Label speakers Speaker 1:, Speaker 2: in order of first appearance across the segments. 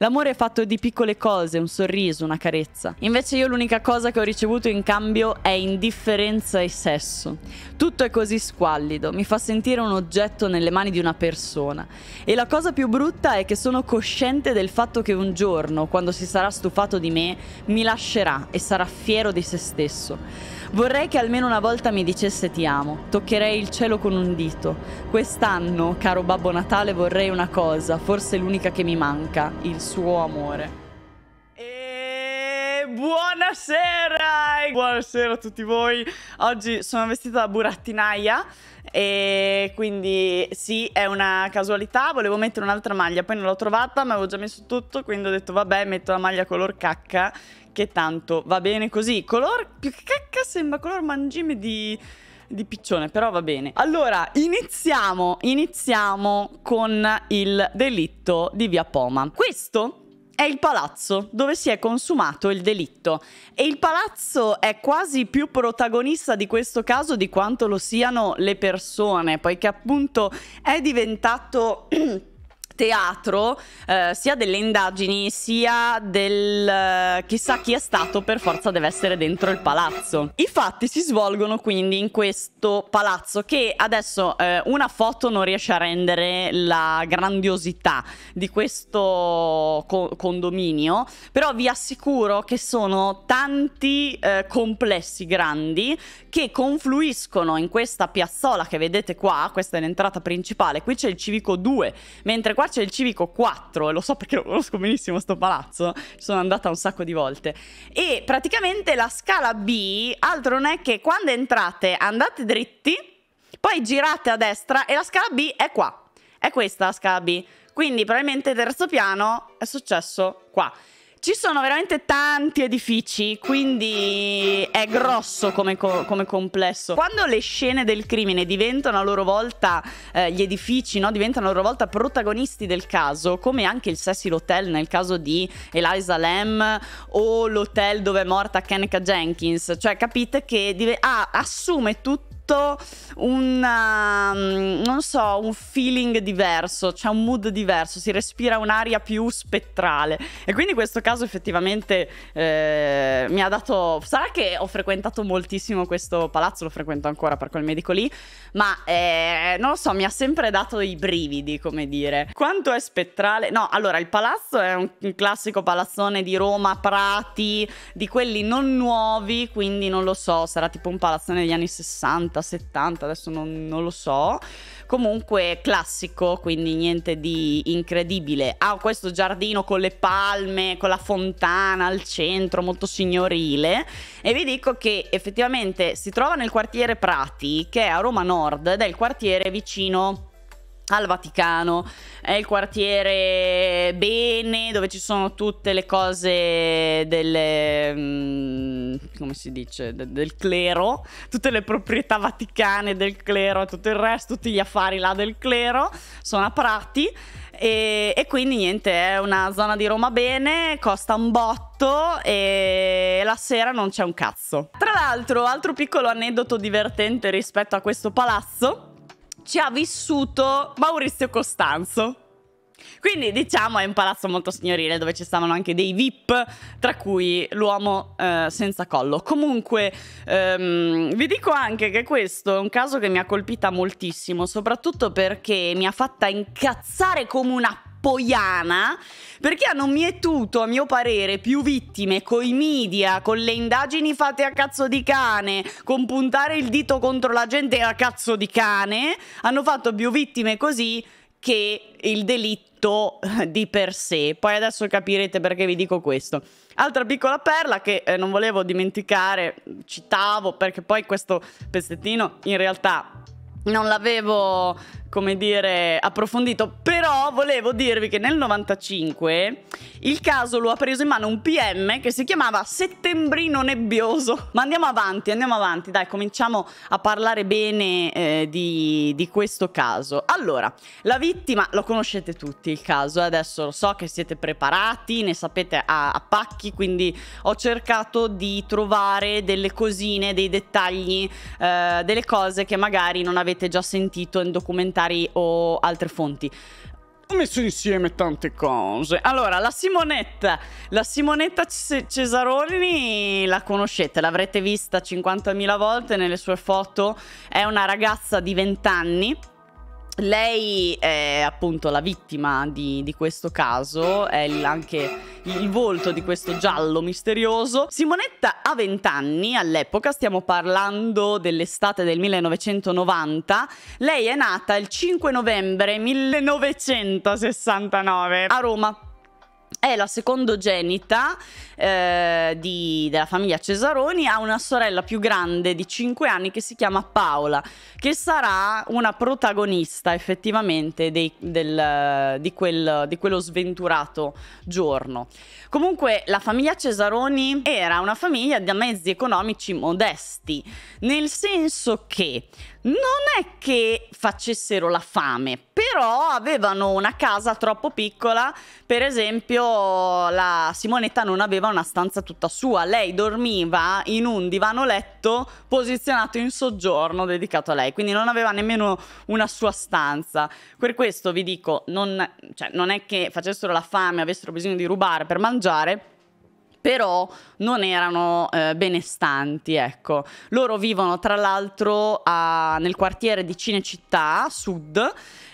Speaker 1: L'amore è fatto di piccole cose, un sorriso, una carezza. Invece io l'unica cosa che ho ricevuto in cambio è indifferenza e sesso. Tutto è così squallido, mi fa sentire un oggetto nelle mani di una persona. E la cosa più brutta è che sono cosciente del fatto che un giorno, quando si sarà stufato di me, mi lascerà e sarà fiero di se stesso. Vorrei che almeno una volta mi dicesse ti amo. Toccherei il cielo con un dito. Quest'anno, caro Babbo Natale, vorrei una cosa, forse l'unica che mi manca, il suo amore. Buonasera! Buonasera a tutti voi. Oggi sono vestita da burattinaia e quindi sì, è una casualità. Volevo mettere un'altra maglia, poi non l'ho trovata, ma avevo già messo tutto, quindi ho detto vabbè, metto la maglia color cacca che tanto va bene così. Color più che cacca sembra color mangime di di piccione, però va bene. Allora, iniziamo, iniziamo con il delitto di Via Poma. Questo è il palazzo dove si è consumato il delitto e il palazzo è quasi più protagonista di questo caso di quanto lo siano le persone, poiché appunto è diventato teatro eh, sia delle indagini sia del eh, chissà chi è stato per forza deve essere dentro il palazzo. I fatti si svolgono quindi in questo palazzo che adesso eh, una foto non riesce a rendere la grandiosità di questo co condominio, però vi assicuro che sono tanti eh, complessi grandi che confluiscono in questa piazzola che vedete qua, questa è l'entrata principale, qui c'è il civico 2, mentre qua c'è il civico 4 e lo so perché lo conosco benissimo sto palazzo, ci sono andata un sacco di volte. E praticamente la scala B altro non è che quando entrate andate dritti, poi girate a destra e la scala B è qua. È questa la scala B. Quindi probabilmente terzo piano è successo qua. Ci sono veramente tanti edifici, quindi è grosso come, co come, complesso. Quando le scene del crimine diventano a loro volta, eh, gli edifici, no? diventano a loro volta protagonisti del caso, come anche il Cecil Hotel nel caso di Eliza Lam o l'hotel dove è morta Kenneka Jenkins, cioè capite che ah, assume tutto tutto un, um, non so, un feeling diverso, c'è cioè un mood diverso, si respira un'aria più spettrale. E quindi questo caso effettivamente eh, mi ha dato... Sarà che ho frequentato moltissimo questo palazzo, lo frequento ancora per quel medico lì, ma eh, non lo so, mi ha sempre dato i brividi, come dire. Quanto è spettrale? No, allora, il palazzo è un classico palazzone di Roma, Prati, di quelli non nuovi, quindi non lo so, sarà tipo un palazzone degli anni 60 60, 70, adesso non, non lo so. Comunque classico, quindi niente di incredibile. Ha questo giardino con le palme, con la fontana al centro, molto signorile. E vi dico che effettivamente si trova nel quartiere Prati, che è a Roma Nord, ed è il quartiere vicino al Vaticano, è il quartiere bene dove ci sono tutte le cose delle, mm, come si dice, de- del clero, tutte le proprietà vaticane del clero tutto il resto, tutti gli affari là del clero, sono a Prati. E, e quindi niente, è una zona di Roma bene, costa un botto e la sera non c'è un cazzo. Tra l'altro, altro piccolo aneddoto divertente rispetto a questo palazzo ci ha vissuto Maurizio Costanzo. Quindi diciamo è un palazzo molto signorile dove ci stavano anche dei VIP, tra cui l'uomo eh, senza collo. Comunque ehm, vi dico anche che questo è un caso che mi ha colpita moltissimo, soprattutto perché mi ha fatta incazzare come una poiana perché hanno mietuto a mio parere più vittime coi media, con le indagini fatte a cazzo di cane, con puntare il dito contro la gente a cazzo di cane, hanno fatto più vittime così che il delitto di per sé. Poi adesso capirete perché vi dico questo. Altra piccola perla che eh, non volevo dimenticare, citavo perché poi questo pezzettino in realtà non l'avevo come dire, approfondito, però volevo dirvi che nel 95 il caso lo ha preso in mano un PM che si chiamava Settembrino Nebbioso. Ma andiamo avanti, andiamo avanti, dai, cominciamo a parlare bene eh, di, di, questo caso. Allora, la vittima, lo conoscete tutti il caso, adesso lo so che siete preparati, ne sapete a, a pacchi, quindi ho cercato di trovare delle cosine, dei dettagli, eh, delle cose che magari non avete già sentito in documentari o altre fonti. ho messo insieme tante cose. Allora, la Simonetta, la Simonetta Cesaroni la conoscete, l'avrete vista 50.000 volte nelle sue foto, è una ragazza di 20 anni lei è appunto la vittima di, di questo caso, è anche il volto di questo giallo misterioso. Simonetta ha 20 anni all'epoca, stiamo parlando dell'estate del 1990. Lei è nata il 5 novembre 1969 a Roma è la secondogenita eh, di, della famiglia Cesaroni, ha una sorella più grande di 5 anni che si chiama Paola, che sarà una protagonista effettivamente dei, del, di, quel, di quello sventurato giorno. Comunque la famiglia Cesaroni era una famiglia da mezzi economici modesti, nel senso che non è che facessero la fame, però avevano una casa troppo piccola, per esempio la Simonetta non aveva una stanza tutta sua, lei dormiva in un divano letto posizionato in soggiorno dedicato a lei, quindi non aveva nemmeno una sua stanza. Per questo vi dico, non, cioè, non è che facessero la fame, avessero bisogno di rubare per mangiare, però non erano eh, benestanti, ecco. Loro vivono tra l'altro nel quartiere di Cinecittà Sud,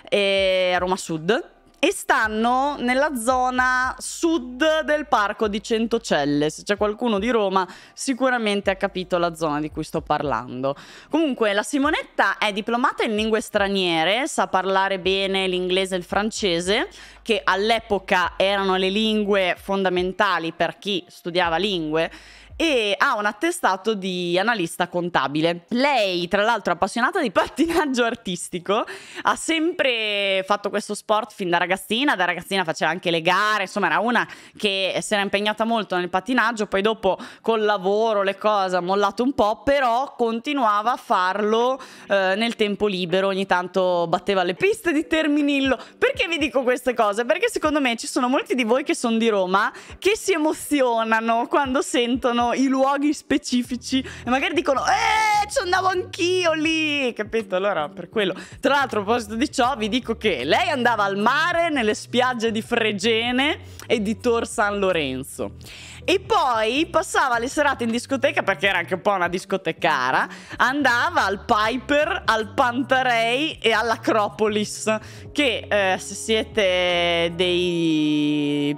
Speaker 1: eh, a Roma Sud, e stanno nella zona sud del parco di Centocelle. Se c'è qualcuno di Roma, sicuramente ha capito la zona di cui sto parlando. Comunque, la Simonetta è diplomata in lingue straniere, sa parlare bene l'inglese e il francese, che all'epoca erano le lingue fondamentali per chi studiava lingue e ha un attestato di analista contabile. Lei, tra l'altro, appassionata di pattinaggio artistico, ha sempre fatto questo sport fin da ragazzina. Da ragazzina faceva anche le gare, insomma, era una che si era impegnata molto nel pattinaggio. Poi, dopo, col lavoro, le cose ha mollato un po', però continuava a farlo eh, nel tempo libero. Ogni tanto batteva le piste di Terminillo. Perché vi dico queste cose? Perché secondo me ci sono molti di voi che sono di Roma che si emozionano quando sentono indicano i luoghi specifici e magari dicono eh ci andavo anch'io lì capito? Allora per quello. Tra l'altro a proposito di ciò vi dico che lei andava al mare nelle spiagge di Fregene e di Tor San Lorenzo. E poi passava le serate in discoteca perché era anche un po' una discotecara andava al Piper al Pantarei e all'Acropolis che eh, se siete dei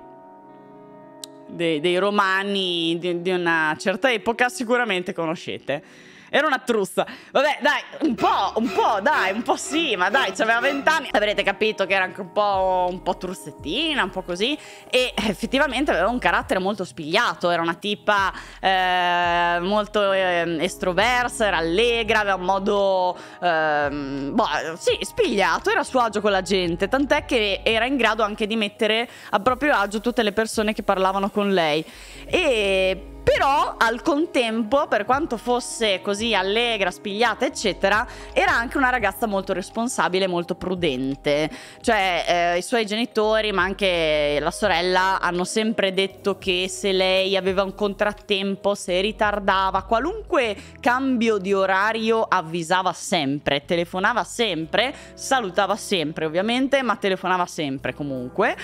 Speaker 1: dei, dei romani di, di una certa epoca sicuramente conoscete. Era una truzza. Vabbè, dai, un po', un po', dai, un po' sì, ma dai, aveva vent'anni. Avrete capito che era anche un po', un po' truzzettina, un po' così. E effettivamente aveva un carattere molto spigliato. Era una tipa eh, molto eh, estroversa, era allegra, aveva un modo, eh, boh, sì, spigliato, era a suo agio con la gente. Tant'è che era in grado anche di mettere a proprio agio tutte le persone che parlavano con lei. E però al contempo, per quanto fosse così allegra, spigliata, eccetera, era anche una ragazza molto responsabile, molto prudente. Cioè, eh, i suoi genitori, ma anche la sorella, hanno sempre detto che se lei aveva un contrattempo, se ritardava, qualunque cambio di orario avvisava sempre, telefonava sempre, salutava sempre ovviamente, ma telefonava sempre comunque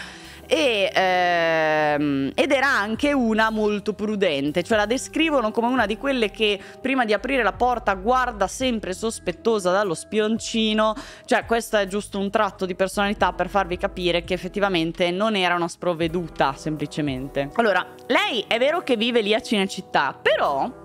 Speaker 1: e, ehm, ed era anche una molto prudente, cioè la descrivono come una di quelle che prima di aprire la porta guarda sempre sospettosa dallo spioncino, cioè questo è giusto un tratto di personalità per farvi capire che effettivamente non era una sprovveduta semplicemente. Allora, lei è vero che vive lì a Cinecittà, però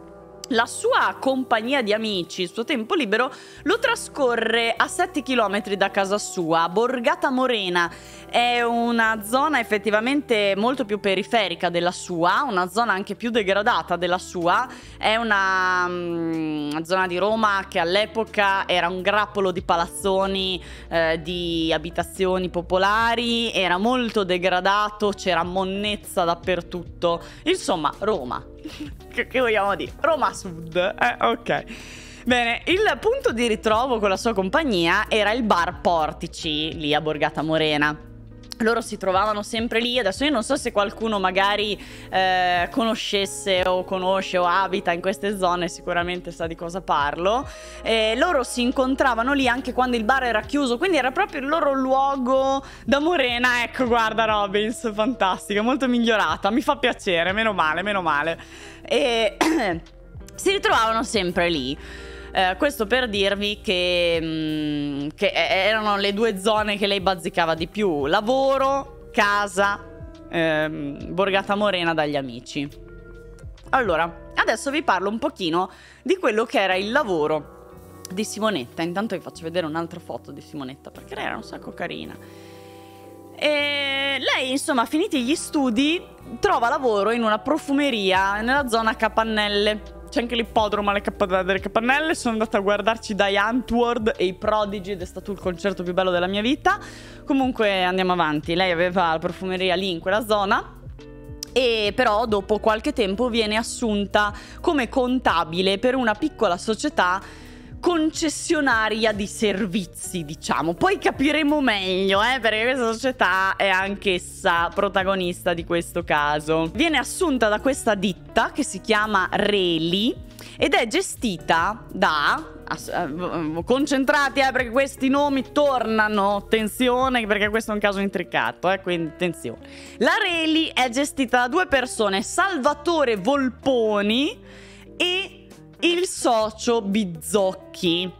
Speaker 1: la sua compagnia di amici, il suo tempo libero, lo trascorre a 7 km da casa sua, Borgata Morena. È una zona effettivamente molto più periferica della sua, una zona anche più degradata della sua. È una, um, zona di Roma che all'epoca era un grappolo di palazzoni, eh, di abitazioni popolari, era molto degradato, c'era monnezza dappertutto. Insomma, Roma che, che, vogliamo dire? Roma Sud. Eh, ok. Bene, il punto di ritrovo con la sua compagnia era il bar Portici, lì a Borgata Morena. Loro si trovavano sempre lì. Adesso io non so se qualcuno magari eh, conoscesse o conosce o abita in queste zone, sicuramente sa di cosa parlo. E loro si incontravano lì anche quando il bar era chiuso, quindi era proprio il loro luogo da morena. Ecco, guarda Robbins, fantastica, molto migliorata. Mi fa piacere, meno male, meno male. E si ritrovavano sempre lì. Eh, questo per dirvi che, mh, mm, che, erano le due zone che lei bazzicava di più. Lavoro, casa, ehm, Borgata Morena dagli amici. Allora, adesso vi parlo un pochino di quello che era il lavoro di Simonetta. Intanto vi faccio vedere un'altra foto di Simonetta perché lei era un sacco carina. E lei, insomma, finiti gli studi, trova lavoro in una profumeria nella zona Capannelle c'è anche l'ippodromo alle cap delle Capannelle. Sono andata a guardarci dai Antwoord e i Prodigy ed è stato il concerto più bello della mia vita. Comunque andiamo avanti. Lei aveva la profumeria lì in quella zona. E però dopo qualche tempo viene assunta come contabile per una piccola società concessionaria di servizi, diciamo. Poi capiremo meglio, eh, perché questa società è anch'essa protagonista di questo caso. Viene assunta da questa ditta che si chiama Reli ed è gestita da eh, concentrati eh, perché questi nomi tornano attenzione perché questo è un caso intricato eh, quindi attenzione la Reli è gestita da due persone Salvatore Volponi e il socio Bizzocchi.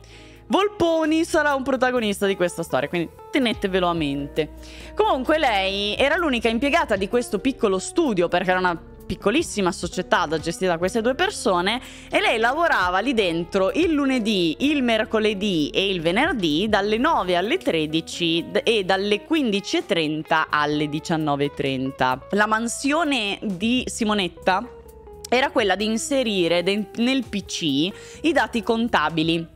Speaker 1: Volponi sarà un protagonista di questa storia, quindi tenetevelo a mente. Comunque lei era l'unica impiegata di questo piccolo studio perché era una piccolissima società da gestire da queste due persone e lei lavorava lì dentro il lunedì, il mercoledì e il venerdì dalle 9 alle 13 e dalle 15.30 alle 19.30. La mansione di Simonetta era quella di inserire nel PC i dati contabili.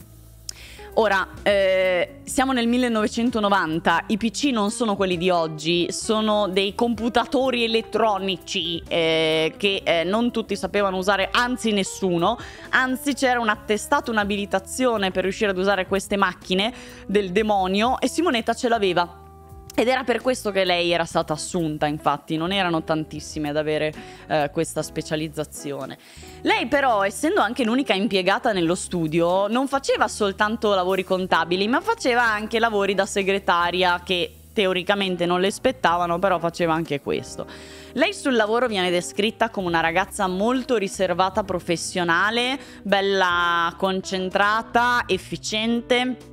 Speaker 1: Ora, eh, siamo nel 1990, i PC non sono quelli di oggi, sono dei computatori elettronici eh, che eh, non tutti sapevano usare, anzi nessuno, anzi c'era un attestato, un'abilitazione per riuscire ad usare queste macchine del demonio e Simonetta ce l'aveva. Ed era per questo che lei era stata assunta, infatti, non erano tantissime ad avere eh, questa specializzazione. Lei però, essendo anche l'unica impiegata nello studio, non faceva soltanto lavori contabili, ma faceva anche lavori da segretaria che teoricamente non le spettavano, però faceva anche questo. Lei sul lavoro viene descritta come una ragazza molto riservata professionale, bella concentrata, efficiente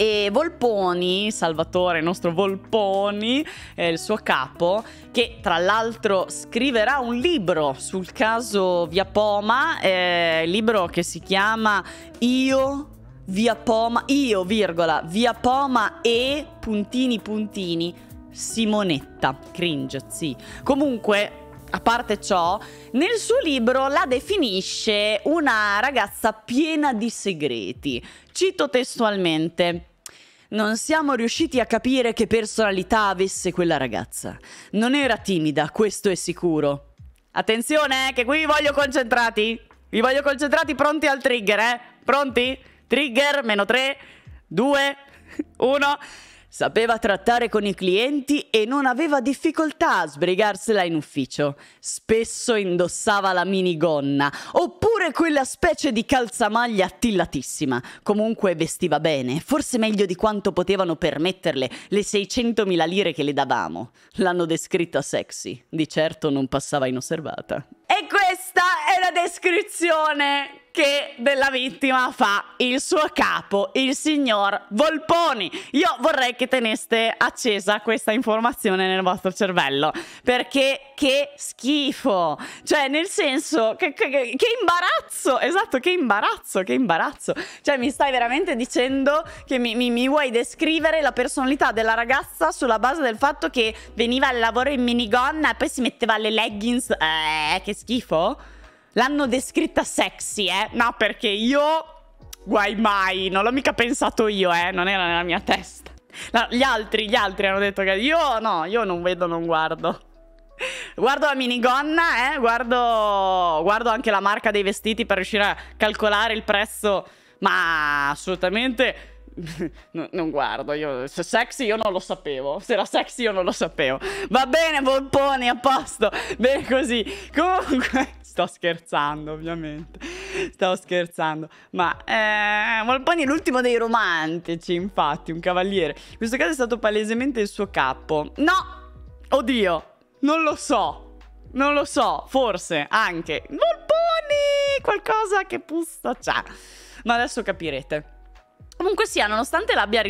Speaker 1: e Volponi, Salvatore, il nostro Volponi, eh, il suo capo, che tra l'altro scriverà un libro sul caso Via Poma, eh, libro che si chiama Io Via Poma, io, virgola, Via Poma e puntini puntini Simonetta, cringe, sì. Comunque, a parte ciò, nel suo libro la definisce una ragazza piena di segreti. Cito testualmente. Non siamo riusciti a capire che personalità avesse quella ragazza. Non era timida, questo è sicuro. Attenzione, eh, che qui vi voglio concentrati. Vi voglio concentrati pronti al trigger, eh? Pronti? Trigger, meno 3, 2, 1. Sapeva trattare con i clienti e non aveva difficoltà a sbrigarsela in ufficio. Spesso indossava la minigonna, oppure quella specie di calzamaglia attillatissima. Comunque vestiva bene, forse meglio di quanto potevano permetterle le 600.000 lire che le davamo. L'hanno descritta sexy, di certo non passava inosservata. E questa è la descrizione che della vittima fa il suo capo, il signor Volponi. Io vorrei che teneste accesa questa informazione nel vostro cervello, perché che schifo. Cioè, nel senso, che, che, che imbarazzo, esatto, che imbarazzo, che imbarazzo. Cioè, mi stai veramente dicendo che mi, mi, mi vuoi descrivere la personalità della ragazza sulla base del fatto che veniva al lavoro in minigonna e poi si metteva le leggings. Eh, che schifo. L'hanno descritta sexy, eh? No, perché io... Guai mai, non l'ho mica pensato io, eh? Non era nella mia testa. No, gli altri, gli altri hanno detto che... Io no, io non vedo, non guardo. Guardo la minigonna, eh? Guardo, guardo anche la marca dei vestiti per riuscire a calcolare il prezzo. Ma assolutamente non guardo, io, se sexy io non lo sapevo, se era sexy io non lo sapevo. Va bene, Volponi, a posto, bene così. Comunque, sto scherzando ovviamente, stavo scherzando. Ma eh, Volponi è l'ultimo dei romantici, infatti, un cavaliere. In questo caso è stato palesemente il suo capo. No! Oddio, non lo so. Non lo so, forse anche. Volponi! Qualcosa che puzza c'ha. Ma adesso capirete. Comunque sia, nonostante l'abbia,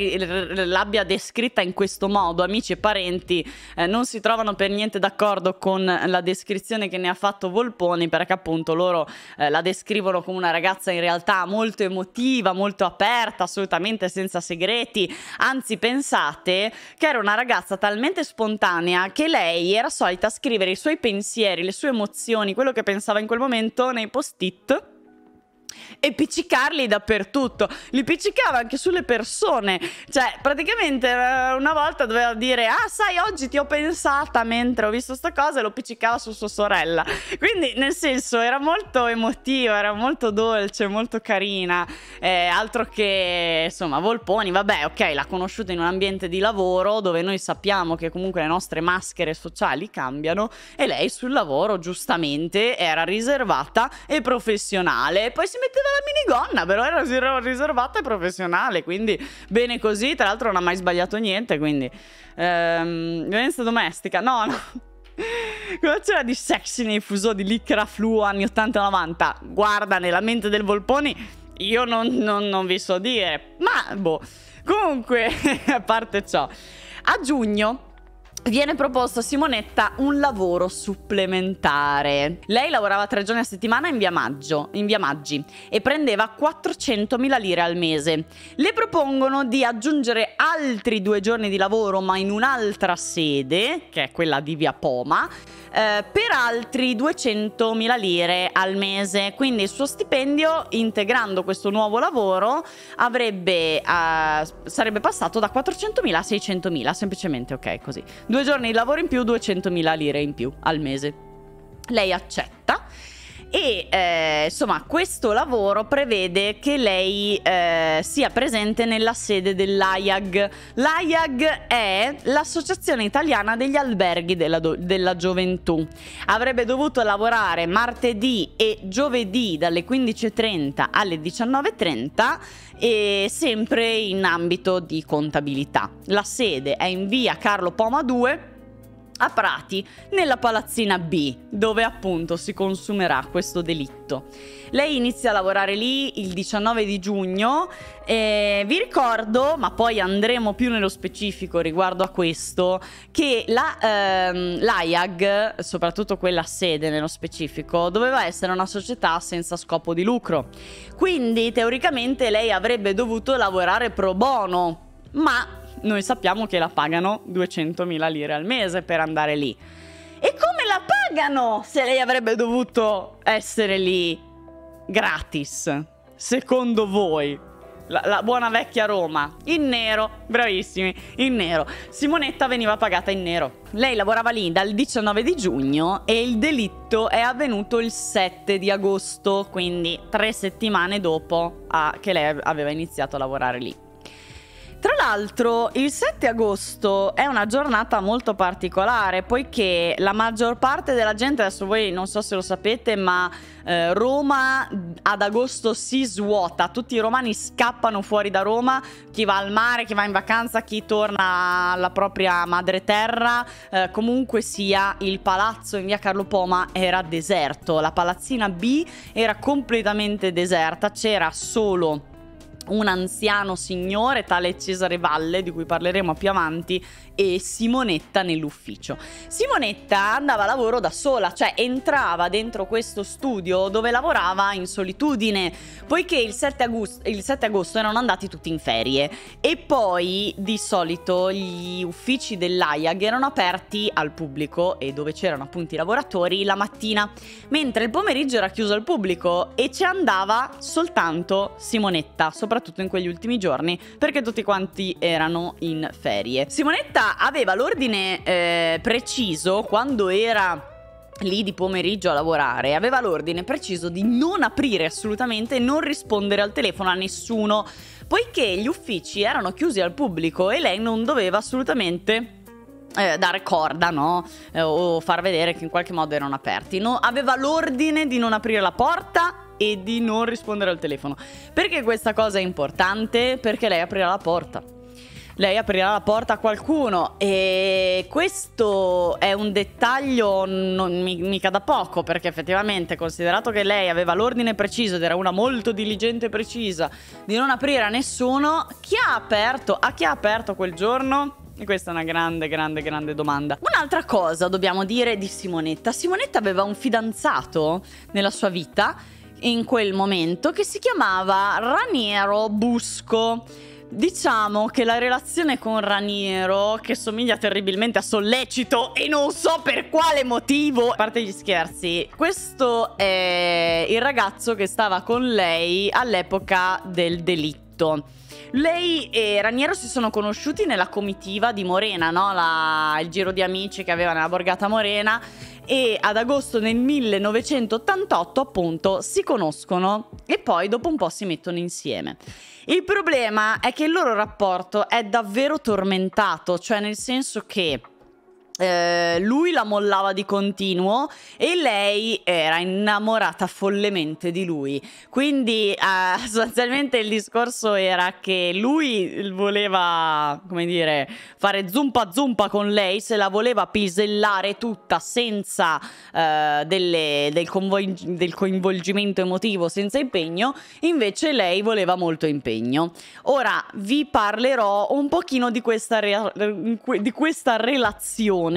Speaker 1: l'abbia, descritta in questo modo, amici e parenti eh, non si trovano per niente d'accordo con la descrizione che ne ha fatto Volponi, perché appunto loro eh, la descrivono come una ragazza in realtà molto emotiva, molto aperta, assolutamente senza segreti. Anzi, pensate che era una ragazza talmente spontanea che lei era solita scrivere i suoi pensieri, le sue emozioni, quello che pensava in quel momento nei post-it e piccicarli dappertutto. Li piccicava anche sulle persone. Cioè, praticamente eh, una volta doveva dire: Ah, sai, oggi ti ho pensata mentre ho visto sta cosa e lo piccicava su sua sorella. Quindi, nel senso, era molto emotiva, era molto dolce, molto carina. Eh, altro che, insomma, Volponi, vabbè, ok, l'ha conosciuta in un ambiente di lavoro dove noi sappiamo che comunque le nostre maschere sociali cambiano e lei sul lavoro, giustamente, era riservata e professionale. E poi si metteva la minigonna, però era riservata e professionale, quindi bene così, tra l'altro non ha mai sbagliato niente, quindi ehm, violenza domestica, no, no. Cosa c'era di sexy nei fusori di Licra Fluo anni 80-90? Guarda, nella mente del Volponi io non, non, non vi so dire, ma boh. Comunque, a parte ciò, a giugno viene proposto a Simonetta un lavoro supplementare. Lei lavorava tre giorni a settimana in via, Maggio, in via Maggi e prendeva 400.000 lire al mese. Le propongono di aggiungere altri due giorni di lavoro ma in un'altra sede, che è quella di via Poma, eh, per altri 200.000 lire al mese. Quindi il suo stipendio, integrando questo nuovo lavoro, avrebbe, eh, sarebbe passato da 400.000 a 600.000, semplicemente ok così. Due giorni di lavoro in più, 200.000 lire in più al mese. Lei accetta e eh, insomma questo lavoro prevede che lei eh, sia presente nella sede dell'AIAG. L'AIAG è l'Associazione Italiana degli Alberghi della, della Gioventù. Avrebbe dovuto lavorare martedì e giovedì dalle 15.30 alle 19.30 e sempre in ambito di contabilità. La sede è in via Carlo Poma 2 a Prati, nella palazzina B, dove appunto si consumerà questo delitto. Lei inizia a lavorare lì il 19 di giugno e vi ricordo, ma poi andremo più nello specifico riguardo a questo, che la, ehm, soprattutto quella sede nello specifico, doveva essere una società senza scopo di lucro. Quindi teoricamente lei avrebbe dovuto lavorare pro bono, ma noi sappiamo che la pagano 200.000 lire al mese per andare lì. E come la pagano se lei avrebbe dovuto essere lì gratis? Secondo voi? La, la, buona vecchia Roma, in nero, bravissimi, in nero. Simonetta veniva pagata in nero. Lei lavorava lì dal 19 di giugno e il delitto è avvenuto il 7 di agosto, quindi tre settimane dopo a, che lei aveva iniziato a lavorare lì. Tra l'altro il 7 agosto è una giornata molto particolare poiché la maggior parte della gente, adesso voi non so se lo sapete, ma eh, Roma ad agosto si svuota, tutti i romani scappano fuori da Roma, chi va al mare, chi va in vacanza, chi torna alla propria madre terra, eh, comunque sia il palazzo in via Carlo Poma era deserto, la palazzina B era completamente deserta, c'era solo un anziano signore, tale Cesare Valle, di cui parleremo più avanti, e Simonetta nell'ufficio. Simonetta andava a lavoro da sola, cioè entrava dentro questo studio dove lavorava in solitudine, poiché il 7 agosto, il 7 agosto erano andati tutti in ferie e poi di solito gli uffici dell'AIAG erano aperti al pubblico e dove c'erano appunto i lavoratori la mattina, mentre il pomeriggio era chiuso al pubblico e ci andava soltanto Simonetta, soprattutto in quegli ultimi giorni, perché tutti quanti erano in ferie. Simonetta aveva l'ordine eh, preciso quando era lì di pomeriggio a lavorare, aveva l'ordine preciso di non aprire assolutamente e non rispondere al telefono a nessuno poiché gli uffici erano chiusi al pubblico e lei non doveva assolutamente eh, dare corda, no? Eh, o far vedere che in qualche modo erano aperti. No, aveva l'ordine di non aprire la porta e di non rispondere al telefono. Perché questa cosa è importante? Perché lei aprirà la porta. Lei aprirà la porta a qualcuno e questo è un dettaglio non mica da poco perché effettivamente considerato che lei aveva l'ordine preciso ed era una molto diligente e precisa di non aprire a nessuno, chi ha aperto? A chi ha aperto quel giorno? E questa è una grande, grande, grande domanda. Un'altra cosa dobbiamo dire di Simonetta. Simonetta aveva un fidanzato nella sua vita in quel momento che si chiamava Raniero Busco. Diciamo che la relazione con Raniero, che somiglia terribilmente a Sollecito e non so per quale motivo, a parte gli scherzi, questo è il ragazzo che stava con lei all'epoca del delitto. Lei e Raniero si sono conosciuti nella comitiva di Morena, no? La, il giro di amici che aveva nella borgata Morena e ad agosto del 1988 appunto si conoscono e poi dopo un po' si mettono insieme. Il problema è che il loro rapporto è davvero tormentato, cioè nel senso che eh, lui la mollava di continuo e lei era innamorata follemente di lui. Quindi eh, sostanzialmente il discorso era che lui voleva, come dire, fare zumpa zumpa con lei, se la voleva pisellare tutta senza eh, delle, del, del coinvolgimento emotivo, senza impegno, invece lei voleva molto impegno. Ora vi parlerò un pochino di questa, di questa relazione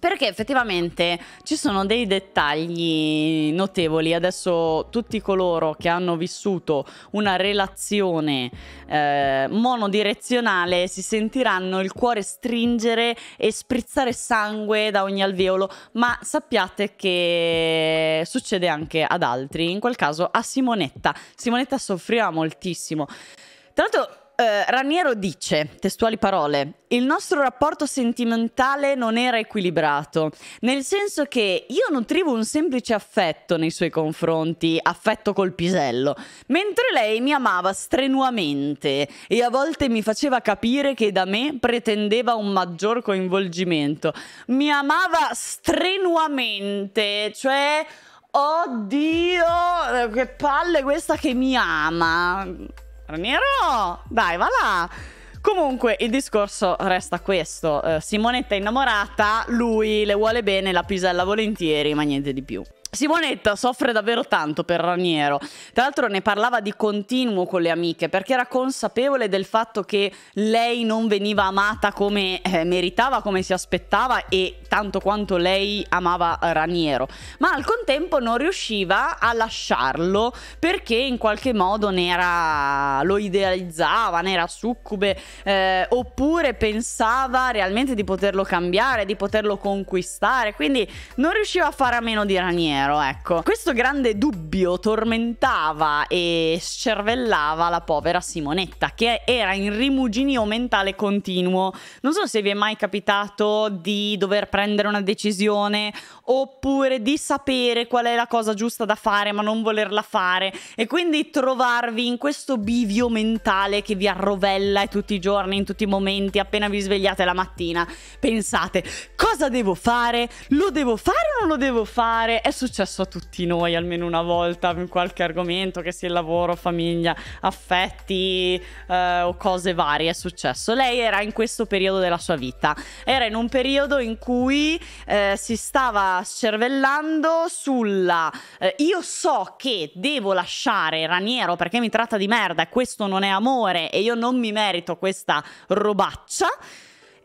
Speaker 1: perché effettivamente ci sono dei dettagli notevoli. Adesso tutti coloro che hanno vissuto una relazione eh, monodirezionale si sentiranno il cuore stringere e sprizzare sangue da ogni alveolo, ma sappiate che succede anche ad altri, in quel caso a Simonetta. Simonetta soffriva moltissimo. Tra l'altro Uh, Raniero dice, testuali parole, il nostro rapporto sentimentale non era equilibrato, nel senso che io nutrivo un semplice affetto nei suoi confronti, affetto col pisello, mentre lei mi amava strenuamente e a volte mi faceva capire che da me pretendeva un maggior coinvolgimento. Mi amava strenuamente, cioè... Oddio, che palle questa che mi ama. Raniero, dai, va là. Comunque il discorso resta questo, uh, Simonetta è innamorata, lui le vuole bene, la pisella volentieri, ma niente di più. Simonetta soffre davvero tanto per Raniero. Tra l'altro ne parlava di continuo con le amiche perché era consapevole del fatto che lei non veniva amata come eh, meritava, come si aspettava e tanto quanto lei amava Raniero. Ma al contempo non riusciva a lasciarlo perché in qualche modo era, lo idealizzava, ne era succube eh, oppure pensava realmente di poterlo cambiare, di poterlo conquistare. Quindi non riusciva a fare a meno di Raniero nero, ecco. Questo grande dubbio tormentava e scervellava la povera Simonetta, che era in rimuginio mentale continuo. Non so se vi è mai capitato di dover prendere una decisione oppure di sapere qual è la cosa giusta da fare ma non volerla fare e quindi trovarvi in questo bivio mentale che vi arrovella tutti i giorni, in tutti i momenti, appena vi svegliate la mattina. Pensate, cosa devo fare? Lo devo fare o non lo devo fare? È successo a tutti noi almeno una volta in qualche argomento, che sia il lavoro, famiglia, affetti eh, o cose varie, è successo. Lei era in questo periodo della sua vita, era in un periodo in cui eh, si stava scervellando sulla eh, io so che devo lasciare Raniero perché mi tratta di merda questo non è amore e io non mi merito questa robaccia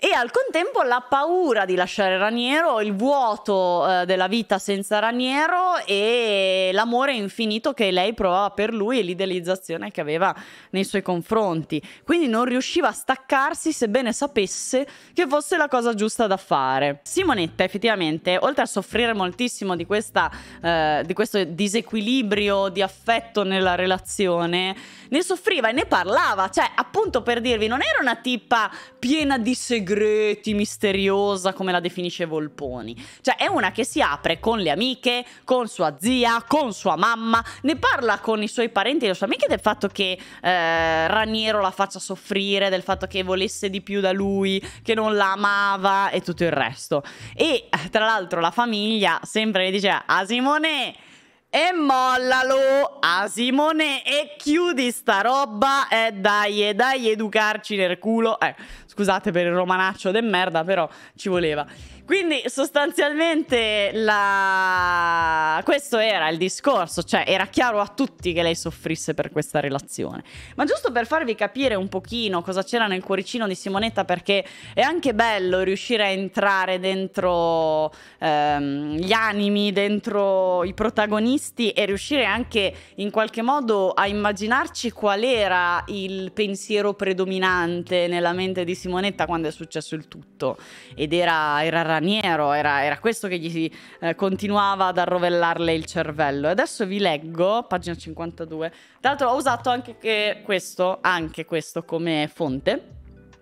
Speaker 1: e al contempo la paura di lasciare Raniero, il vuoto eh, della vita senza Raniero e l'amore infinito che lei provava per lui e l'idealizzazione che aveva nei suoi confronti. Quindi non riusciva a staccarsi sebbene sapesse che fosse la cosa giusta da fare. Simonetta effettivamente, oltre a soffrire moltissimo di, questa, eh, di questo disequilibrio di affetto nella relazione, ne soffriva e ne parlava, cioè appunto per dirvi non era una tipa piena di segreti misteriosa, come la definisce Volponi. Cioè, è una che si apre con le amiche, con sua zia, con sua mamma, ne parla con i suoi parenti e le sue amiche del fatto che eh, Raniero la faccia soffrire, del fatto che volesse di più da lui, che non la amava e tutto il resto. E tra l'altro la famiglia sempre le diceva a Simone e mollalo a Simone e chiudi sta roba e dai, e dai educarci nel culo. Eh, scusate per il romanaccio de merda, però ci voleva. Quindi sostanzialmente la... questo era il discorso, cioè era chiaro a tutti che lei soffrisse per questa relazione. Ma giusto per farvi capire un pochino cosa c'era nel cuoricino di Simonetta, perché è anche bello riuscire a entrare dentro ehm, gli animi, dentro i protagonisti e riuscire anche in qualche modo a immaginarci qual era il pensiero predominante nella mente di Simonetta quando è successo il tutto. Ed era, era straniero, era, era questo che gli eh, continuava ad arrovellarle il cervello. Adesso vi leggo, pagina 52. Tra l'altro ho usato anche questo, anche questo come fonte.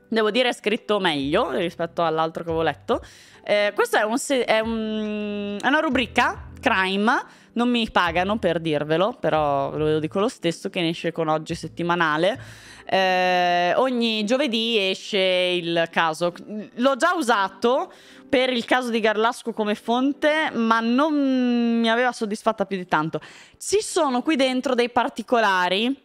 Speaker 1: Devo dire è scritto meglio rispetto all'altro che avevo letto. Eh, questa è, un, è, un, è una rubrica, crime, non mi pagano per dirvelo, però ve lo dico lo stesso, che ne esce con oggi settimanale. Eh, ogni giovedì esce il caso. L'ho già usato per il caso di Garlasco come fonte, ma non mi aveva soddisfatta più di tanto. Ci sono qui dentro dei particolari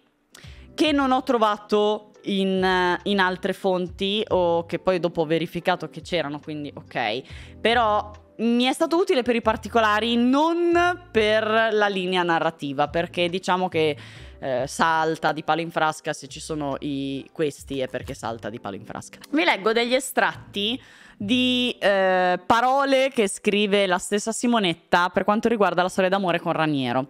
Speaker 1: che non ho trovato in, in, altre fonti o che poi dopo ho verificato che c'erano, quindi ok. Però mi è stato utile per i particolari, non per la linea narrativa, perché diciamo che eh, salta di palo in frasca se ci sono i, questi è perché salta di palo in frasca. Vi leggo degli estratti di eh, parole che scrive la stessa Simonetta per quanto riguarda la storia d'amore con Raniero.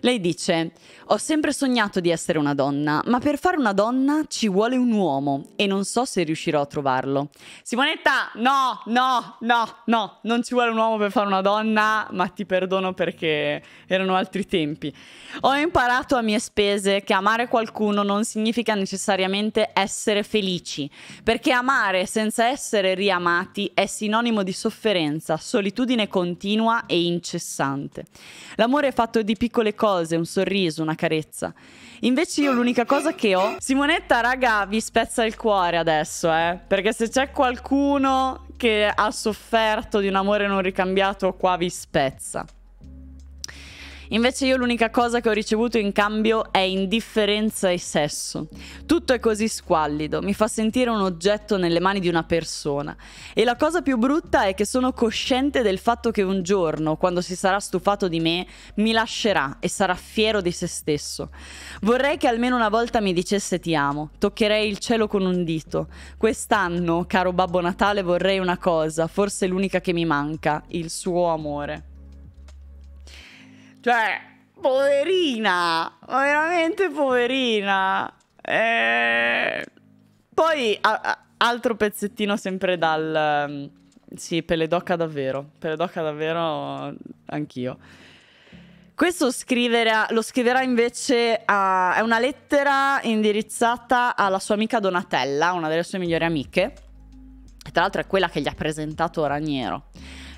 Speaker 1: Lei dice: Ho sempre sognato di essere una donna, ma per fare una donna ci vuole un uomo e non so se riuscirò a trovarlo. Simonetta, no, no, no, no, non ci vuole un uomo per fare una donna, ma ti perdono perché erano altri tempi. Ho imparato a mie spese che amare qualcuno non significa necessariamente essere felici, perché amare senza essere riamati è sinonimo di sofferenza, solitudine continua e incessante. L'amore è fatto di piccole cose cose, un sorriso, una carezza. Invece io l'unica cosa che ho... Simonetta, raga, vi spezza il cuore adesso, eh. Perché se c'è qualcuno che ha sofferto di un amore non ricambiato, qua vi spezza. Invece io l'unica cosa che ho ricevuto in cambio è indifferenza e sesso. Tutto è così squallido, mi fa sentire un oggetto nelle mani di una persona. E la cosa più brutta è che sono cosciente del fatto che un giorno, quando si sarà stufato di me, mi lascerà e sarà fiero di se stesso. Vorrei che almeno una volta mi dicesse ti amo, toccherei il cielo con un dito. Quest'anno, caro Babbo Natale, vorrei una cosa, forse l'unica che mi manca, il suo amore. Cioè, poverina, veramente poverina. Eh... Poi, altro pezzettino sempre dal... Um, sì, Peledocca davvero. Peledocca davvero anch'io. Questo scriverà, lo scriverà invece a... È una lettera indirizzata alla sua amica Donatella, una delle sue migliori amiche. Tra l'altro è quella che gli ha presentato Raniero.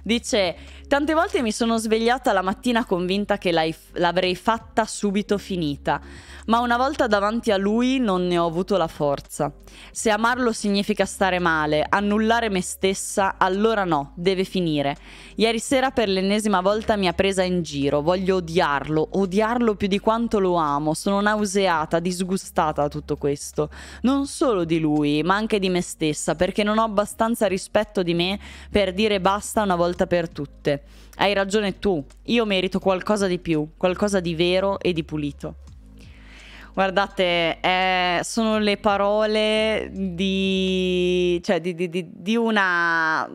Speaker 1: Dice, tante volte mi sono svegliata la mattina convinta che l'avrei fatta subito finita, ma una volta davanti a lui non ne ho avuto la forza. Se amarlo significa stare male, annullare me stessa, allora no, deve finire. Ieri sera per l'ennesima volta mi ha presa in giro, voglio odiarlo, odiarlo più di quanto lo amo, sono nauseata, disgustata da tutto questo. Non solo di lui, ma anche di me stessa, perché non ho abbastanza rispetto di me per dire basta una volta per tutte. Hai ragione tu, io merito qualcosa di più, qualcosa di vero e di pulito. Guardate, eh, sono le parole di, cioè di, di, di, una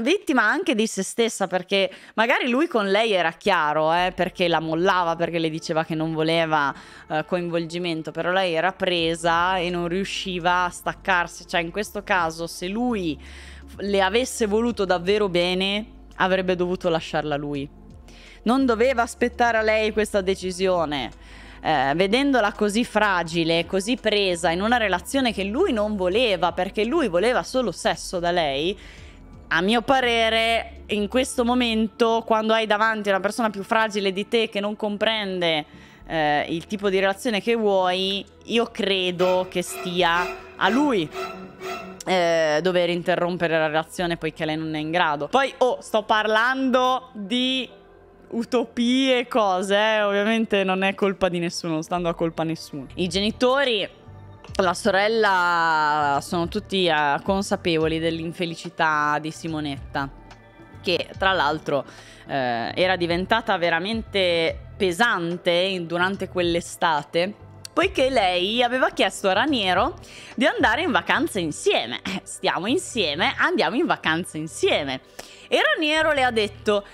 Speaker 1: vittima anche di se stessa, perché magari lui con lei era chiaro, eh, perché la mollava, perché le diceva che non voleva eh, coinvolgimento, però lei era presa e non riusciva a staccarsi. Cioè, in questo caso, se lui le avesse voluto davvero bene, avrebbe dovuto lasciarla lui. Non doveva aspettare a lei questa decisione. eh, vedendola così fragile, così presa in una relazione che lui non voleva, perché lui voleva solo sesso da lei, a mio parere, in questo momento, quando hai davanti una persona più fragile di te che non comprende eh, il tipo di relazione che vuoi, io credo che stia a lui eh, dover interrompere la relazione poiché lei non è in grado. Poi, oh, sto parlando di utopie e cose, eh? ovviamente non è colpa di nessuno, non stando a colpa a nessuno. I genitori, la sorella sono tutti uh, consapevoli dell'infelicità di Simonetta, che tra l'altro uh, era diventata veramente pesante durante quell'estate poiché lei aveva chiesto a Raniero di andare in vacanza insieme. Eh, stiamo insieme, andiamo in vacanza insieme. E Raniero le ha detto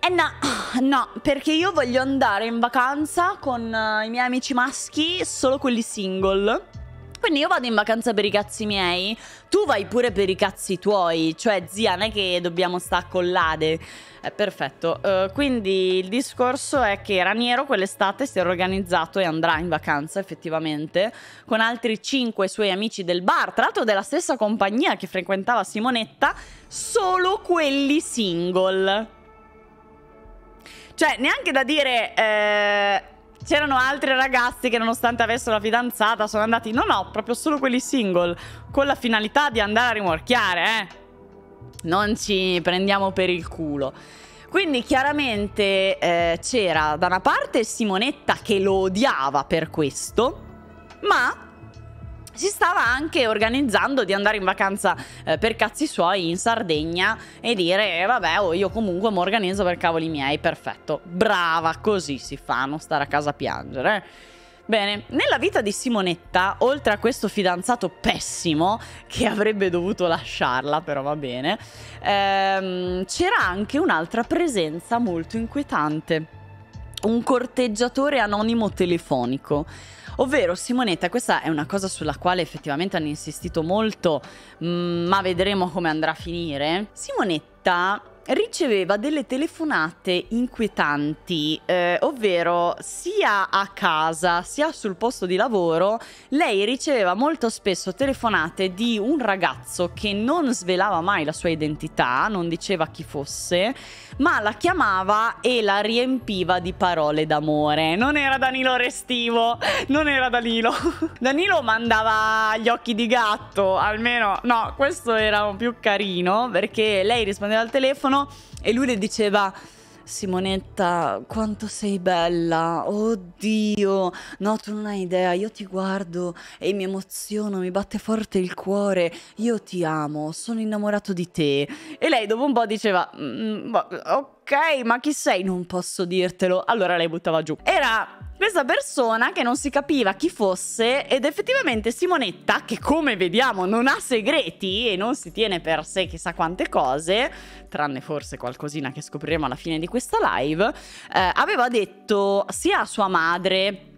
Speaker 1: eh no, no, perché io voglio andare in vacanza con uh, i miei amici maschi, solo quelli single. Quindi io vado in vacanza per i cazzi miei, tu vai pure per i cazzi tuoi, cioè zia, non è che dobbiamo stare collate. Eh, perfetto, uh, quindi il discorso è che Raniero quell'estate si è organizzato e andrà in vacanza effettivamente con altri cinque suoi amici del bar, tra l'altro della stessa compagnia che frequentava Simonetta, solo quelli single. Cioè, neanche da dire... Eh, c'erano altri ragazzi che nonostante avessero la fidanzata sono andati... No, no, proprio solo quelli single. Con la finalità di andare a rimorchiare, eh. Non ci prendiamo per il culo. Quindi chiaramente eh, c'era da una parte Simonetta che lo odiava per questo, ma si stava anche organizzando di andare in vacanza eh, per cazzi suoi in Sardegna e dire eh, vabbè oh, io comunque mi organizzo per cavoli miei, perfetto, brava, così si fa, non stare a casa a piangere. Bene, nella vita di Simonetta, oltre a questo fidanzato pessimo che avrebbe dovuto lasciarla, però va bene, ehm, c'era anche un'altra presenza molto inquietante. Un corteggiatore anonimo telefonico. Ovvero Simonetta, questa è una cosa sulla quale effettivamente hanno insistito molto, mm, ma vedremo come andrà a finire. Simonetta riceveva delle telefonate inquietanti, eh, ovvero sia a casa sia sul posto di lavoro, lei riceveva molto spesso telefonate di un ragazzo che non svelava mai la sua identità, non diceva chi fosse, ma la chiamava e la riempiva di parole d'amore. Non era Danilo Restivo, non era Danilo. Danilo mandava gli occhi di gatto, almeno no, questo era più carino perché lei rispondeva al telefono e lui le diceva Simonetta, quanto sei bella, oddio, no tu non hai idea, io ti guardo e mi emoziono, mi batte forte il cuore, io ti amo, sono innamorato di te. E lei dopo un po' diceva, mm, ma chi sei? Non posso dirtelo. Allora lei buttava giù. Era questa persona che non si capiva chi fosse ed effettivamente Simonetta, che come vediamo non ha segreti e non si tiene per sé chissà quante cose, tranne forse qualcosina che scopriremo alla fine di questa live, eh, aveva detto sia a sua madre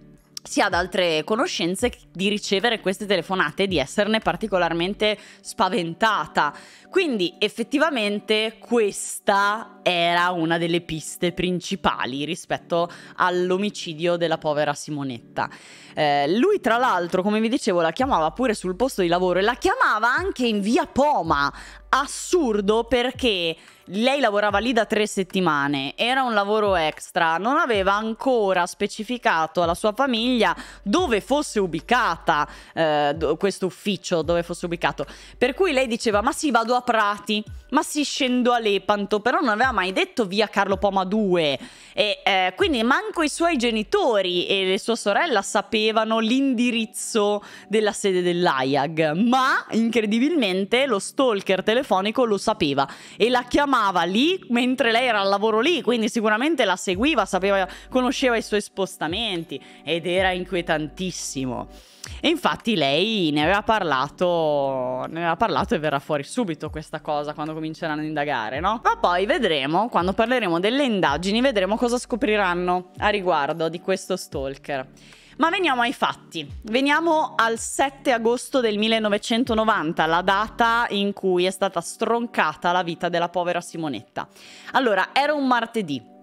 Speaker 1: sia ad altre conoscenze di ricevere queste telefonate e di esserne particolarmente spaventata. Quindi effettivamente questa era una delle piste principali rispetto all'omicidio della povera Simonetta. Eh, lui tra l'altro, come vi dicevo, la chiamava pure sul posto di lavoro e la chiamava anche in via Poma. Assurdo perché lei lavorava lì da tre settimane, era un lavoro extra, non aveva ancora specificato alla sua famiglia dove fosse ubicata eh, questo ufficio, dove fosse ubicato. Per cui lei diceva: Ma sì, vado a Prati, ma sì, scendo a Lepanto, però non aveva mai detto via Carlo Poma 2. E eh, quindi manco i suoi genitori e le sue sorelle sapevano l'indirizzo della sede dell'AIAG, ma incredibilmente lo stalker telefonico lo sapeva e la chiamava chiamava lì mentre lei era al lavoro lì, quindi sicuramente la seguiva, sapeva, conosceva i suoi spostamenti ed era inquietantissimo. E infatti lei ne aveva parlato, ne aveva parlato e verrà fuori subito questa cosa quando cominceranno ad indagare, no? Ma poi vedremo, quando parleremo delle indagini, vedremo cosa scopriranno a riguardo di questo stalker. Ma veniamo ai fatti. Veniamo al 7 agosto del 1990, la data in cui è stata stroncata la vita della povera Simonetta. Allora, era un martedì.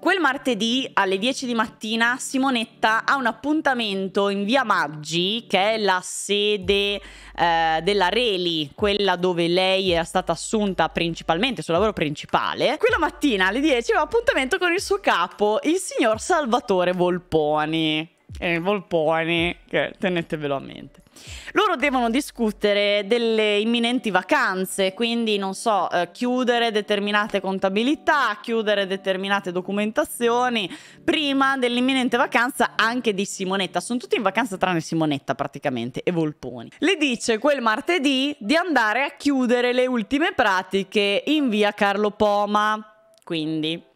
Speaker 1: Quel martedì alle 10 di mattina Simonetta ha un appuntamento in via Maggi, che è la sede eh, della Reli, quella dove lei era stata assunta principalmente, suo lavoro principale. Quella mattina alle 10 aveva appuntamento con il suo capo, il signor Salvatore Volponi. Eh, Volponi, che tenetevelo a mente. Loro devono discutere delle imminenti vacanze, quindi non so, eh, chiudere determinate contabilità, chiudere determinate documentazioni prima dell'imminente vacanza anche di Simonetta. Sono tutti in vacanza tranne Simonetta praticamente e Volponi. Le dice quel martedì di andare a chiudere le ultime pratiche in via Carlo Poma. Quindi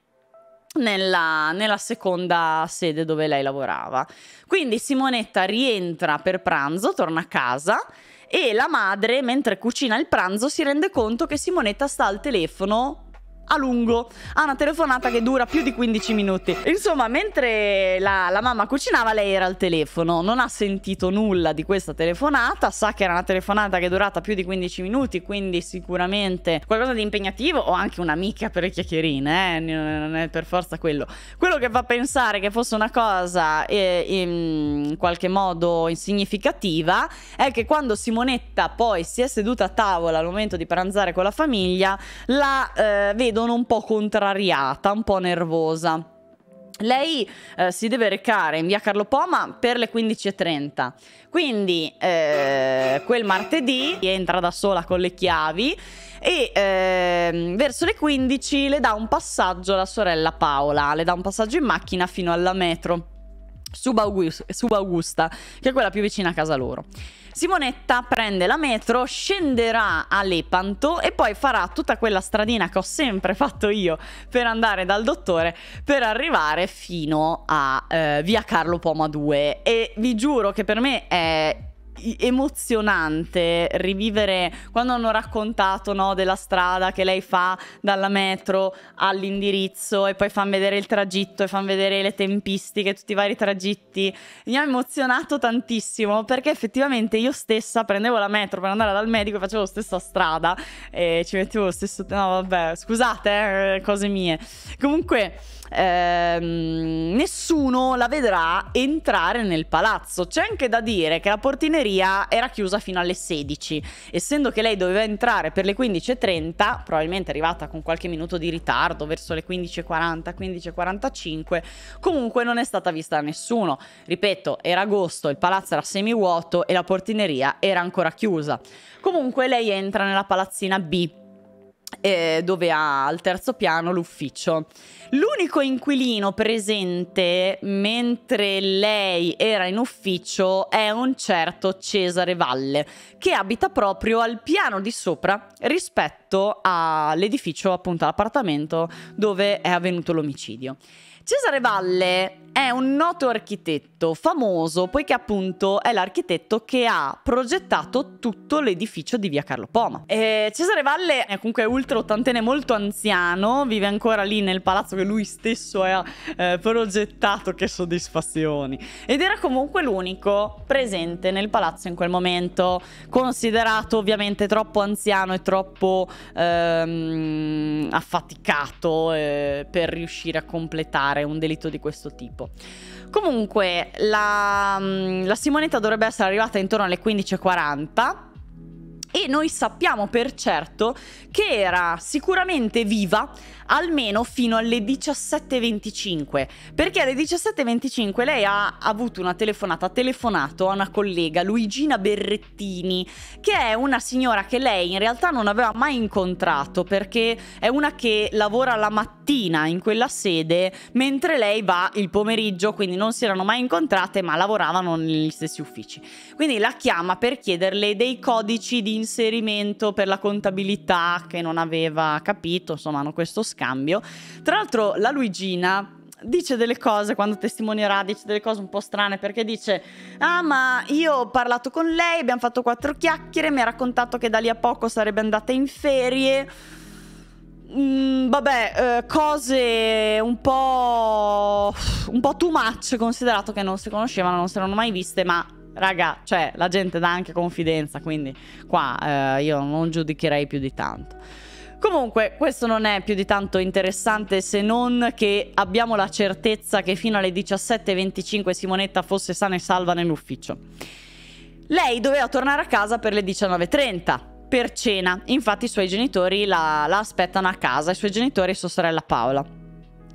Speaker 1: nella, nella, seconda sede dove lei lavorava. Quindi Simonetta rientra per pranzo, torna a casa e la madre, mentre cucina il pranzo, si rende conto che Simonetta sta al telefono a lungo. Ha una telefonata che dura più di 15 minuti. Insomma, mentre la, la, mamma cucinava, lei era al telefono. Non ha sentito nulla di questa telefonata. Sa che era una telefonata che è durata più di 15 minuti, quindi sicuramente qualcosa di impegnativo o anche un'amica per le chiacchierine, eh? Non è per forza quello. Quello che fa pensare che fosse una cosa eh, in qualche modo insignificativa è che quando Simonetta poi si è seduta a tavola al momento di pranzare con la famiglia, la eh, vedo vedono un po' contrariata, un po' nervosa. Lei eh, si deve recare in via Carlo Poma per le 15.30. Quindi eh, quel martedì entra da sola con le chiavi e eh, verso le 15 le dà un passaggio la sorella Paola, le dà un passaggio in macchina fino alla metro Subaugusta, che è quella più vicina a casa loro. Simonetta prende la metro, scenderà a Lepanto e poi farà tutta quella stradina che ho sempre fatto io per andare dal dottore per arrivare fino a eh, via Carlo Poma 2 e vi giuro che per me è emozionante rivivere quando hanno raccontato no, della strada che lei fa dalla metro all'indirizzo e poi fanno vedere il tragitto e fanno vedere le tempistiche, tutti i vari tragitti. Mi ha emozionato tantissimo perché effettivamente io stessa prendevo la metro per andare dal medico e facevo la stessa strada e ci mettevo lo stesso... No vabbè, scusate, eh, cose mie. Comunque ehm, nessuno la vedrà entrare nel palazzo. C'è anche da dire che la portineria era chiusa fino alle 16, essendo che lei doveva entrare per le 15.30, probabilmente arrivata con qualche minuto di ritardo, verso le 15.40, 15.45, comunque non è stata vista da nessuno. Ripeto, era agosto, il palazzo era semivuoto e la portineria era ancora chiusa. Comunque lei entra nella palazzina B eh, dove ha al terzo piano l'ufficio. L'unico inquilino presente mentre lei era in ufficio è un certo Cesare Valle, che abita proprio al piano di sopra rispetto all'edificio, appunto all'appartamento dove è avvenuto l'omicidio. Cesare Valle è un noto architetto famoso poiché appunto è l'architetto che ha progettato tutto l'edificio di via Carlo Poma. E Cesare Valle è comunque ultra ottantenne molto anziano, vive ancora lì nel palazzo che lui stesso ha eh, progettato, che soddisfazioni. Ed era comunque l'unico presente nel palazzo in quel momento, considerato ovviamente troppo anziano e troppo ehm, affaticato eh, per riuscire a completare un delitto di questo tipo tempo. Comunque, la, mm, la Simonetta dovrebbe essere arrivata intorno alle 15.40 e noi sappiamo per certo che era sicuramente viva almeno fino alle 17.25 perché alle 17.25 lei ha avuto una telefonata, ha telefonato a una collega Luigina Berrettini che è una signora che lei in realtà non aveva mai incontrato perché è una che lavora la mattina in quella sede mentre lei va il pomeriggio quindi non si erano mai incontrate ma lavoravano negli stessi uffici. Quindi la chiama per chiederle dei codici di inserimento per la contabilità che non aveva capito insomma hanno questo scambio. Tra l'altro la Luigina dice delle cose quando testimonierà, dice delle cose un po' strane perché dice ah ma io ho parlato con lei, abbiamo fatto quattro chiacchiere, mi ha raccontato che da lì a poco sarebbe andata in ferie. Mm, vabbè, eh, cose un po', un po' too much considerato che non si conoscevano, non si erano mai viste, ma raga, cioè la gente dà anche confidenza, quindi qua eh, io non giudicherei più di tanto. Comunque, questo non è più di tanto interessante se non che abbiamo la certezza che fino alle 17.25 Simonetta fosse sana e salva nell'ufficio. Lei doveva tornare a casa per le 19.30 per cena. Infatti i suoi genitori la, la aspettano a casa, i suoi genitori e sua sorella Paola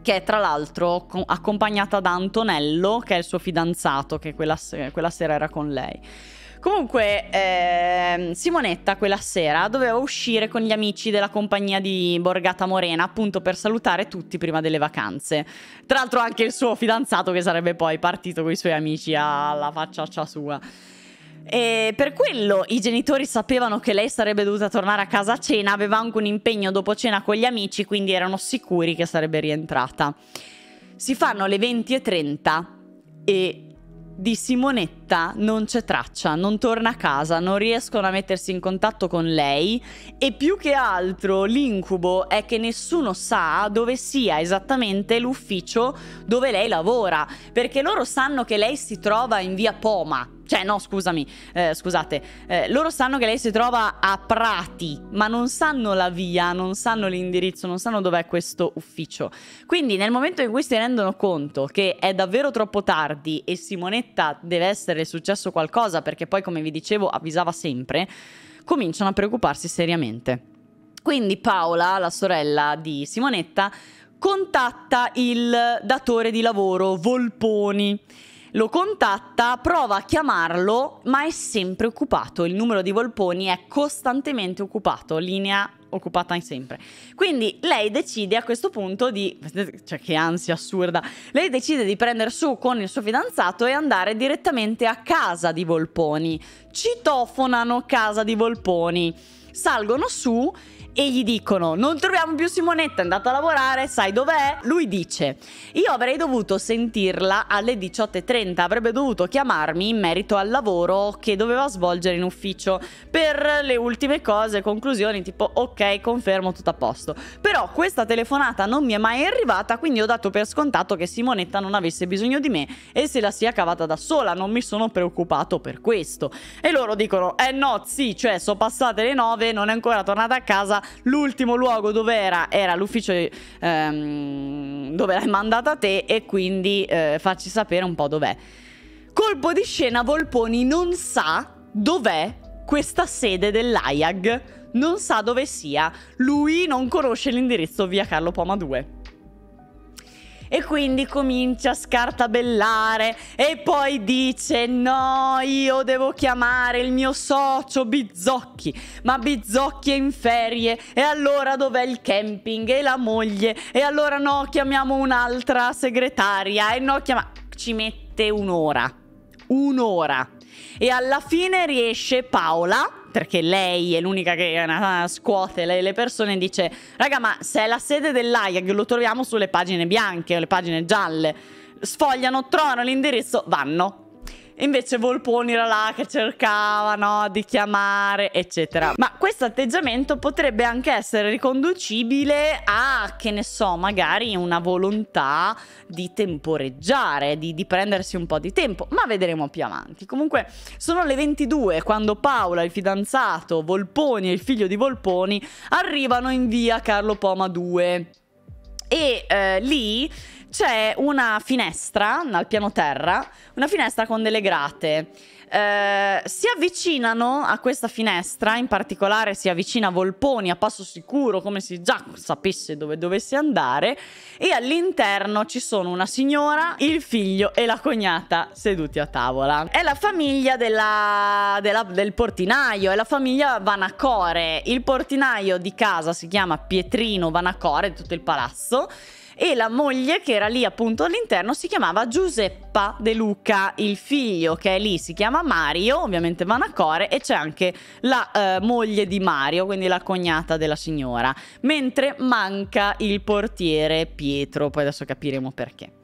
Speaker 1: che è tra l'altro accompagnata da Antonello, che è il suo fidanzato, che quella, quella sera era con lei. Comunque, eh, Simonetta quella sera doveva uscire con gli amici della compagnia di Borgata Morena, appunto per salutare tutti prima delle vacanze. Tra l'altro anche il suo fidanzato che sarebbe poi partito con i suoi amici alla facciaccia sua. E per quello i genitori sapevano che lei sarebbe dovuta tornare a casa a cena, aveva anche un impegno dopo cena con gli amici, quindi erano sicuri che sarebbe rientrata. Si fanno le 20.30 e di Simonetta non c'è traccia, non torna a casa, non riescono a mettersi in contatto con lei e più che altro l'incubo è che nessuno sa dove sia esattamente l'ufficio dove lei lavora, perché loro sanno che lei si trova in via Poma, cioè, no, scusami, eh, scusate. Eh, loro sanno che lei si trova a Prati, ma non sanno la via, non sanno l'indirizzo, non sanno dov'è questo ufficio. Quindi, nel momento in cui si rendono conto che è davvero troppo tardi e Simonetta deve essere successo qualcosa, perché poi, come vi dicevo, avvisava sempre, cominciano a preoccuparsi seriamente. Quindi Paola, la sorella di Simonetta, contatta il datore di lavoro, Volponi lo contatta, prova a chiamarlo, ma è sempre occupato. Il numero di Volponi è costantemente occupato, linea occupata sempre. Quindi lei decide a questo punto di cioè che ansia assurda. Lei decide di prendere su con il suo fidanzato e andare direttamente a casa di Volponi. Citofonano casa di Volponi. Salgono su e gli dicono non troviamo più Simonetta, è andata a lavorare, sai dov'è? Lui dice io avrei dovuto sentirla alle 18.30, avrebbe dovuto chiamarmi in merito al lavoro che doveva svolgere in ufficio per le ultime cose, conclusioni tipo ok confermo tutto a posto. Però questa telefonata non mi è mai arrivata quindi ho dato per scontato che Simonetta non avesse bisogno di me e se la sia cavata da sola, non mi sono preoccupato per questo. E loro dicono eh no sì, cioè sono passate le 9, non è ancora tornata a casa, l'ultimo luogo dove era era l'ufficio ehm, dove l'hai mandata te e quindi eh, facci sapere un po' dov'è. Colpo di scena, Volponi non sa dov'è questa sede dell'AIAG, non sa dove sia, lui non conosce l'indirizzo via Carlo Poma 2 e quindi comincia a scartabellare. E poi dice no io devo chiamare il mio socio Bizzocchi ma Bizzocchi è in ferie. E allora dov'è il camping? E la moglie? E allora no chiamiamo un'altra segretaria. E no chiama ci mette un'ora. Un'ora. E alla fine riesce Paola perché lei è l'unica che scuote le, le, persone e dice raga ma se è la sede dell'AIAG lo troviamo sulle pagine bianche o le pagine gialle sfogliano, trovano l'indirizzo, vanno Invece Volponi era là che cercava no, di chiamare, eccetera. Ma questo atteggiamento potrebbe anche essere riconducibile a, che ne so, magari una volontà di temporeggiare, di, di prendersi un po' di tempo, ma vedremo più avanti. Comunque sono le 22 quando Paola, il fidanzato, Volponi e il figlio di Volponi arrivano in via Carlo Poma 2. E eh, lì c'è una finestra al piano terra, una finestra con delle grate. Eh, si avvicinano a questa finestra, in particolare si avvicina Volponi a passo sicuro, come se già sapesse dove dovesse andare, e all'interno ci sono una signora, il figlio e la cognata seduti a tavola. È la famiglia della, della, del portinaio, è la famiglia Vanacore. Il portinaio di casa si chiama Pietrino Vanacore, tutto il palazzo e la moglie che era lì appunto all'interno si chiamava Giuseppa De Luca, il figlio che è lì si chiama Mario, ovviamente Vanacore e c'è anche la eh, moglie di Mario, quindi la cognata della signora, mentre manca il portiere Pietro, poi adesso capiremo perché.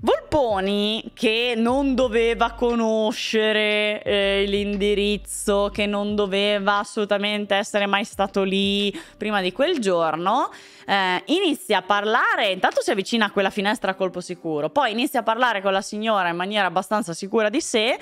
Speaker 1: Volponi che non doveva conoscere eh, l'indirizzo, che non doveva assolutamente essere mai stato lì prima di quel giorno, eh, inizia a parlare, intanto si avvicina a quella finestra a colpo sicuro, poi inizia a parlare con la signora in maniera abbastanza sicura di sé,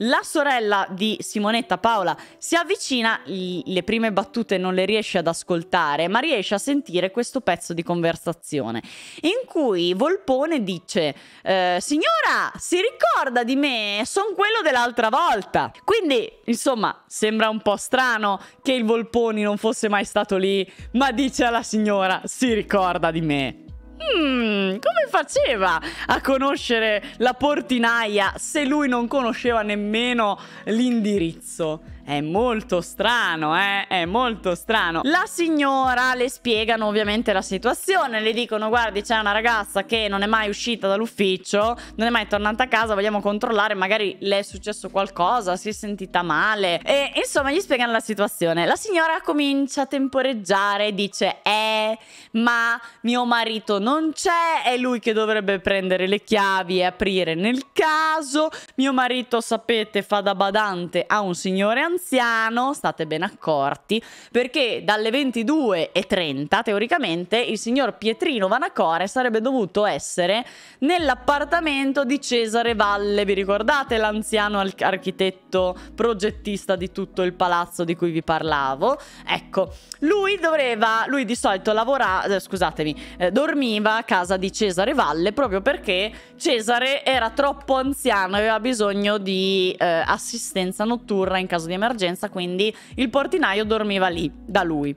Speaker 1: La sorella di Simonetta, Paola, si avvicina, le prime battute non le riesce ad ascoltare, ma riesce a sentire questo pezzo di conversazione in cui Volpone dice eh, Signora, si ricorda di me? Sono quello dell'altra volta. Quindi, insomma, sembra un po' strano che il Volponi non fosse mai stato lì, ma dice alla signora si ricorda di me. Hmm, come faceva a conoscere la portinaia se lui non conosceva nemmeno l'indirizzo? È molto strano, eh? È molto strano. La signora le spiegano ovviamente la situazione, le dicono guardi c'è una ragazza che non è mai uscita dall'ufficio, non è mai tornata a casa, vogliamo controllare, magari le è successo qualcosa, si è sentita male. E insomma gli spiegano la situazione. La signora comincia a temporeggiare, dice eh, ma mio marito non c'è, è lui che dovrebbe prendere le chiavi e aprire nel caso. Mio marito, sapete, fa da badante a un signore anziano anziano, state ben accorti, perché dalle 22.30 teoricamente il signor Pietrino Vanacore sarebbe dovuto essere nell'appartamento di Cesare Valle, vi ricordate l'anziano architetto progettista di tutto il palazzo di cui vi parlavo? Ecco, lui doveva, lui di solito lavora, eh, scusatemi, eh, dormiva a casa di Cesare Valle proprio perché Cesare era troppo anziano e aveva bisogno di eh, assistenza notturna in caso di emergenza emergenza, quindi il portinaio dormiva lì, da lui.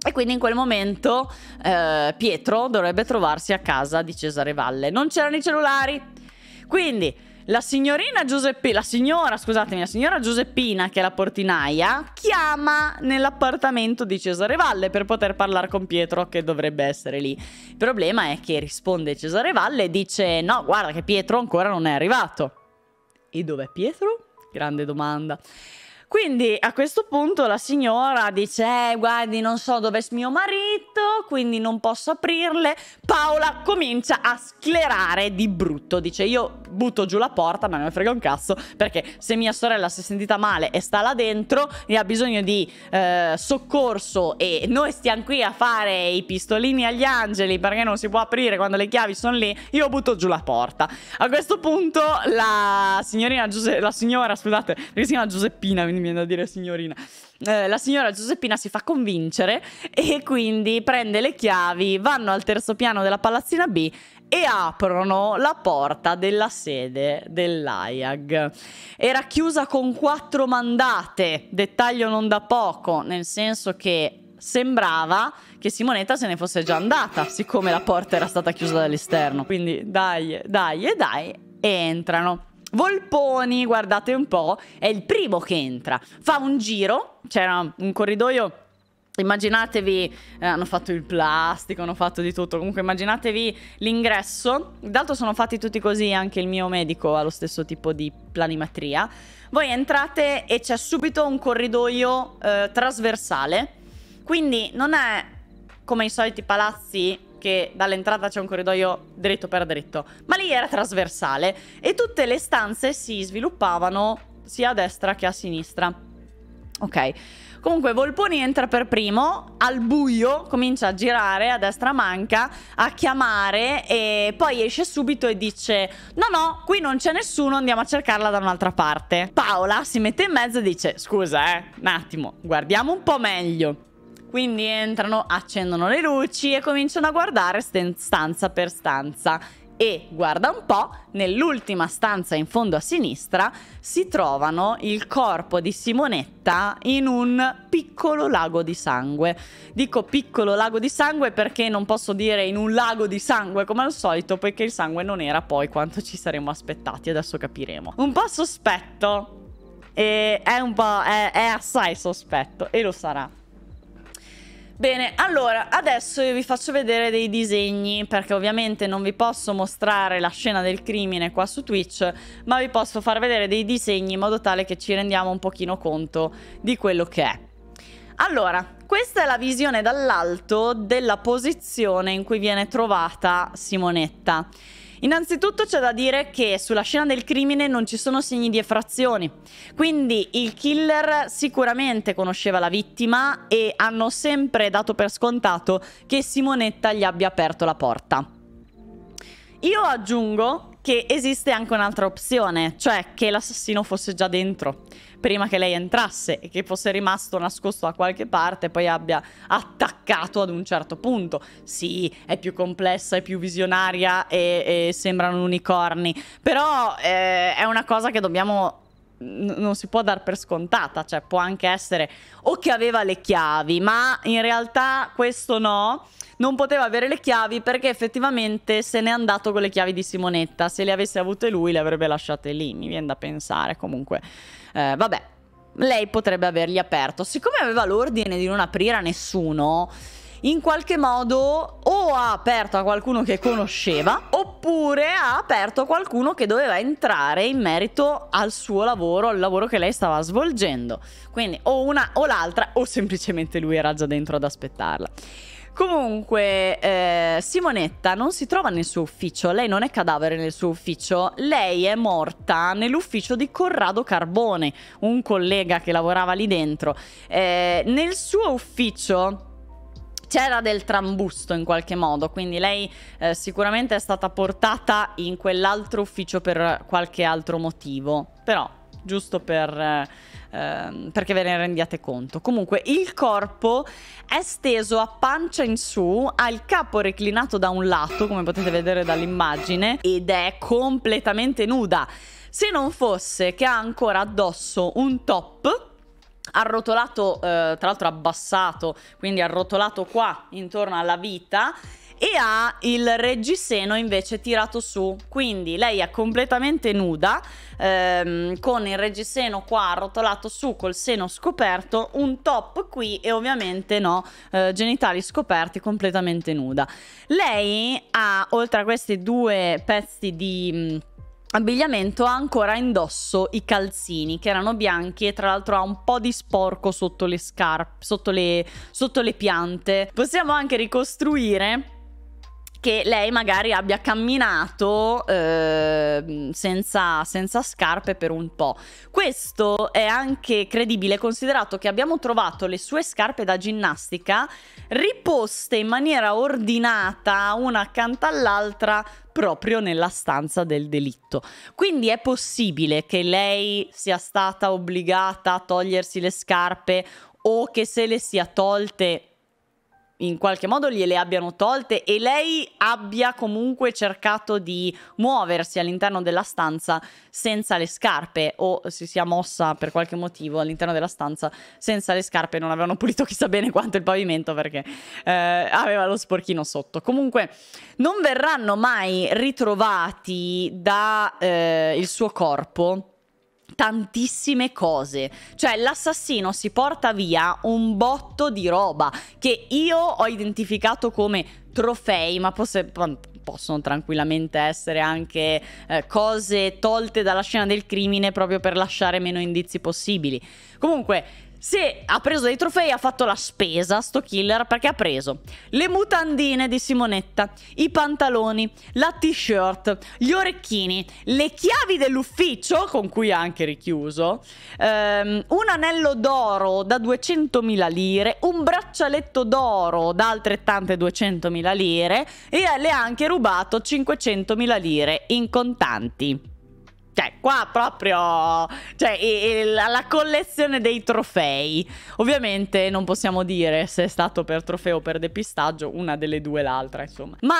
Speaker 1: E quindi in quel momento eh, Pietro dovrebbe trovarsi a casa di Cesare Valle. Non c'erano i cellulari. Quindi la signorina Giuseppina, la signora, scusatemi, la signora Giuseppina, che è la portinaia, chiama nell'appartamento di Cesare Valle per poter parlare con Pietro che dovrebbe essere lì. Il problema è che risponde Cesare Valle e dice no, guarda che Pietro ancora non è arrivato. E dov'è Pietro? Grande domanda. Quindi a questo punto la signora dice, eh, guardi, non so dove è mio marito, quindi non posso aprirle. Paola comincia a sclerare di brutto. Dice, io butto giù la porta, ma non mi frega un cazzo, perché se mia sorella si è sentita male e sta là dentro e ha bisogno di eh, soccorso e noi stiamo qui a fare i pistolini agli angeli perché non si può aprire quando le chiavi sono lì, io butto giù la porta. A questo punto la signorina Giuseppina, la signora, scusate, perché si chiama Giuseppina, quindi mi viene da dire signorina. Eh, la signora Giuseppina si fa convincere e quindi prende le chiavi, vanno al terzo piano della palazzina B e aprono la porta della sede dell'AIAG. Era chiusa con quattro mandate, dettaglio non da poco, nel senso che sembrava che Simonetta se ne fosse già andata, siccome la porta era stata chiusa dall'esterno. Quindi dai, dai e dai, entrano. Volponi, guardate un po', è il primo che entra. Fa un giro, c'era un corridoio Immaginatevi, eh, hanno fatto il plastico, hanno fatto di tutto. Comunque, immaginatevi l'ingresso. D'altro sono fatti tutti così, anche il mio medico ha lo stesso tipo di planimetria. Voi entrate e c'è subito un corridoio eh, trasversale. Quindi non è come i soliti palazzi che dall'entrata c'è un corridoio dritto per dritto, ma lì era trasversale e tutte le stanze si sviluppavano sia a destra che a sinistra. Ok. Comunque Volponi entra per primo, al buio comincia a girare a destra manca, a chiamare e poi esce subito e dice no no, qui non c'è nessuno, andiamo a cercarla da un'altra parte. Paola si mette in mezzo e dice scusa eh, un attimo, guardiamo un po' meglio. Quindi entrano, accendono le luci e cominciano a guardare stanza per stanza. E guarda un po', nell'ultima stanza in fondo a sinistra si trovano il corpo di Simonetta in un piccolo lago di sangue. Dico piccolo lago di sangue perché non posso dire in un lago di sangue come al solito, poiché il sangue non era poi quanto ci saremmo aspettati, adesso capiremo. Un po' sospetto. E è un po'. è, è assai sospetto e lo sarà. Bene, allora, adesso io vi faccio vedere dei disegni, perché ovviamente non vi posso mostrare la scena del crimine qua su Twitch, ma vi posso far vedere dei disegni in modo tale che ci rendiamo un pochino conto di quello che è. Allora, questa è la visione dall'alto della posizione in cui viene trovata Simonetta. Innanzitutto c'è da dire che sulla scena del crimine non ci sono segni di effrazioni, quindi il killer sicuramente conosceva la vittima e hanno sempre dato per scontato che Simonetta gli abbia aperto la porta. Io aggiungo che esiste anche un'altra opzione, cioè che l'assassino fosse già dentro prima che lei entrasse e che fosse rimasto nascosto da qualche parte e poi abbia attaccato ad un certo punto. Sì, è più complessa, è più visionaria e, e sembrano unicorni, però eh, è una cosa che dobbiamo non si può dar per scontata, cioè può anche essere o che aveva le chiavi, ma in realtà questo no, non poteva avere le chiavi perché effettivamente se n'è andato con le chiavi di Simonetta, se le avesse avute lui le avrebbe lasciate lì, mi viene da pensare comunque, eh, vabbè, lei potrebbe avergli aperto, siccome aveva l'ordine di non aprire a nessuno, in qualche modo o ha aperto a qualcuno che conosceva oppure ha aperto a qualcuno che doveva entrare in merito al suo lavoro, al lavoro che lei stava svolgendo. Quindi o una o l'altra o semplicemente lui era già dentro ad aspettarla. Comunque, eh, Simonetta non si trova nel suo ufficio, lei non è cadavere nel suo ufficio, lei è morta nell'ufficio di Corrado Carbone, un collega che lavorava lì dentro. Eh, nel suo ufficio c'era del trambusto in qualche modo, quindi lei eh, sicuramente è stata portata in quell'altro ufficio per qualche altro motivo, però giusto per, eh, ehm, perché ve ne rendiate conto. Comunque il corpo è steso a pancia in su, ha il capo reclinato da un lato, come potete vedere dall'immagine, ed è completamente nuda. Se non fosse che ha ancora addosso un top arrotolato, eh, tra l'altro abbassato, quindi arrotolato qua intorno alla vita e ha il reggiseno invece tirato su quindi lei è completamente nuda ehm, con il reggiseno qua arrotolato su col seno scoperto un top qui e ovviamente no eh, genitali scoperti completamente nuda lei ha oltre a questi due pezzi di abbigliamento ha ancora indosso i calzini che erano bianchi e tra l'altro ha un po' di sporco sotto le scarpe, sotto le, sotto le piante. Possiamo anche ricostruire che lei magari abbia camminato eh, senza, senza, scarpe per un po'. Questo è anche credibile considerato che abbiamo trovato le sue scarpe da ginnastica riposte in maniera ordinata una accanto all'altra proprio nella stanza del delitto. Quindi è possibile che lei sia stata obbligata a togliersi le scarpe o che se le sia tolte in qualche modo gliele abbiano tolte e lei abbia comunque cercato di muoversi all'interno della stanza senza le scarpe o si sia mossa per qualche motivo all'interno della stanza senza le scarpe. Non avevano pulito chissà bene quanto il pavimento perché eh, aveva lo sporchino sotto. Comunque non verranno mai ritrovati da eh, suo corpo tantissime cose. Cioè, l'assassino si porta via un botto di roba che io ho identificato come trofei, ma poss- possono tranquillamente essere anche eh, cose tolte dalla scena del crimine proprio per lasciare meno indizi possibili. Comunque, se ha preso dei trofei ha fatto la spesa sto killer perché ha preso le mutandine di Simonetta, i pantaloni, la t-shirt, gli orecchini, le chiavi dell'ufficio con cui ha anche richiuso, ehm, un anello d'oro da 200.000 lire, un braccialetto d'oro da altrettante 200.000 lire e le ha anche rubato 500.000 lire in contanti. Cioè, qua proprio... Cioè, la, la, collezione dei trofei. Ovviamente non possiamo dire se è stato per trofeo o per depistaggio, una delle due l'altra, insomma. Ma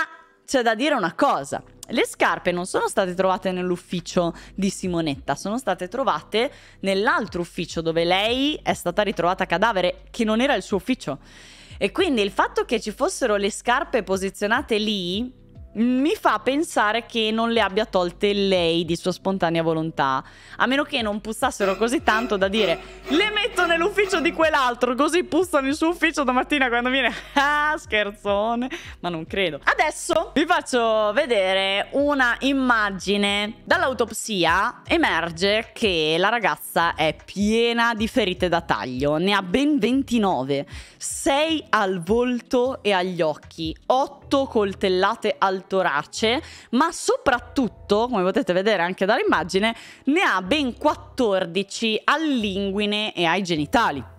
Speaker 1: c'è da dire una cosa. Le scarpe non sono state trovate nell'ufficio di Simonetta, sono state trovate nell'altro ufficio dove lei è stata ritrovata cadavere, che non era il suo ufficio. E quindi il fatto che ci fossero le scarpe posizionate lì mi fa pensare che non le abbia tolte lei di sua spontanea volontà. A meno che non pussassero così tanto da dire le metto nell'ufficio di quell'altro, così pussano il suo ufficio domattina quando viene. Ah, scherzone. Ma non credo. Adesso vi faccio vedere una immagine. Dall'autopsia emerge che la ragazza è piena di ferite da taglio. Ne ha ben 29. 6 al volto e agli occhi. 8 coltellate al torace, ma soprattutto, come potete vedere anche dall'immagine, ne ha ben 14 all'inguine e ai genitali.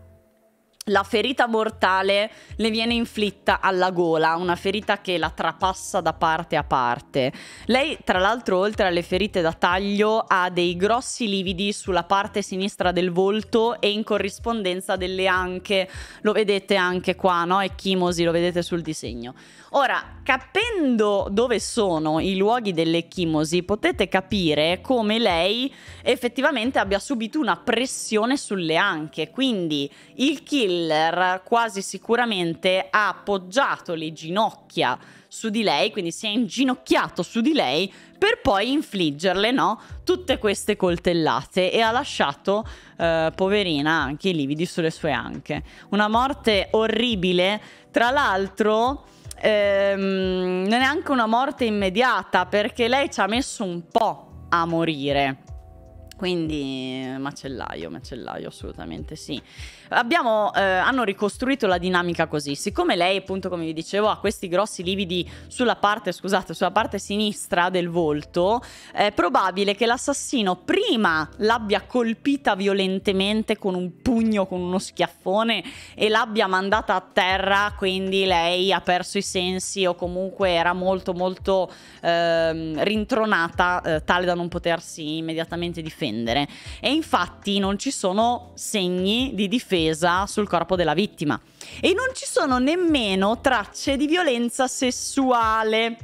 Speaker 1: la ferita mortale le viene inflitta alla gola, una ferita che la trapassa da parte a parte. Lei, tra l'altro, oltre alle ferite da taglio, ha dei grossi lividi sulla parte sinistra del volto e in corrispondenza delle anche. Lo vedete anche qua, no? Ecchimosi, lo vedete sul disegno. Ora, capendo dove sono i luoghi dell'ecchimosi, potete capire come lei effettivamente abbia subito una pressione sulle anche. Quindi il killer quasi sicuramente ha appoggiato le ginocchia su di lei, quindi si è inginocchiato su di lei per poi infliggerle, no? Tutte queste coltellate e ha lasciato, eh, poverina, anche i lividi sulle sue anche. Una morte orribile, tra l'altro ehm, non è neanche una morte immediata perché lei ci ha messo un po' a morire. Quindi macellaio, macellaio, assolutamente sì. Abbiamo, eh, hanno ricostruito la dinamica così. Siccome lei, appunto, come vi dicevo, ha questi grossi lividi sulla parte, scusate, sulla parte sinistra del volto, è probabile che l'assassino prima l'abbia colpita violentemente con un pugno, con uno schiaffone e l'abbia mandata a terra, quindi lei ha perso i sensi o comunque era molto molto eh, rintronata, eh, tale da non potersi immediatamente difendere e infatti non ci sono segni di difesa sul corpo della vittima e non ci sono nemmeno tracce di violenza sessuale.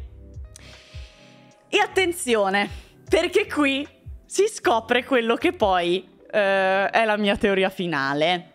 Speaker 1: E attenzione, perché qui si scopre quello che poi eh, è la mia teoria finale.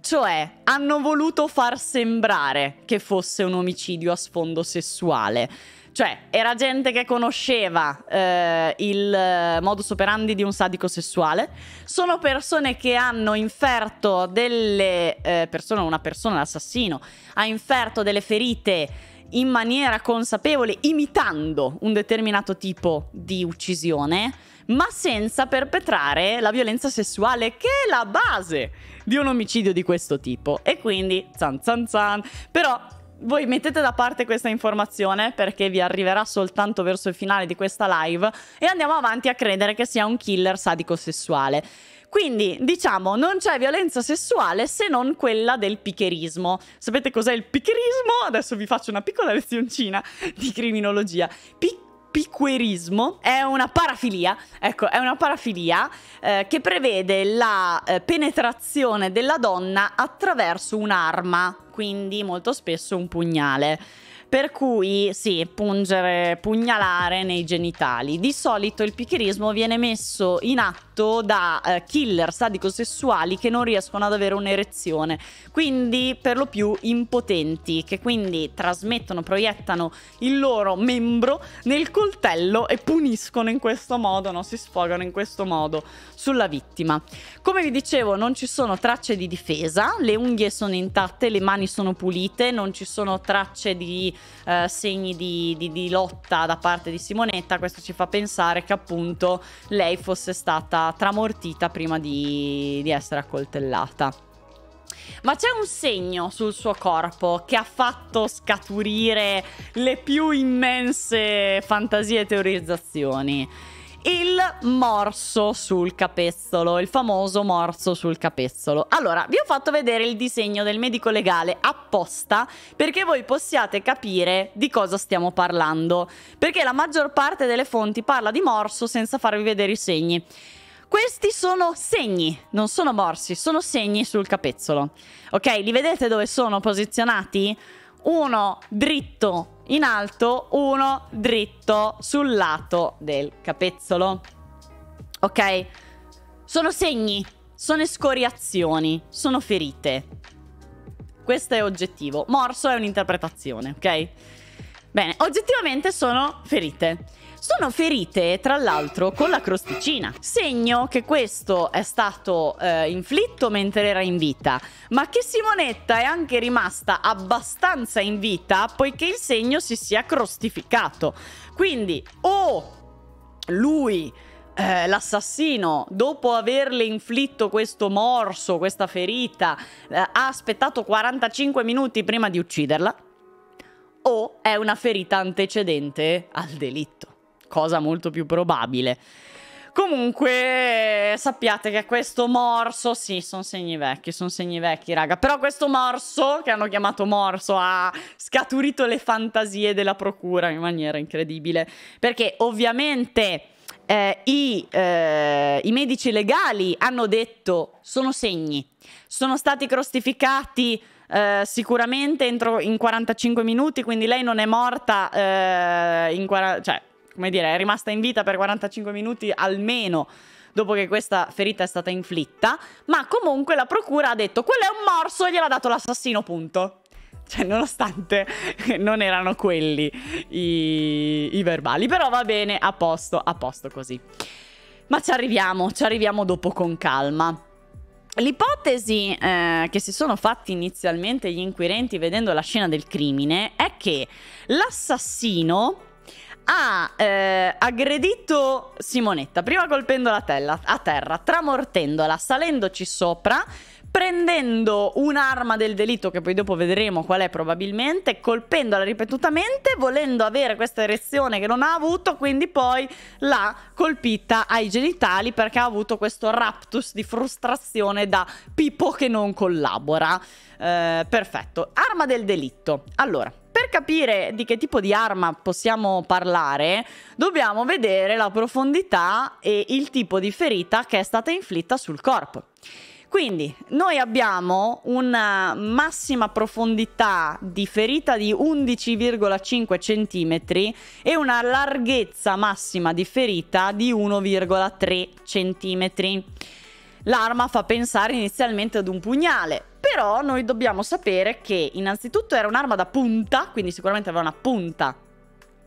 Speaker 1: Cioè, hanno voluto far sembrare che fosse un omicidio a sfondo sessuale cioè, era gente che conosceva eh, il modus operandi di un sadico sessuale. Sono persone che hanno inferto delle eh, persone, una persona, l'assassino, ha inferto delle ferite in maniera consapevole, imitando un determinato tipo di uccisione, ma senza perpetrare la violenza sessuale, che è la base di un omicidio di questo tipo. E quindi, zan zan zan. Però voi mettete da parte questa informazione perché vi arriverà soltanto verso il finale di questa live e andiamo avanti a credere che sia un killer sadico sessuale. Quindi, diciamo, non c'è violenza sessuale se non quella del picherismo. Sapete cos'è il picherismo? Adesso vi faccio una piccola lezioncina di criminologia. Pic- piquerismo è una parafilia, ecco, è una parafilia eh, che prevede la eh, penetrazione della donna attraverso un'arma, quindi molto spesso un pugnale. Per cui sì, pungere, pugnalare nei genitali. Di solito il picherismo viene messo in atto da eh, killer sadico-sessuali che non riescono ad avere un'erezione, quindi per lo più impotenti, che quindi trasmettono, proiettano il loro membro nel coltello e puniscono in questo modo, no? si sfogano in questo modo sulla vittima. Come vi dicevo, non ci sono tracce di difesa, le unghie sono intatte, le mani sono pulite, non ci sono tracce di eh, segni di, di, di, lotta da parte di Simonetta, questo ci fa pensare che appunto lei fosse stata tramortita prima di, di essere accoltellata. Ma c'è un segno sul suo corpo che ha fatto scaturire le più immense fantasie e teorizzazioni il morso sul capezzolo, il famoso morso sul capezzolo. Allora, vi ho fatto vedere il disegno del medico legale apposta perché voi possiate capire di cosa stiamo parlando, perché la maggior parte delle fonti parla di morso senza farvi vedere i segni. Questi sono segni, non sono morsi, sono segni sul capezzolo. Ok, li vedete dove sono posizionati? Uno dritto in alto, uno dritto sul lato del capezzolo. Ok? Sono segni, sono escoriazioni, sono ferite. Questo è oggettivo. Morso è un'interpretazione, ok? Bene, oggettivamente sono ferite. Sono ferite, tra l'altro, con la crosticina, segno che questo è stato eh, inflitto mentre era in vita, ma che Simonetta è anche rimasta abbastanza in vita poiché il segno si sia crostificato. Quindi, o lui eh, l'assassino, dopo averle inflitto questo morso, questa ferita, eh, ha aspettato 45 minuti prima di ucciderla, o è una ferita antecedente al delitto cosa molto più probabile. Comunque sappiate che questo morso, sì, sono segni vecchi, sono segni vecchi, raga. Però questo morso, che hanno chiamato morso, ha scaturito le fantasie della procura in maniera incredibile. Perché ovviamente eh, i, eh, i medici legali hanno detto sono segni, sono stati crostificati eh, sicuramente entro in 45 minuti, quindi lei non è morta eh, in 40, cioè, come dire, è rimasta in vita per 45 minuti almeno dopo che questa ferita è stata inflitta, ma comunque la procura ha detto quello è un morso e gliel'ha dato l'assassino, punto. Cioè, nonostante non erano quelli i, i verbali, però va bene, a posto, a posto così. Ma ci arriviamo, ci arriviamo dopo con calma. L'ipotesi eh, che si sono fatti inizialmente gli inquirenti vedendo la scena del crimine è che l'assassino ha eh, aggredito Simonetta, prima colpendola a, tella, a terra, tramortendola, salendoci sopra, prendendo un'arma del delitto che poi dopo vedremo qual è probabilmente, colpendola ripetutamente, volendo avere questa erezione che non ha avuto, quindi poi l'ha colpita ai genitali perché ha avuto questo raptus di frustrazione da Pippo che non collabora. Eh, perfetto, arma del delitto. Allora, per capire di che tipo di arma possiamo parlare, dobbiamo vedere la profondità e il tipo di ferita che è stata inflitta sul corpo. Quindi noi abbiamo una massima profondità di ferita di 11,5 cm e una larghezza massima di ferita di 1,3 cm. L'arma fa pensare inizialmente ad un pugnale, però noi dobbiamo sapere che innanzitutto era un'arma da punta, quindi sicuramente aveva una punta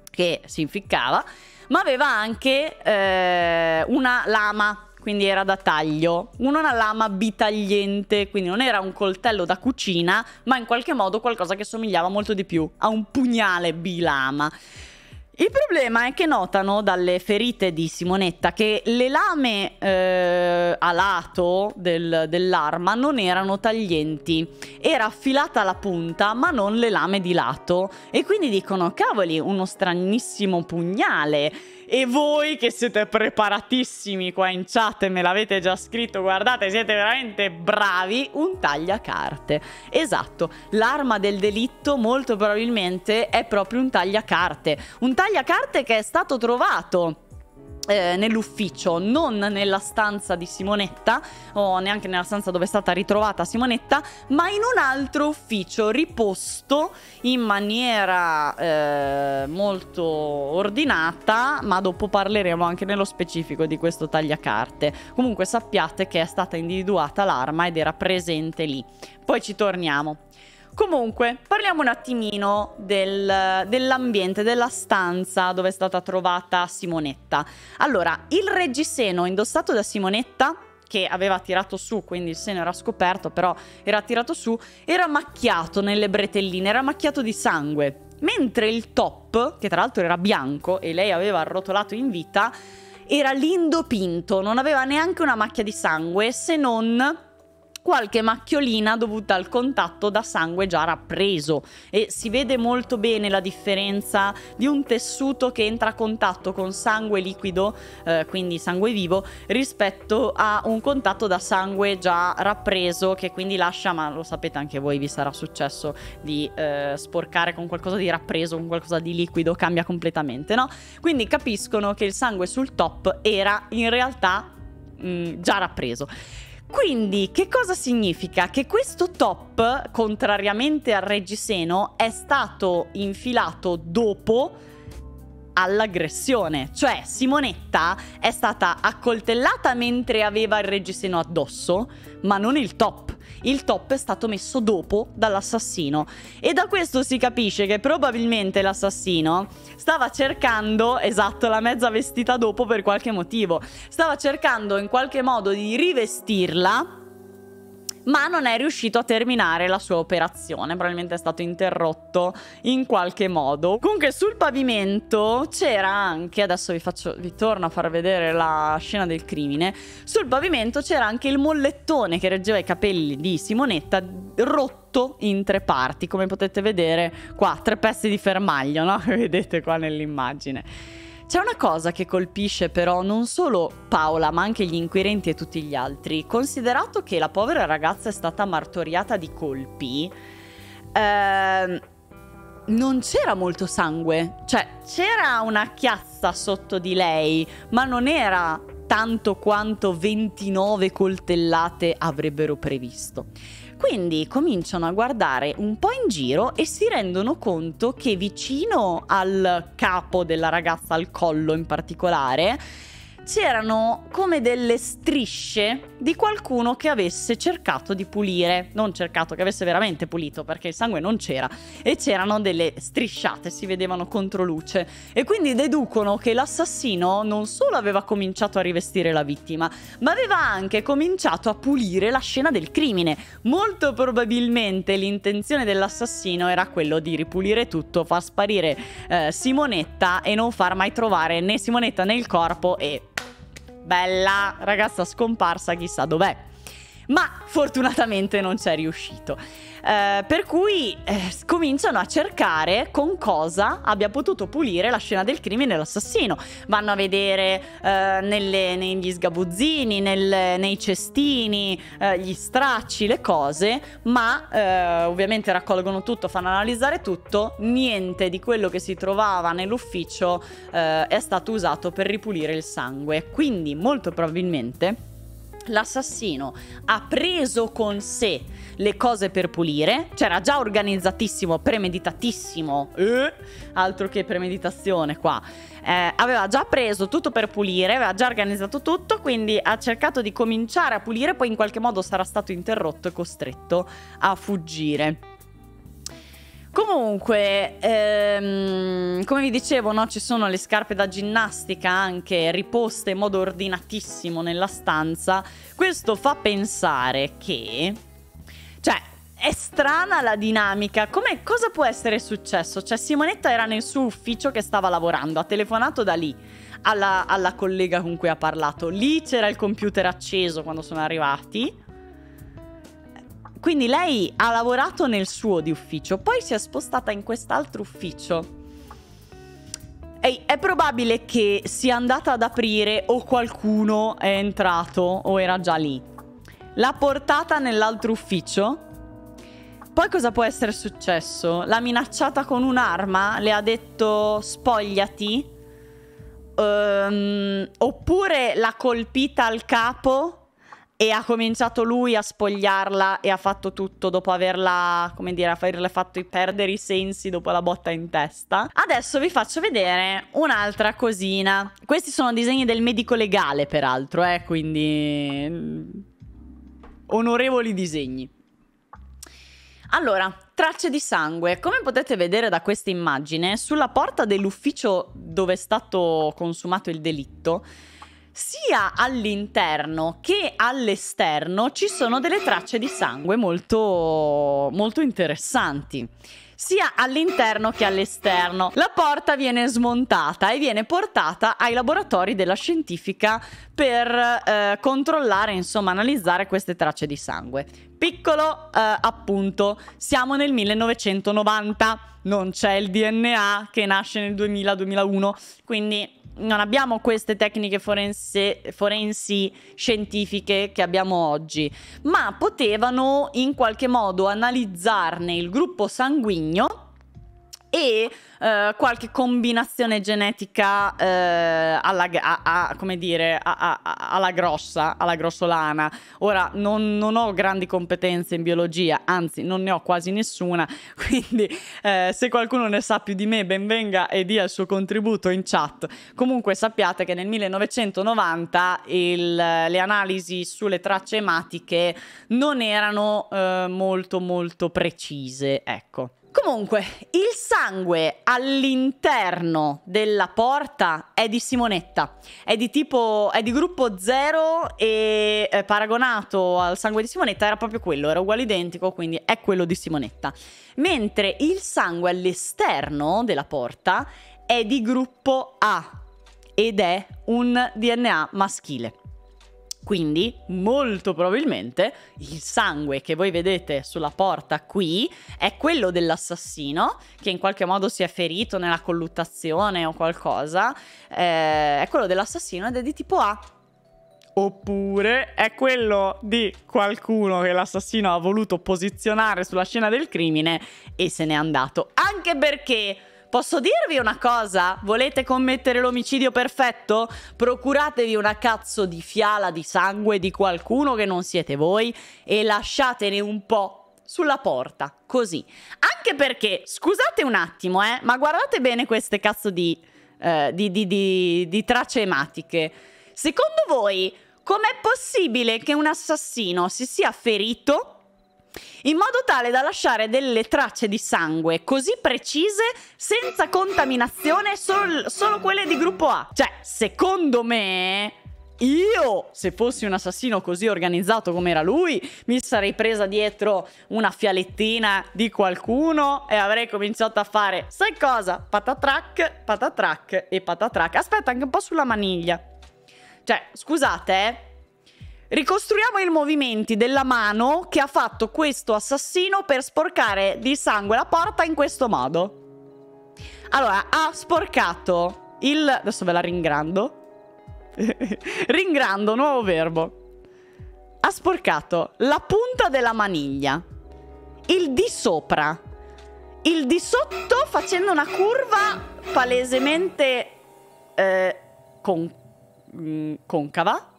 Speaker 1: che si inficcava, ma aveva anche eh, una lama quindi era da taglio. Una lama bitagliente, quindi non era un coltello da cucina, ma in qualche modo qualcosa che somigliava molto di più a un pugnale bilama. Il problema è che notano dalle ferite di Simonetta che le lame eh, a lato del, dell'arma non erano taglienti, era affilata la punta ma non le lame di lato. E quindi dicono cavoli uno stranissimo pugnale e voi che siete preparatissimi qua in chat e me l'avete già scritto, guardate, siete veramente bravi, un tagliacarte. Esatto, l'arma del delitto molto probabilmente è proprio un tagliacarte. Un tagliacarte che è stato trovato eh, nell'ufficio, non nella stanza di Simonetta o neanche nella stanza dove è stata ritrovata Simonetta, ma in un altro ufficio riposto in maniera eh, molto ordinata, ma dopo parleremo anche nello specifico di questo tagliacarte. Comunque sappiate che è stata individuata l'arma ed era presente lì. Poi ci torniamo. Comunque, parliamo un attimino del, dell'ambiente, della stanza dove è stata trovata Simonetta. Allora, il reggiseno indossato da Simonetta che aveva tirato su, quindi il seno era scoperto, però era tirato su, era macchiato nelle bretelline, era macchiato di sangue. Mentre il top, che tra l'altro era bianco e lei aveva arrotolato in vita, era lindo pinto, non aveva neanche una macchia di sangue se non qualche macchiolina dovuta al contatto da sangue già rappreso e si vede molto bene la differenza di un tessuto che entra a contatto con sangue liquido, eh, quindi sangue vivo, rispetto a un contatto da sangue già rappreso che quindi lascia, ma lo sapete anche voi, vi sarà successo di eh, sporcare con qualcosa di rappreso, con qualcosa di liquido, cambia completamente, no? Quindi capiscono che il sangue sul top era in realtà mh, mm, già rappreso. Quindi, che cosa significa? Che questo top, contrariamente al reggiseno, è stato infilato dopo all'aggressione. Cioè, Simonetta è stata accoltellata mentre aveva il reggiseno addosso, ma non il top. Il top è stato messo dopo dall'assassino. E da questo si capisce che probabilmente l'assassino stava cercando, esatto, la mezza vestita dopo per qualche motivo. Stava cercando in qualche modo di rivestirla ma non è riuscito a terminare la sua operazione, probabilmente è stato interrotto in qualche modo. Comunque sul pavimento c'era anche, adesso vi, faccio, vi torno a far vedere la scena del crimine, sul pavimento c'era anche il mollettone che reggeva i capelli di Simonetta rotto in tre parti, come potete vedere qua, tre pezzi di fermaglio, no? Vedete qua nell'immagine. C'è una cosa che colpisce però non solo Paola, ma anche gli inquirenti e tutti gli altri. Considerato che la povera ragazza è stata martoriata di colpi, eh, non c'era molto sangue. Cioè, c'era una chiazza sotto di lei, ma non era tanto quanto 29 coltellate avrebbero previsto. Quindi cominciano a guardare un po' in giro e si rendono conto che vicino al capo della ragazza, al collo in particolare, c'erano come delle strisce di qualcuno che avesse cercato di pulire, non cercato che avesse veramente pulito perché il sangue non c'era. E c'erano delle strisciate, si vedevano contro luce. E quindi deducono che l'assassino non solo aveva cominciato a rivestire la vittima, ma aveva anche cominciato a pulire la scena del crimine. Molto probabilmente l'intenzione dell'assassino era quello di ripulire tutto, far sparire eh, Simonetta e non far mai trovare né Simonetta né il corpo e bella ragazza scomparsa, chissà dov'è. Ma fortunatamente non c'è riuscito. Eh, per cui eh, cominciano a cercare con cosa abbia potuto pulire la scena del crimine l'assassino. Vanno a vedere eh, nelle, negli sgabuzzini, nel, nei cestini, eh, gli stracci, le cose, ma eh, ovviamente raccolgono tutto, fanno analizzare tutto. Niente di quello che si trovava nell'ufficio eh, è stato usato per ripulire il sangue. Quindi molto probabilmente l'assassino ha preso con sé le cose per pulire, c'era già organizzatissimo, premeditatissimo, eh, altro che premeditazione qua, eh, aveva già preso tutto per pulire, aveva già organizzato tutto, quindi ha cercato di cominciare a pulire, poi in qualche modo sarà stato interrotto e costretto a fuggire. Comunque, ehm, come vi dicevo, no, ci sono le scarpe da ginnastica anche riposte in modo ordinatissimo nella stanza. Questo fa pensare che... Cioè, è strana la dinamica. Come, cosa può essere successo? Cioè, Simonetta era nel suo ufficio che stava lavorando, ha telefonato da lì alla, alla collega con cui ha parlato. Lì c'era il computer acceso quando sono arrivati quindi lei ha lavorato nel suo di ufficio, poi si è spostata in quest'altro ufficio. E è probabile che sia andata ad aprire o qualcuno è entrato o era già lì. L'ha portata nell'altro ufficio. Poi cosa può essere successo? L'ha minacciata con un'arma? Le ha detto spogliati? Um, oppure l'ha colpita al capo? E ha cominciato lui a spogliarla e ha fatto tutto dopo averla, come dire, averle fatto perdere i sensi dopo la botta in testa. Adesso vi faccio vedere un'altra cosina. Questi sono disegni del medico legale, peraltro, eh, quindi mm, onorevoli disegni. Allora, tracce di sangue. Come potete vedere da questa immagine, sulla porta dell'ufficio dove è stato consumato il delitto sia all'interno che all'esterno ci sono delle tracce di sangue molto, molto interessanti sia all'interno che all'esterno. La porta viene smontata e viene portata ai laboratori della scientifica per eh, controllare, insomma, analizzare queste tracce di sangue. Piccolo eh, appunto, siamo nel 1990, non c'è il DNA che nasce nel 2000-2001, quindi non abbiamo queste tecniche forense, forensi scientifiche che abbiamo oggi, ma potevano in qualche modo analizzarne il gruppo sanguigno e eh, qualche combinazione genetica eh, alla, a, a, come dire, a, alla grossa, alla grossolana. Ora non, non, ho grandi competenze in biologia, anzi non ne ho quasi nessuna, quindi eh, se qualcuno ne sa più di me ben venga e dia il suo contributo in chat. Comunque sappiate che nel 1990 il, le analisi sulle tracce ematiche non erano eh, molto molto precise, ecco. Comunque, il sangue all'interno della porta è di Simonetta, è di tipo, è di gruppo 0 e eh, paragonato al sangue di Simonetta era proprio quello, era uguale identico, quindi è quello di Simonetta. Mentre il sangue all'esterno della porta è di gruppo A ed è un DNA maschile. Quindi, molto probabilmente, il sangue che voi vedete sulla porta qui è quello dell'assassino, che in qualche modo si è ferito nella colluttazione o qualcosa, eh, è quello dell'assassino ed è di tipo A. Oppure è quello di qualcuno che l'assassino ha voluto posizionare sulla scena del crimine e se n'è andato. Anche perché Posso dirvi una cosa? Volete commettere l'omicidio perfetto? Procuratevi una cazzo di fiala di sangue di qualcuno che non siete voi e lasciatene un po' sulla porta, così. Anche perché, scusate un attimo, eh, ma guardate bene queste cazzo di, eh, di, di, di, tracce ematiche. Secondo voi, com'è possibile che un assassino si sia ferito in modo tale da lasciare delle tracce di sangue così precise senza contaminazione, solo, solo quelle di gruppo A. Cioè, secondo me, io, se fossi un assassino così organizzato come era lui, mi sarei presa dietro una fialettina di qualcuno e avrei cominciato a fare, sai cosa? Patatrack, patatrack e patatrack. Aspetta, anche un po' sulla maniglia. Cioè, scusate, eh. Ricostruiamo i movimenti della mano che ha fatto questo assassino per sporcare di sangue la porta in questo modo. Allora, ha sporcato il... Adesso ve la ringrando. ringrando, nuovo verbo. Ha sporcato la punta della maniglia, il di sopra, il di sotto facendo una curva palesemente eh, con, mm, concava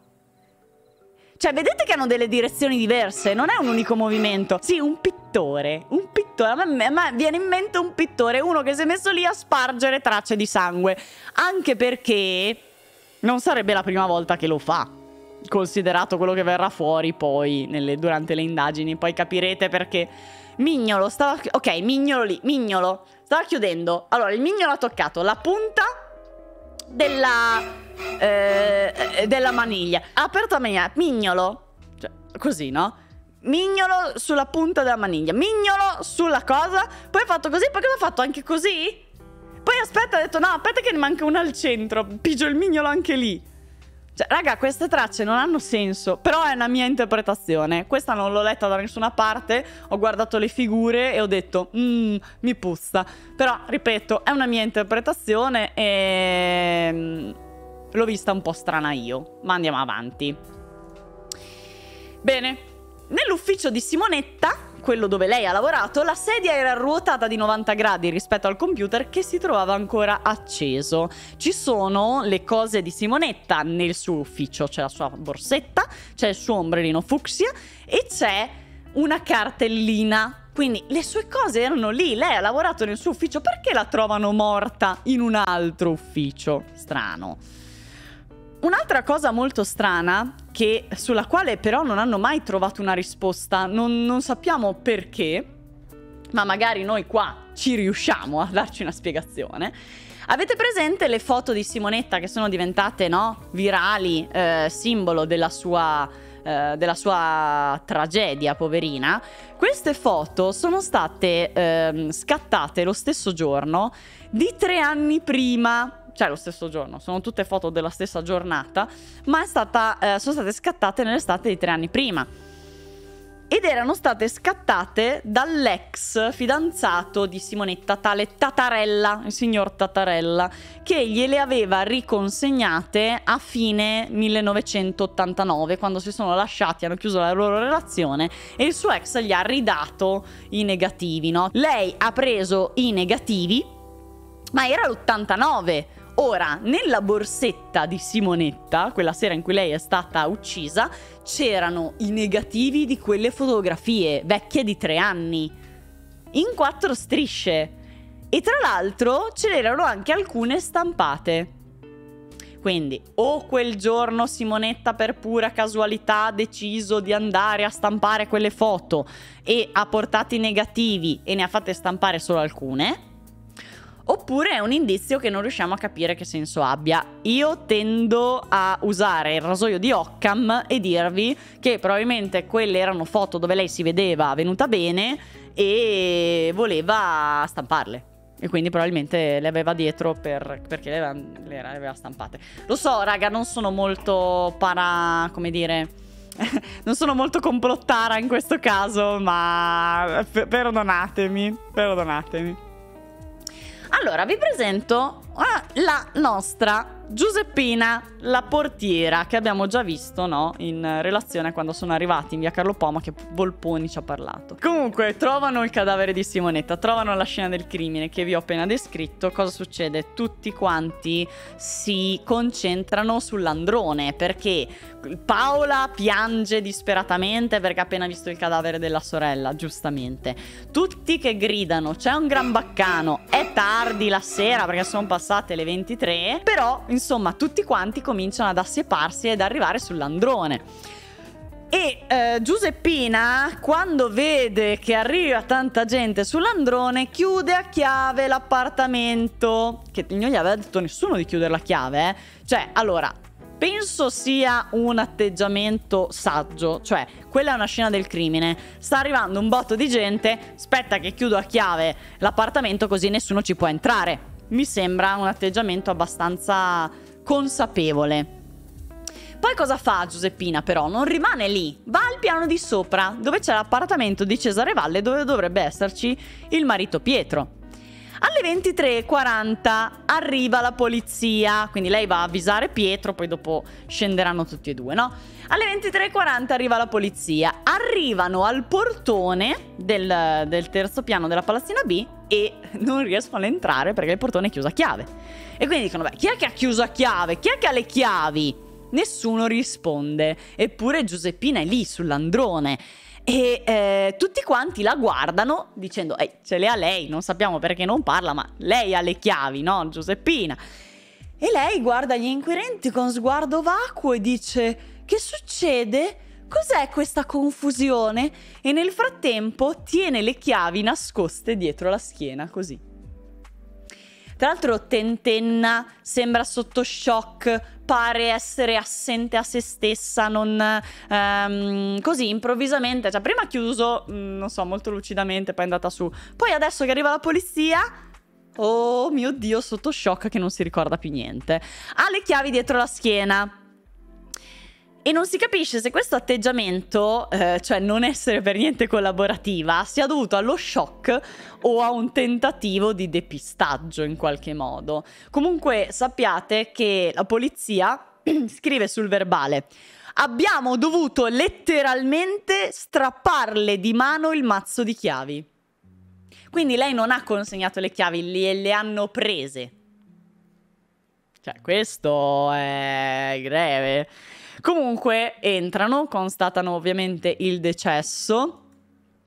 Speaker 1: cioè, vedete che hanno delle direzioni diverse, non è un unico movimento. Sì, un pittore, un pittore. A me, a me viene in mente un pittore, uno che si è messo lì a spargere tracce di sangue. Anche perché non sarebbe la prima volta che lo fa. Considerato quello che verrà fuori poi nelle, durante le indagini, poi capirete perché. Mignolo stava. Ok, mignolo lì, mignolo. Stava chiudendo. Allora, il mignolo ha toccato la punta della eh, della maniglia. Ha aperto la maniglia, mignolo, cioè, così, no? Mignolo sulla punta della maniglia, mignolo sulla cosa, poi ha fatto così, poi cosa ha fatto? Anche così? Poi aspetta, ha detto no, aspetta che ne manca una al centro, pigio il mignolo anche lì. Cioè, raga, queste tracce non hanno senso, però è una mia interpretazione. Questa non l'ho letta da nessuna parte, ho guardato le figure e ho detto, mmm, mi puzza. Però, ripeto, è una mia interpretazione e l'ho vista un po' strana io, ma andiamo avanti. Bene, nell'ufficio di Simonetta, quello dove lei ha lavorato, la sedia era ruotata di 90 gradi rispetto al computer che si trovava ancora acceso. Ci sono le cose di Simonetta nel suo ufficio, c'è la sua borsetta, c'è il suo ombrellino fucsia e c'è una cartellina. Quindi le sue cose erano lì, lei ha lavorato nel suo ufficio, perché la trovano morta in un altro ufficio? Strano. Un'altra cosa molto strana, che, sulla quale però non hanno mai trovato una risposta, non, non sappiamo perché, ma magari noi qua ci riusciamo a darci una spiegazione. Avete presente le foto di Simonetta che sono diventate no, virali, eh, simbolo della sua, eh, della sua, tragedia, poverina? Queste foto sono state eh, scattate lo stesso giorno di tre anni prima cioè lo stesso giorno, sono tutte foto della stessa giornata, ma stata, eh, sono state scattate nell'estate di tre anni prima. Ed erano state scattate dall'ex fidanzato di Simonetta, tale Tatarella, il signor Tatarella, che gliele aveva riconsegnate a fine 1989, quando si sono lasciati, hanno chiuso la loro relazione e il suo ex gli ha ridato i negativi, no? Lei ha preso i negativi, ma era l'89 Ora, nella borsetta di Simonetta, quella sera in cui lei è stata uccisa, c'erano i negativi di quelle fotografie, vecchie di tre anni, in quattro strisce. E tra l'altro ce n'erano anche alcune stampate. Quindi, o quel giorno Simonetta per pura casualità ha deciso di andare a stampare quelle foto e ha portato i negativi e ne ha fatte stampare solo alcune, Oppure è un indizio che non riusciamo a capire che senso abbia. Io tendo a usare il rasoio di Occam e dirvi che probabilmente quelle erano foto dove lei si vedeva venuta bene e voleva stamparle. E quindi probabilmente le aveva dietro per, perché le aveva, le aveva stampate. Lo so, raga, non sono molto para... come dire... non sono molto complottara in questo caso, ma perdonatemi, perdonatemi. Allora, vi presento uh, la nostra Giuseppina, la portiera, che abbiamo già visto, no? In relazione a quando sono arrivati in via Carlo Poma, che Volponi ci ha parlato. Comunque, trovano il cadavere di Simonetta, trovano la scena del crimine che vi ho appena descritto. Cosa succede? Tutti quanti si concentrano sull'androne, perché Paola piange disperatamente perché ha appena visto il cadavere della sorella, giustamente. Tutti che gridano, c'è un gran baccano, è tardi la sera perché sono passate le 23, però insomma tutti quanti cominciano ad assieparsi ed arrivare sull'androne. E eh, Giuseppina, quando vede che arriva tanta gente sull'androne, chiude a chiave l'appartamento. Che non gli aveva detto nessuno di chiudere la chiave, eh. Cioè, allora, penso sia un atteggiamento saggio, cioè quella è una scena del crimine, sta arrivando un botto di gente, aspetta che chiudo a chiave l'appartamento così nessuno ci può entrare. Mi sembra un atteggiamento abbastanza consapevole. Poi cosa fa Giuseppina però? Non rimane lì, va al piano di sopra, dove c'è l'appartamento di Cesare Valle dove dovrebbe esserci il marito Pietro. Alle 23.40 arriva la polizia, quindi lei va a avvisare Pietro, poi dopo scenderanno tutti e due, no? Alle 23.40 arriva la polizia, arrivano al portone del, del terzo piano della palazzina B e non riescono ad entrare perché il portone è chiuso a chiave. E quindi dicono, beh, chi è che ha chiuso a chiave? Chi è che ha le chiavi? Nessuno risponde, eppure Giuseppina è lì sull'androne. E eh, tutti quanti la guardano dicendo, eh, ce le ha lei, non sappiamo perché non parla, ma lei ha le chiavi, no? Giuseppina. E lei guarda gli inquirenti con sguardo vacuo e dice, che succede? Cos'è questa confusione? E nel frattempo tiene le chiavi nascoste dietro la schiena, così. Tra l'altro tentenna, sembra sotto shock, pare essere assente a se stessa, non um, così improvvisamente, cioè prima ha chiuso, mm, non so, molto lucidamente, poi è andata su. Poi adesso che arriva la polizia, oh mio Dio, sotto shock che non si ricorda più niente. Ha le chiavi dietro la schiena. E non si capisce se questo atteggiamento, eh, cioè non essere per niente collaborativa, sia dovuto allo shock o a un tentativo di depistaggio in qualche modo. Comunque sappiate che la polizia scrive sul verbale abbiamo dovuto letteralmente strapparle di mano il mazzo di chiavi. Quindi lei non ha consegnato le chiavi, le, le hanno prese. Cioè, questo è greve. Comunque entrano, constatano ovviamente il decesso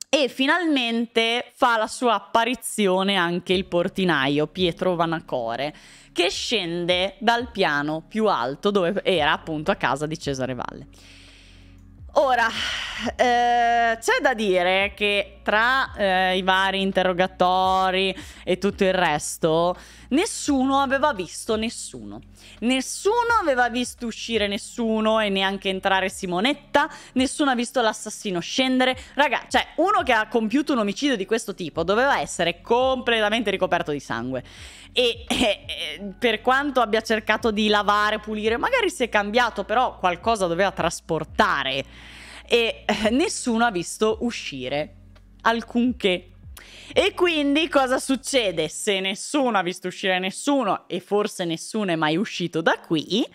Speaker 1: e finalmente fa la sua apparizione anche il portinaio Pietro Vanacore che scende dal piano più alto dove era appunto a casa di Cesare Valle. Ora, eh, c'è da dire che tra eh, i vari interrogatori e tutto il resto, nessuno aveva visto nessuno. Nessuno aveva visto uscire nessuno e neanche entrare Simonetta, nessuno ha visto l'assassino scendere. Raga, cioè, uno che ha compiuto un omicidio di questo tipo doveva essere completamente ricoperto di sangue. E eh, eh, per quanto abbia cercato di lavare, pulire, magari si è cambiato, però qualcosa doveva trasportare. E eh, nessuno ha visto uscire alcunché. E quindi cosa succede? Se nessuno ha visto uscire nessuno e forse nessuno è mai uscito da qui,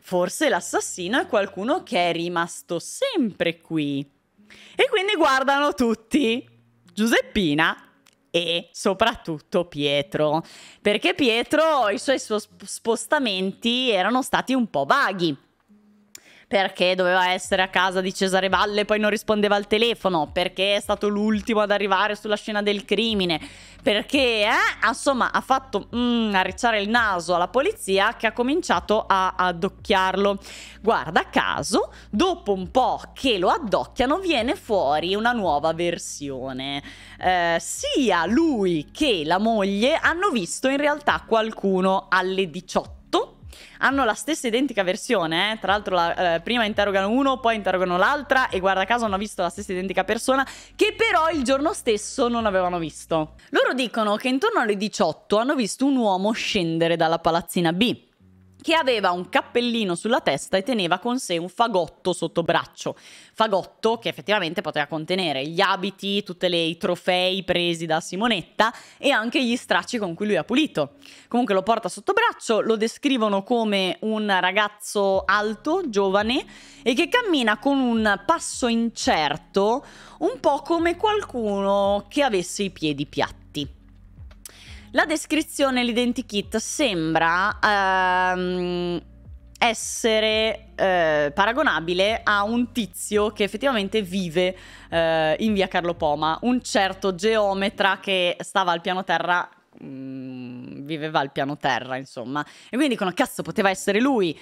Speaker 1: forse l'assassino è qualcuno che è rimasto sempre qui. E quindi guardano tutti Giuseppina e soprattutto Pietro, perché Pietro i suoi spostamenti erano stati un po' vaghi perché doveva essere a casa di Cesare Valle e poi non rispondeva al telefono, perché è stato l'ultimo ad arrivare sulla scena del crimine, perché eh, insomma ha fatto mm, arricciare il naso alla polizia che ha cominciato a addocchiarlo. Guarda caso, dopo un po' che lo addocchiano viene fuori una nuova versione. Eh, sia lui che la moglie hanno visto in realtà qualcuno alle 18 hanno la stessa identica versione, eh? tra l'altro la, eh, prima interrogano uno, poi interrogano l'altra e guarda caso hanno visto la stessa identica persona che però il giorno stesso non avevano visto. Loro dicono che intorno alle 18 hanno visto un uomo scendere dalla palazzina B che aveva un cappellino sulla testa e teneva con sé un fagotto sotto braccio. Fagotto che effettivamente poteva contenere gli abiti, tutti i trofei presi da Simonetta e anche gli stracci con cui lui ha pulito. Comunque lo porta sotto braccio, lo descrivono come un ragazzo alto, giovane e che cammina con un passo incerto, un po' come qualcuno che avesse i piedi piatti. La descrizione, l'identikit sembra ehm, essere eh, paragonabile a un tizio che effettivamente vive eh, in via Carlo Poma, un certo geometra che stava al piano terra mm, viveva al piano terra, insomma. E quindi dicono, cazzo, poteva essere lui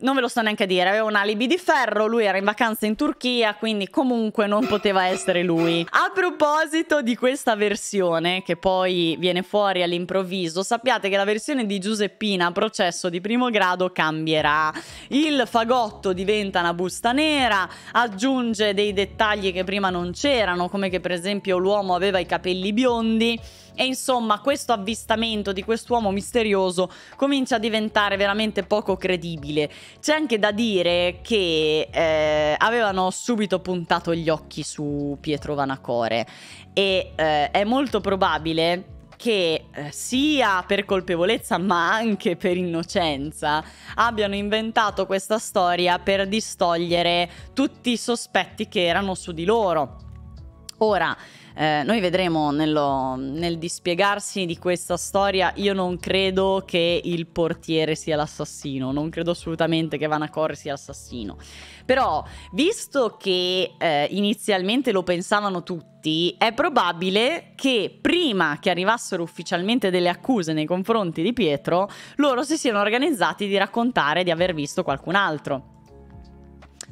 Speaker 1: non ve lo sto neanche a dire, aveva un alibi di ferro, lui era in vacanza in Turchia, quindi comunque non poteva essere lui. A proposito di questa versione, che poi viene fuori all'improvviso, sappiate che la versione di Giuseppina, processo di primo grado, cambierà. Il fagotto diventa una busta nera, aggiunge dei dettagli che prima non c'erano, come che per esempio l'uomo aveva i capelli biondi. E insomma, questo avvistamento di quest'uomo misterioso comincia a diventare veramente poco credibile. C'è anche da dire che eh, avevano subito puntato gli occhi su Pietro Vanacore e eh, è molto probabile che eh, sia per colpevolezza ma anche per innocenza abbiano inventato questa storia per distogliere tutti i sospetti che erano su di loro. Ora, eh, noi vedremo nello, nel dispiegarsi di questa storia, io non credo che il portiere sia l'assassino, non credo assolutamente che Vanacor sia l'assassino. Però, visto che eh, inizialmente lo pensavano tutti, è probabile che prima che arrivassero ufficialmente delle accuse nei confronti di Pietro, loro si siano organizzati di raccontare di aver visto qualcun altro.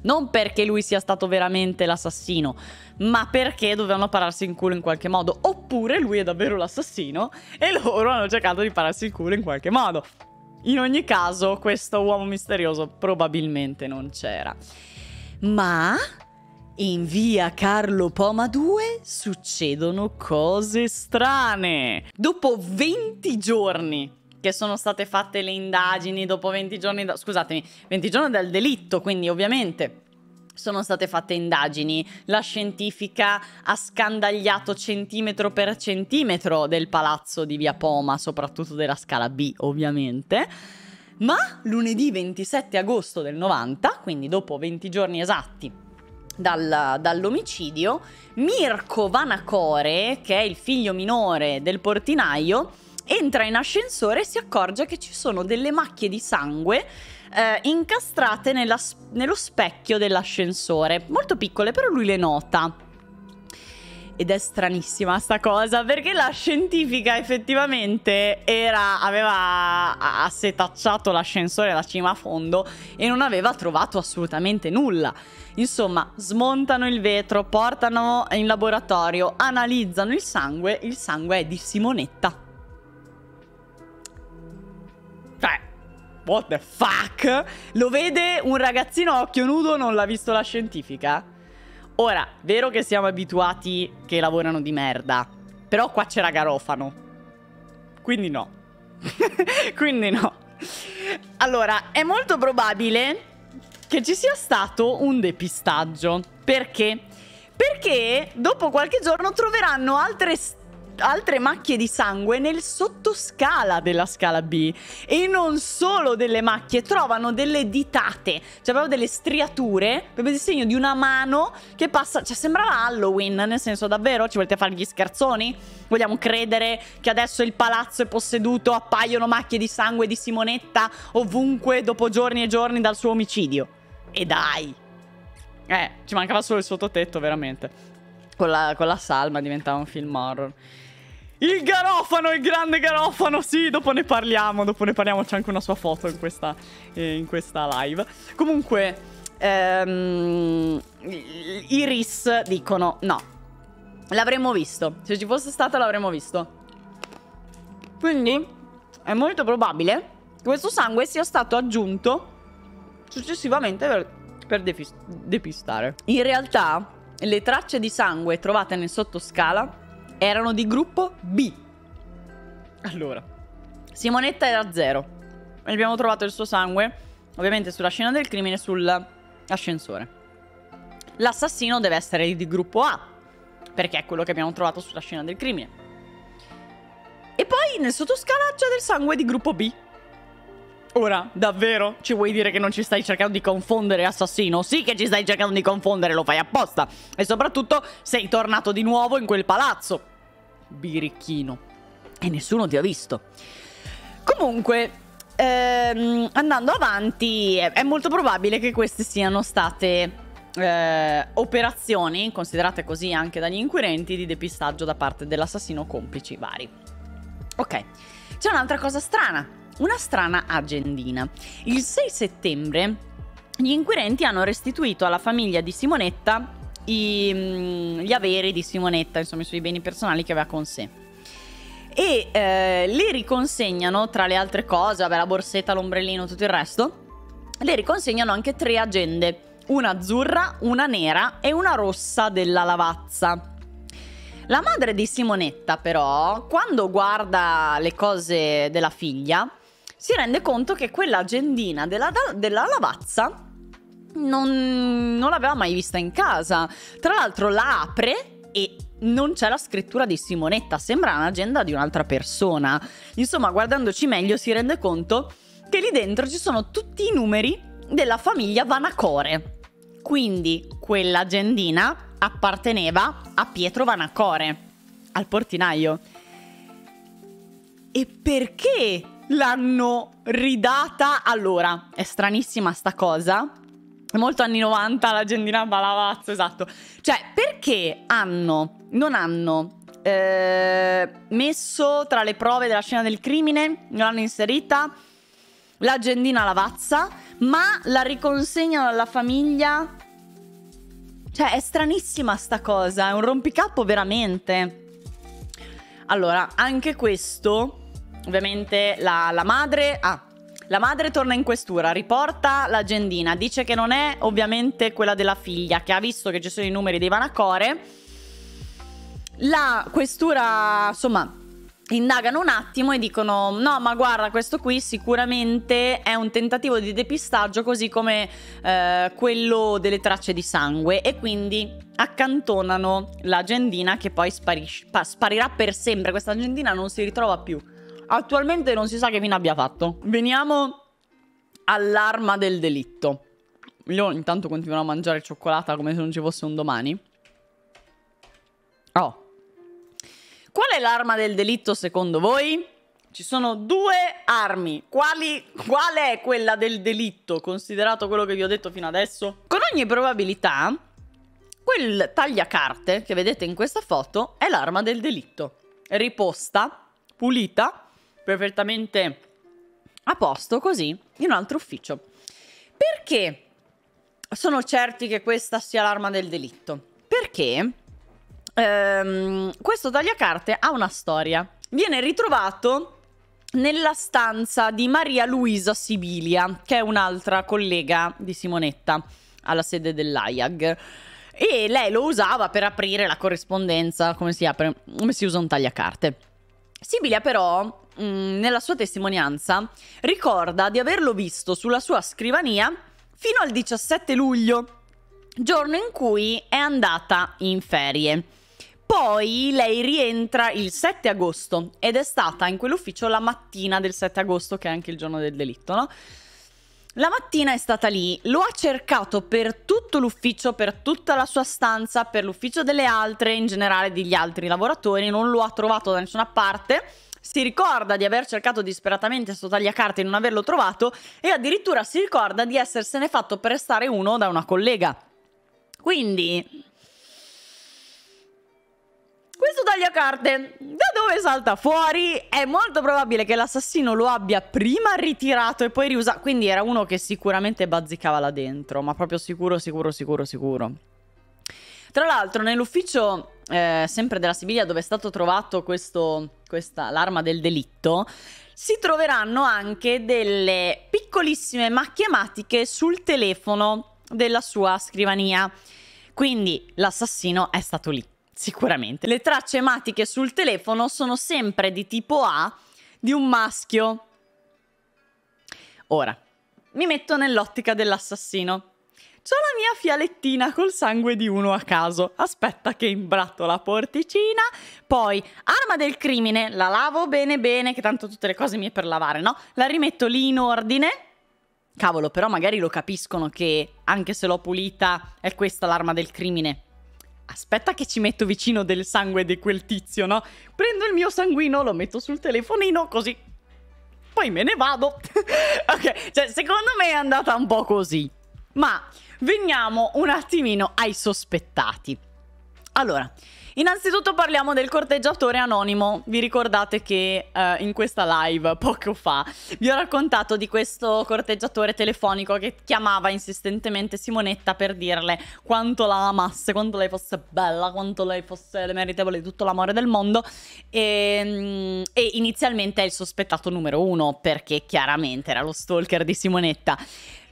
Speaker 1: Non perché lui sia stato veramente l'assassino, ma perché dovevano pararsi in culo in qualche modo. Oppure lui è davvero l'assassino e loro hanno cercato di pararsi il culo in qualche modo. In ogni caso, questo uomo misterioso probabilmente non c'era. Ma in via Carlo Poma 2 succedono cose strane. Dopo 20 giorni che sono state fatte le indagini dopo 20 giorni, da, scusatemi, 20 giorni dal delitto, quindi ovviamente sono state fatte indagini, la scientifica ha scandagliato centimetro per centimetro del palazzo di Via Poma, soprattutto della scala B ovviamente, ma lunedì 27 agosto del 90, quindi dopo 20 giorni esatti dal, dall'omicidio, Mirko Vanacore, che è il figlio minore del portinaio, entra in ascensore e si accorge che ci sono delle macchie di sangue eh, incastrate nella, nello specchio dell'ascensore, molto piccole, però lui le nota. Ed è stranissima sta cosa perché la scientifica effettivamente era, aveva assetacciato l'ascensore da cima a fondo e non aveva trovato assolutamente nulla. Insomma, smontano il vetro, portano in laboratorio, analizzano il sangue, il sangue è di Simonetta. What the fuck? Lo vede un ragazzino a occhio nudo, non l'ha visto la scientifica? Ora, vero che siamo abituati che lavorano di merda, però qua c'era Garofano. Quindi no. Quindi no. Allora, è molto probabile che ci sia stato un depistaggio. Perché? Perché dopo qualche giorno troveranno altre altre macchie di sangue nel sottoscala della scala B. E non solo delle macchie, trovano delle ditate, cioè proprio delle striature, proprio il segno di una mano che passa, cioè sembrava Halloween, nel senso davvero ci volete fare gli scherzoni? Vogliamo credere che adesso il palazzo è posseduto, appaiono macchie di sangue di Simonetta ovunque dopo giorni e giorni dal suo omicidio? E dai! Eh, ci mancava solo il sottotetto, veramente. Con la, con la salma diventava un film horror. Il garofano, il grande garofano, sì, dopo ne parliamo, dopo ne parliamo, c'è anche una sua foto in questa, eh, in questa live. Comunque, ehm, i RIS dicono no, l'avremmo visto, se ci fosse stato l'avremmo visto. Quindi è molto probabile questo sangue sia stato aggiunto successivamente per, per depistare. In realtà, le tracce di sangue trovate nel sottoscala erano di gruppo B. Allora, Simonetta era zero. Abbiamo trovato il suo sangue, ovviamente sulla scena del crimine, sull'ascensore. L'assassino deve essere di gruppo A, perché è quello che abbiamo trovato sulla scena del crimine. E poi nel sottoscala c'è del sangue di gruppo B. Ora, davvero? Ci vuoi dire che non ci stai cercando di confondere, assassino? Sì che ci stai cercando di confondere, lo fai apposta. E soprattutto sei tornato di nuovo in quel palazzo. Birichino. E nessuno ti ha visto. Comunque, ehm, andando avanti, è, molto probabile che queste siano state eh, operazioni, considerate così anche dagli inquirenti, di depistaggio da parte dell'assassino complici vari. Ok, c'è un'altra cosa strana una strana agendina. Il 6 settembre gli inquirenti hanno restituito alla famiglia di Simonetta i, mm, gli averi di Simonetta, insomma i suoi beni personali che aveva con sé. E eh, le riconsegnano, tra le altre cose, vabbè, la borsetta, l'ombrellino, tutto il resto, le riconsegnano anche tre agende, una azzurra, una nera e una rossa della lavazza. La madre di Simonetta, però, quando guarda le cose della figlia, si rende conto che quella agendina della, della lavazza non, non l'aveva mai vista in casa. Tra l'altro la apre e non c'è la scrittura di Simonetta, sembra un'agenda di un'altra persona. Insomma, guardandoci meglio si rende conto che lì dentro ci sono tutti i numeri della famiglia Vanacore. Quindi quell'agendina apparteneva a Pietro Vanacore, al portinaio. E perché l'hanno ridata. Allora, è stranissima sta cosa. È molto anni 90, l'agendina Balavazzo, esatto. Cioè, perché hanno, non hanno eh, messo tra le prove della scena del crimine, non l'hanno inserita, l'agendina Lavazza, ma la riconsegnano alla famiglia? Cioè, è stranissima sta cosa, è un rompicapo veramente. Allora, anche questo ovviamente la, la madre... Ah, la madre torna in questura, riporta l'agendina, dice che non è ovviamente quella della figlia, che ha visto che ci sono i numeri dei Vanacore. La questura, insomma, indagano un attimo e dicono no ma guarda questo qui sicuramente è un tentativo di depistaggio così come eh, quello delle tracce di sangue. E quindi accantonano l'agendina che poi sparisce, sparirà per sempre. Questa agendina non si ritrova più Attualmente non si sa che fine abbia fatto. Veniamo all'arma del delitto. Io intanto continuerò a mangiare cioccolata come se non ci fosse un domani. Oh. Qual è l'arma del delitto secondo voi? Ci sono due armi. Quali, qual è quella del delitto, considerato quello che vi ho detto fino adesso? Con ogni probabilità, quel tagliacarte che vedete in questa foto è l'arma del delitto. Riposta, pulita perfettamente a posto così in un altro ufficio. Perché sono certi che questa sia l'arma del delitto? Perché ehm, questo tagliacarte ha una storia. Viene ritrovato nella stanza di Maria Luisa Sibilia, che è un'altra collega di Simonetta alla sede dell'AIAG. E lei lo usava per aprire la corrispondenza, come si apre, come si usa un tagliacarte. Sibilia però Mm, nella sua testimonianza, ricorda di averlo visto sulla sua scrivania fino al 17 luglio, giorno in cui è andata in ferie. Poi lei rientra il 7 agosto ed è stata in quell'ufficio la mattina del 7 agosto, che è anche il giorno del delitto, no? La mattina è stata lì, lo ha cercato per tutto l'ufficio, per tutta la sua stanza, per l'ufficio delle altre, in generale degli altri lavoratori, non lo ha trovato da nessuna parte si ricorda di aver cercato disperatamente sto tagliacarte e non averlo trovato e addirittura si ricorda di essersene fatto prestare uno da una collega. Quindi... Questo tagliacarte da dove salta fuori? È molto probabile che l'assassino lo abbia prima ritirato e poi riusato. Quindi era uno che sicuramente bazzicava là dentro, ma proprio sicuro, sicuro, sicuro, sicuro. Tra l'altro, nell'ufficio eh, sempre della Sibiglia dove è stato trovato questo, questa, l'arma del delitto, si troveranno anche delle piccolissime macchie ematiche sul telefono della sua scrivania. Quindi l'assassino è stato lì, sicuramente. Le tracce ematiche sul telefono sono sempre di tipo A di un maschio. Ora, mi metto nell'ottica dell'assassino. C'ho la mia fialettina col sangue di uno a caso. Aspetta che imbratto la porticina. Poi, arma del crimine, la lavo bene bene, che tanto tutte le cose mie per lavare, no? La rimetto lì in ordine. Cavolo, però magari lo capiscono che anche se l'ho pulita è questa l'arma del crimine. Aspetta che ci metto vicino del sangue di quel tizio, no? Prendo il mio sanguino, lo metto sul telefonino, così. Poi me ne vado. ok, cioè secondo me è andata un po' così. Ma veniamo un attimino ai sospettati. Allora, innanzitutto parliamo del corteggiatore anonimo. Vi ricordate che uh, in questa live poco fa vi ho raccontato di questo corteggiatore telefonico che chiamava insistentemente Simonetta per dirle quanto la amasse, quanto lei fosse bella, quanto lei fosse meritevole di tutto l'amore del mondo. E, mm, e inizialmente è il sospettato numero uno perché chiaramente era lo stalker di Simonetta.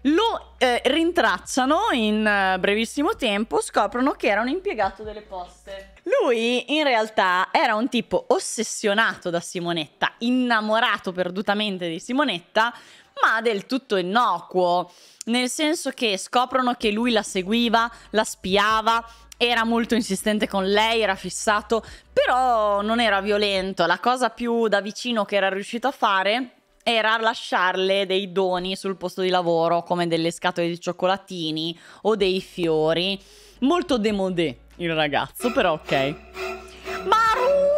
Speaker 1: Lo eh, rintracciano in uh, brevissimo tempo, scoprono che era un impiegato delle poste. Lui in realtà era un tipo ossessionato da Simonetta, innamorato perdutamente di Simonetta, ma del tutto innocuo, nel senso che scoprono che lui la seguiva, la spiava, era molto insistente con lei, era fissato, però non era violento. La cosa più da vicino che era riuscito a fare era lasciarle dei doni sul posto di lavoro, come delle scatole di cioccolatini o dei fiori. Molto demodé il ragazzo, però ok. Maru!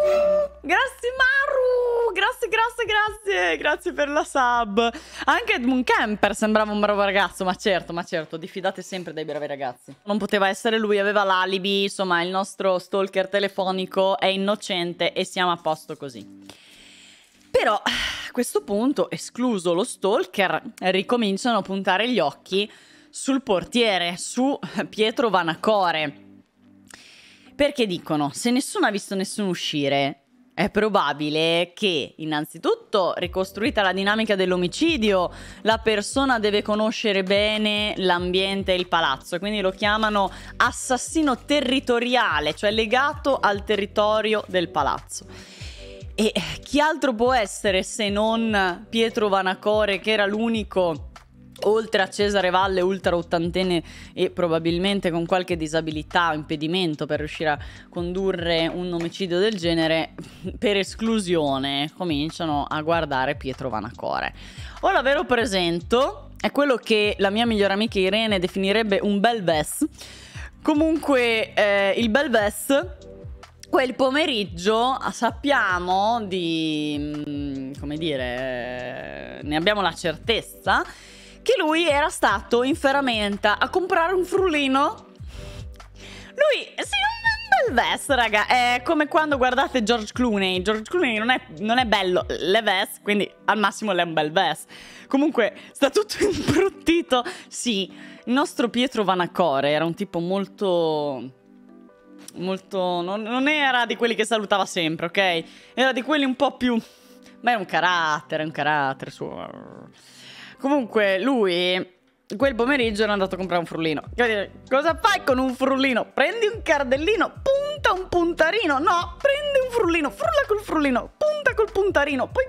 Speaker 1: Grazie Maru! Grazie, grazie, grazie! Grazie per la sub! Anche Edmund Kemper sembrava un bravo ragazzo, ma certo, ma certo, diffidate sempre dai bravi ragazzi. Non poteva essere lui, aveva l'alibi, insomma, il nostro stalker telefonico è innocente e siamo a posto così. Però a questo punto, escluso lo stalker, ricominciano a puntare gli occhi sul portiere, su Pietro Vanacore. Perché dicono, se nessuno ha visto nessuno uscire, è probabile che, innanzitutto, ricostruita la dinamica dell'omicidio, la persona deve conoscere bene l'ambiente e il palazzo, quindi lo chiamano assassino territoriale, cioè legato al territorio del palazzo. E chi altro può essere se non Pietro Vanacore, che era l'unico oltre a Cesare Valle, ultra ottantenne e probabilmente con qualche disabilità o impedimento per riuscire a condurre un omicidio del genere, per esclusione cominciano a guardare Pietro Vanacore. Ora ve lo presento, è quello che la mia migliore amica Irene definirebbe un bel ves. Comunque, eh, il bel ves quel pomeriggio sappiamo di, mm, come dire, ne abbiamo la certezza che lui era stato in ferramenta a comprare un frullino. Lui, sì, un bel vest, raga. È come quando guardate George Clooney. George Clooney non è, non è bello, le vest, quindi al massimo è un bel vest. Comunque, sta tutto imbruttito. Sì, il nostro Pietro Vanacore era un tipo molto molto... Non, non, era di quelli che salutava sempre, ok? Era di quelli un po' più... Ma è un carattere, un carattere suo. Comunque, lui... Quel pomeriggio era andato a comprare un frullino. Cosa fai con un frullino? Prendi un cardellino, punta un puntarino. No, prendi un frullino, frulla col frullino, punta col puntarino. Poi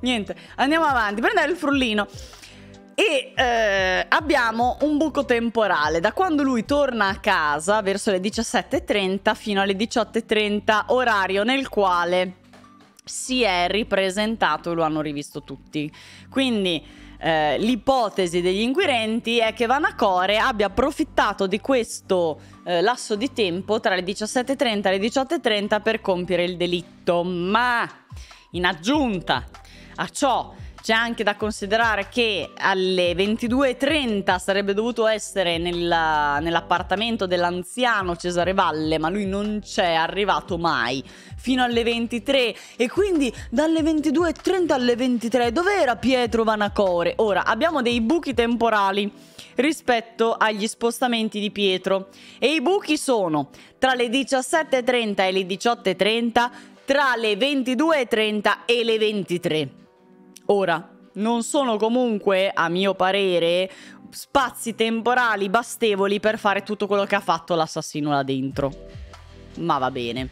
Speaker 1: niente, andiamo avanti. Prendere il frullino e eh, abbiamo un buco temporale da quando lui torna a casa verso le 17.30 fino alle 18.30, orario nel quale si è ripresentato, lo hanno rivisto tutti. Quindi eh, l'ipotesi degli inquirenti è che Vanacore abbia approfittato di questo eh, lasso di tempo tra le 17.30 e le 18.30 per compiere il delitto, ma in aggiunta a ciò c'è anche da considerare che alle 22.30 sarebbe dovuto essere nella, nell'appartamento dell'anziano Cesare Valle, ma lui non c'è arrivato mai fino alle 23 e quindi dalle 22.30 alle 23 dov'era Pietro Vanacore? Ora abbiamo dei buchi temporali rispetto agli spostamenti di Pietro e i buchi sono tra le 17.30 e le 18.30 tra le 22.30 e le 23. Ora, non sono comunque, a mio parere, spazi temporali bastevoli per fare tutto quello che ha fatto l'assassino là dentro. Ma va bene.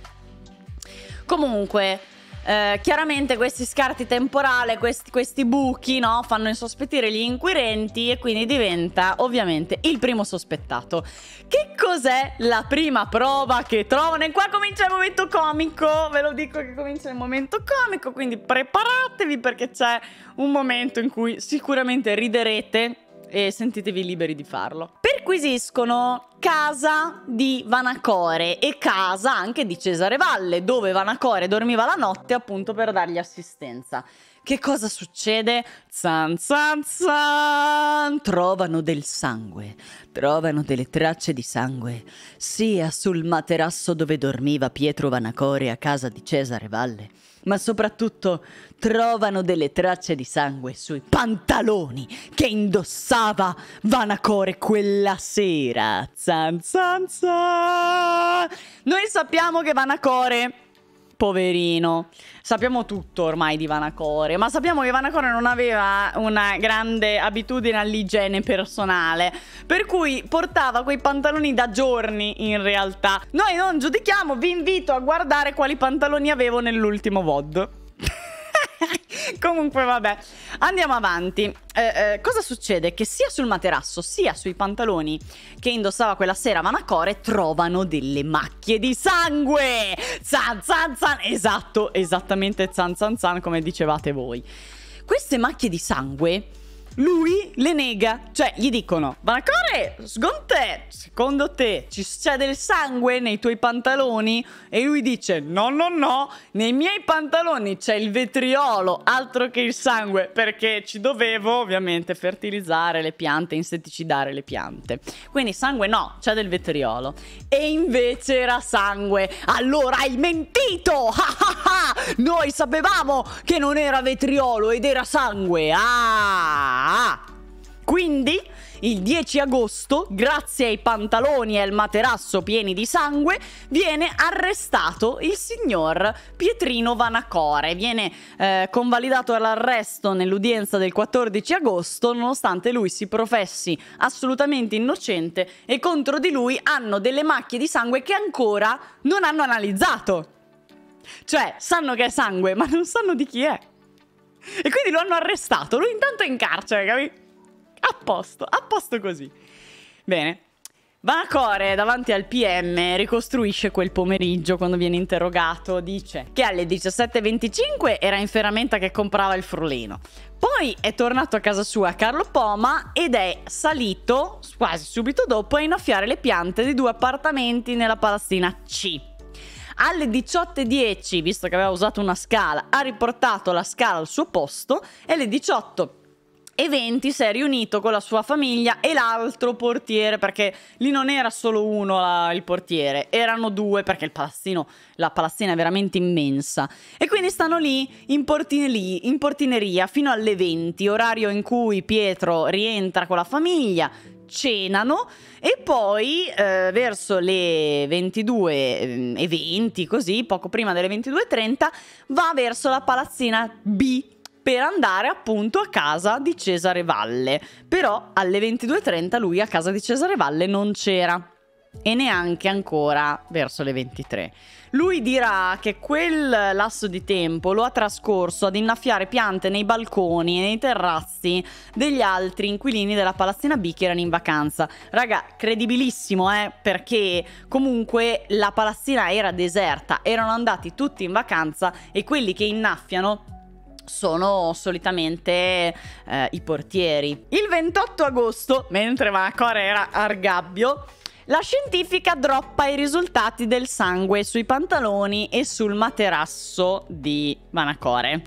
Speaker 1: Comunque, eh, chiaramente questi scarti temporali, questi, questi buchi, no, fanno insospettire gli inquirenti e quindi diventa ovviamente il primo sospettato. Che cos'è la prima prova che trovano? E qua comincia il momento comico, ve lo dico che comincia il momento comico, quindi preparatevi perché c'è un momento in cui sicuramente riderete e sentitevi liberi di farlo. Perquisiscono casa di Vanacore e casa anche di Cesare Valle, dove Vanacore dormiva la notte appunto per dargli assistenza. Che cosa succede? Zan zan zan! Trovano del sangue, trovano delle tracce di sangue, sia sul materasso dove dormiva Pietro Vanacore a casa di Cesare Valle, ma soprattutto trovano delle tracce di sangue sui pantaloni che indossava Vanacore quella sera. Zan zan zan! Noi sappiamo che Vanacore poverino. Sappiamo tutto ormai di Vanacore, ma sappiamo che Vanacore non aveva una grande abitudine all'igiene personale, per cui portava quei pantaloni da giorni in realtà. Noi non giudichiamo, vi invito a guardare quali pantaloni avevo nell'ultimo VOD. Comunque, vabbè, andiamo avanti. Eh, eh, cosa succede? Che sia sul materasso sia sui pantaloni che indossava quella sera Vanacore trovano delle macchie di sangue. Zan zan zan. Esatto, esattamente zan zan zan come dicevate voi. Queste macchie di sangue lui le nega. Cioè, gli dicono: Vanacore, secondo te, secondo te ci c'è del sangue nei tuoi pantaloni? E lui dice: No, no, no, nei miei pantaloni c'è il vetriolo, altro che il sangue, perché ci dovevo ovviamente fertilizzare le piante, insetticidare le piante. Quindi sangue no, c'è del vetriolo. E invece era sangue. Allora hai mentito! Noi sapevamo che non era vetriolo ed era sangue. Ah! Quindi il 10 agosto, grazie ai pantaloni e al materasso pieni di sangue, viene arrestato il signor Pietrino Vanacore. Viene eh, convalidato l'arresto nell'udienza del 14 agosto, nonostante lui si professi assolutamente innocente e contro di lui hanno delle macchie di sangue che ancora non hanno analizzato. Cioè, sanno che è sangue, ma non sanno di chi è. E quindi lo hanno arrestato. Lui intanto è in carcere, capi? A posto, a posto così. Bene. Vanacore davanti al PM ricostruisce quel pomeriggio quando viene interrogato. Dice che alle 17.25 era in ferramenta che comprava il frullino. Poi è tornato a casa sua Carlo Poma ed è salito quasi subito dopo a innaffiare le piante di due appartamenti nella palazzina C. Alle 18.10, visto che aveva usato una scala, ha riportato la scala al suo posto e alle 18 e 20 si è riunito con la sua famiglia e l'altro portiere, perché lì non era solo uno la, il portiere, erano due perché il palazzino, la palazzina è veramente immensa. E quindi stanno lì in, portine, in portineria fino alle 20, orario in cui Pietro rientra con la famiglia, cenano e poi eh, verso le 22 eh, e 20 così poco prima delle 22.30 va verso la palazzina B per andare appunto a casa di Cesare Valle. Però alle 22.30 lui a casa di Cesare Valle non c'era e neanche ancora verso le 23. Lui dirà che quel lasso di tempo lo ha trascorso ad innaffiare piante nei balconi e nei terrazzi degli altri inquilini della palazzina B che erano in vacanza. Raga, credibilissimo, eh, perché comunque la palazzina era deserta, erano andati tutti in vacanza e quelli che innaffiano sono solitamente eh, i portieri. Il 28 agosto, mentre Vanacore era Argabbio, la scientifica droppa i risultati del sangue sui pantaloni e sul materasso di Vanacore.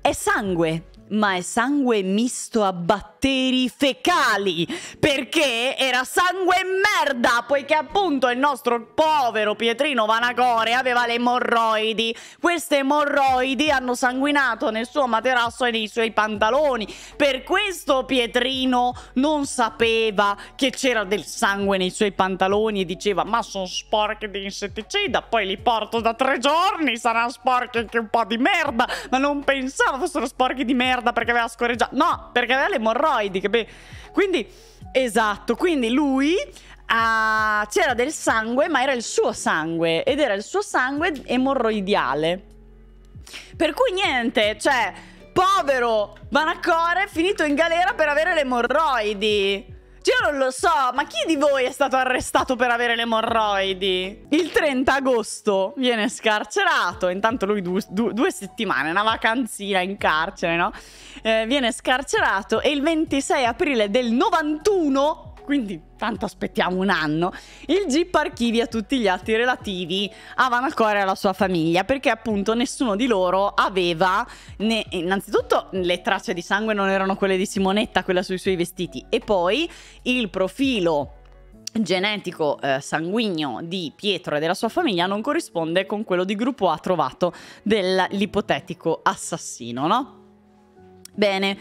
Speaker 1: è sangue ma è sangue misto a batteri fecali, perché era sangue merda, poiché appunto il nostro povero Pietrino Vanacore aveva le emorroidi. Queste emorroidi hanno sanguinato nel suo materasso e nei suoi pantaloni. Per questo Pietrino non sapeva che c'era del sangue nei suoi pantaloni e diceva "Ma sono sporchi di insetticida, poi li porto da tre giorni, saranno sporchi anche un po' di merda", ma non pensavo fossero sporchi di merda merda perché aveva scorreggiato. No, perché aveva le emorroidi. Capì? Quindi, esatto. Quindi lui uh, c'era del sangue, ma era il suo sangue. Ed era il suo sangue emorroidiale. Per cui niente, cioè, povero Vanacore finito in galera per avere le emorroidi. Io non lo so, ma chi di voi è stato arrestato per avere le emorroidi? Il 30 agosto viene scarcerato, intanto lui due, due, due settimane, una vacanzina in carcere, no? Eh, viene scarcerato e il 26 aprile del 91 quindi tanto aspettiamo un anno, il GIP archivia tutti gli atti relativi. A Vanacore e alla sua famiglia, perché appunto nessuno di loro aveva, né, innanzitutto le tracce di sangue non erano quelle di Simonetta, quella sui suoi vestiti, e poi il profilo genetico eh, sanguigno di Pietro e della sua famiglia non corrisponde con quello di gruppo A trovato dell'ipotetico assassino, no? Bene,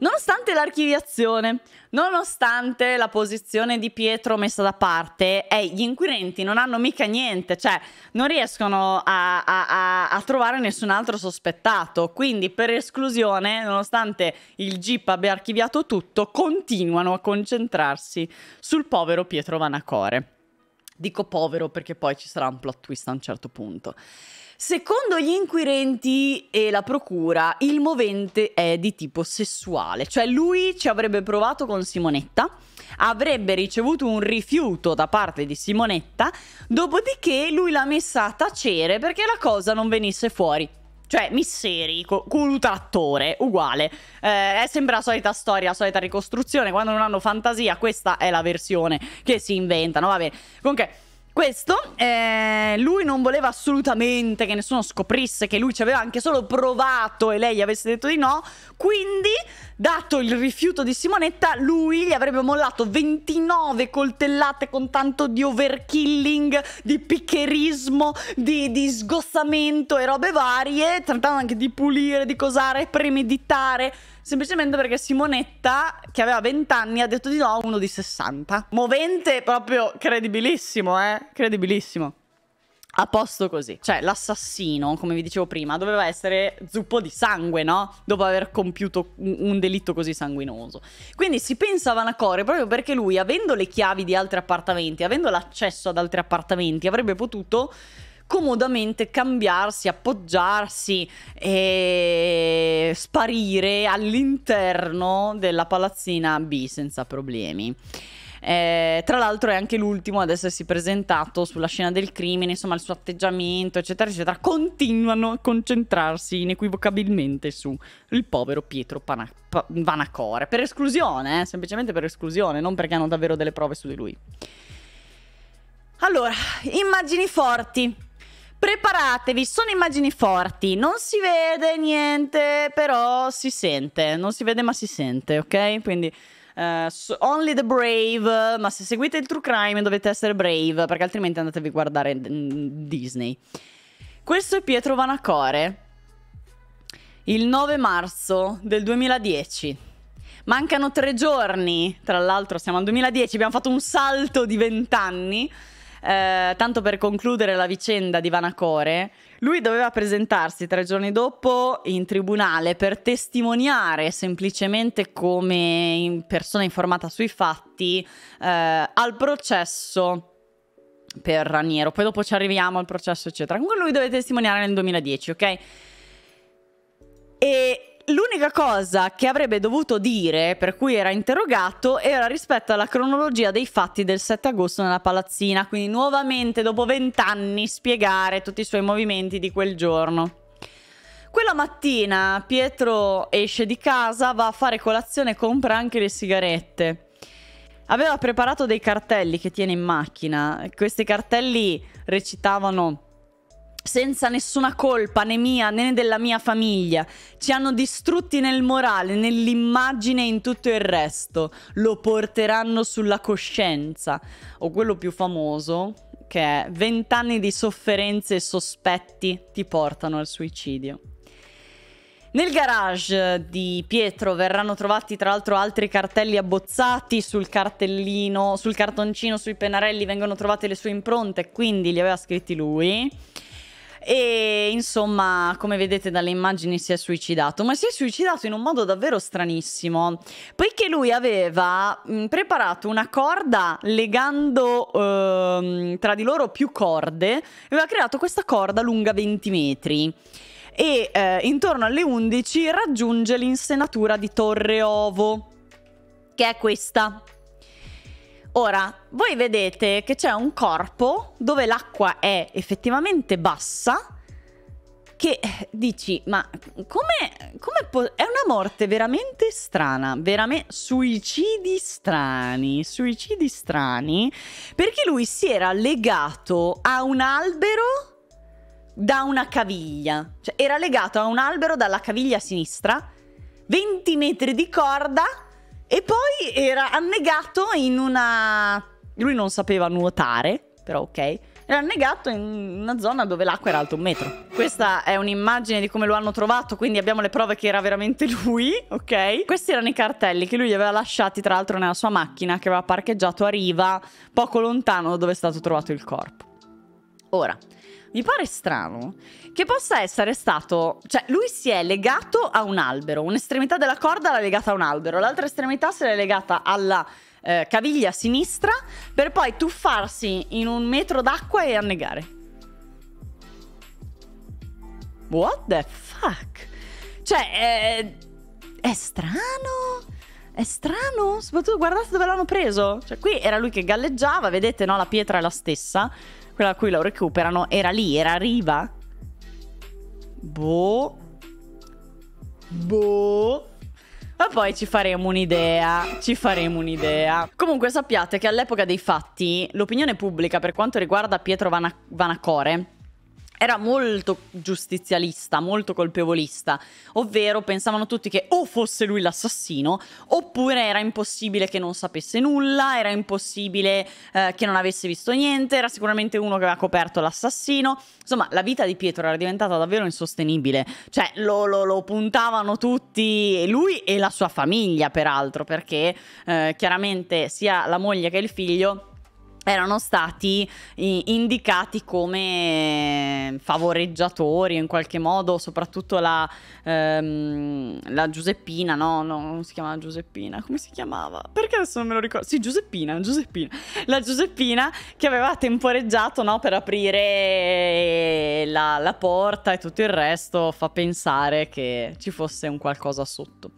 Speaker 1: Nonostante l'archiviazione, nonostante la posizione di Pietro messa da parte, eh, gli inquirenti non hanno mica niente, cioè non riescono a, a, a, trovare nessun altro sospettato. Quindi, per esclusione, nonostante il GIP abbia archiviato tutto, continuano a concentrarsi sul povero Pietro Vanacore. Dico povero perché poi ci sarà un plot twist a un certo punto. Secondo gli inquirenti e la procura, il movente è di tipo sessuale, cioè lui ci avrebbe provato con Simonetta, avrebbe ricevuto un rifiuto da parte di Simonetta, dopodiché lui l'ha messa a tacere perché la cosa non venisse fuori. Cioè, misseri, culo trattore, uguale. Eh, è sempre la solita storia, la solita ricostruzione. Quando non hanno fantasia, questa è la versione che si inventano. Va bene. Comunque, questo, eh, lui non voleva assolutamente che nessuno scoprisse che lui ci aveva anche solo provato e lei avesse detto di no, quindi, dato il rifiuto di Simonetta, lui gli avrebbe mollato 29 coltellate con tanto di overkilling, di piccherismo, di, di sgossamento e robe varie, trattando anche di pulire, di cosare, premeditare semplicemente perché Simonetta, che aveva 20 anni, ha detto di no a uno di 60. Movente proprio credibilissimo, eh? Credibilissimo. A posto così. Cioè, l'assassino, come vi dicevo prima, doveva essere zuppo di sangue, no? Dopo aver compiuto un delitto così sanguinoso. Quindi si pensava a Vanacore proprio perché lui, avendo le chiavi di altri appartamenti, avendo l'accesso ad altri appartamenti, avrebbe potuto comodamente cambiarsi, appoggiarsi e sparire all'interno della palazzina B senza problemi. Eh, tra l'altro è anche l'ultimo ad essersi presentato sulla scena del crimine, insomma il suo atteggiamento, eccetera, eccetera, continuano a concentrarsi inequivocabilmente su il povero Pietro Pana- pa- Vanacore, per esclusione, eh, semplicemente per esclusione, non perché hanno davvero delle prove su di lui. Allora, immagini forti. Preparatevi, sono immagini forti, non si vede niente, però si sente, non si vede ma si sente, ok? Quindi uh, only the brave, ma se seguite il true crime dovete essere brave, perché altrimenti andatevi a guardare Disney. Questo è Pietro Vanacore, il 9 marzo del 2010. Mancano tre giorni, tra l'altro siamo al 2010, abbiamo fatto un salto di vent'anni. Eh, tanto per concludere la vicenda di Vanacore, lui doveva presentarsi tre giorni dopo in tribunale per testimoniare semplicemente come persona informata sui fatti eh, al processo per Raniero. Poi dopo ci arriviamo al processo, eccetera. Comunque lui deve testimoniare nel 2010, ok? E L'unica cosa che avrebbe dovuto dire, per cui era interrogato, era rispetto alla cronologia dei fatti del 7 agosto nella palazzina, quindi nuovamente dopo vent'anni spiegare tutti i suoi movimenti di quel giorno. Quella mattina Pietro esce di casa, va a fare colazione e compra anche le sigarette. Aveva preparato dei cartelli che tiene in macchina. Questi cartelli recitavano senza nessuna colpa né mia né della mia famiglia. Ci hanno distrutti nel morale, nell'immagine e in tutto il resto. Lo porteranno sulla coscienza. O quello più famoso, che è vent'anni di sofferenze e sospetti ti portano al suicidio. Nel garage di Pietro verranno trovati tra l'altro altri cartelli abbozzati sul cartellino, sul cartoncino, sui pennarelli vengono trovate le sue impronte, quindi li aveva scritti lui. E insomma, come vedete dalle immagini, si è suicidato. Ma si è suicidato in un modo davvero stranissimo. Poiché lui aveva preparato una corda legando ehm, tra di loro più corde, aveva creato questa corda lunga 20 metri e eh, intorno alle 11 raggiunge l'insenatura di Torre Ovo, che è questa. Ora, voi vedete che c'è un corpo dove l'acqua è effettivamente bassa, che eh, dici, ma come, come è una morte veramente strana, veramente suicidi strani, suicidi strani, perché lui si era legato a un albero da una caviglia, cioè era legato a un albero dalla caviglia sinistra, 20 metri di corda e poi era annegato in una... Lui non sapeva nuotare, però ok. Era annegato in una zona dove l'acqua era alta un metro. Questa è un'immagine di come lo hanno trovato, quindi abbiamo le prove che era veramente lui, ok? Questi erano i cartelli che lui aveva lasciati tra l'altro nella sua macchina che aveva parcheggiato a riva, poco lontano da dove è stato trovato il corpo. Ora, mi pare strano che possa essere stato... Cioè, lui si è legato a un albero, un'estremità della corda l'ha legata a un albero, l'altra estremità se l'è legata alla eh, caviglia sinistra per poi tuffarsi in un metro d'acqua e annegare. What the fuck? Cioè, è, è strano... È strano, soprattutto guardate dove l'hanno preso. Cioè, qui era lui che galleggiava, vedete, no? La pietra è la stessa quella a cui lo recuperano, era lì, era a riva. Boh. Boh. Ma poi ci faremo un'idea, ci faremo un'idea. Comunque sappiate che all'epoca dei fatti l'opinione pubblica per quanto riguarda Pietro Vana- Vanacore era molto giustizialista, molto colpevolista, ovvero pensavano tutti che o fosse lui l'assassino, oppure era impossibile che non sapesse nulla, era impossibile eh, che non avesse visto niente, era sicuramente uno che aveva coperto l'assassino. Insomma, la vita di Pietro era diventata davvero insostenibile, cioè lo, lo, lo puntavano tutti, lui e la sua famiglia peraltro, perché eh, chiaramente sia la moglie che il figlio erano stati indicati come favoreggiatori in qualche modo, soprattutto la, ehm, la Giuseppina, no, no, non si chiamava Giuseppina, come si chiamava? Perché adesso non me lo ricordo? Sì, Giuseppina, Giuseppina. La Giuseppina che aveva temporeggiato, no, per aprire la, la porta e tutto il resto fa pensare che ci fosse un qualcosa sotto.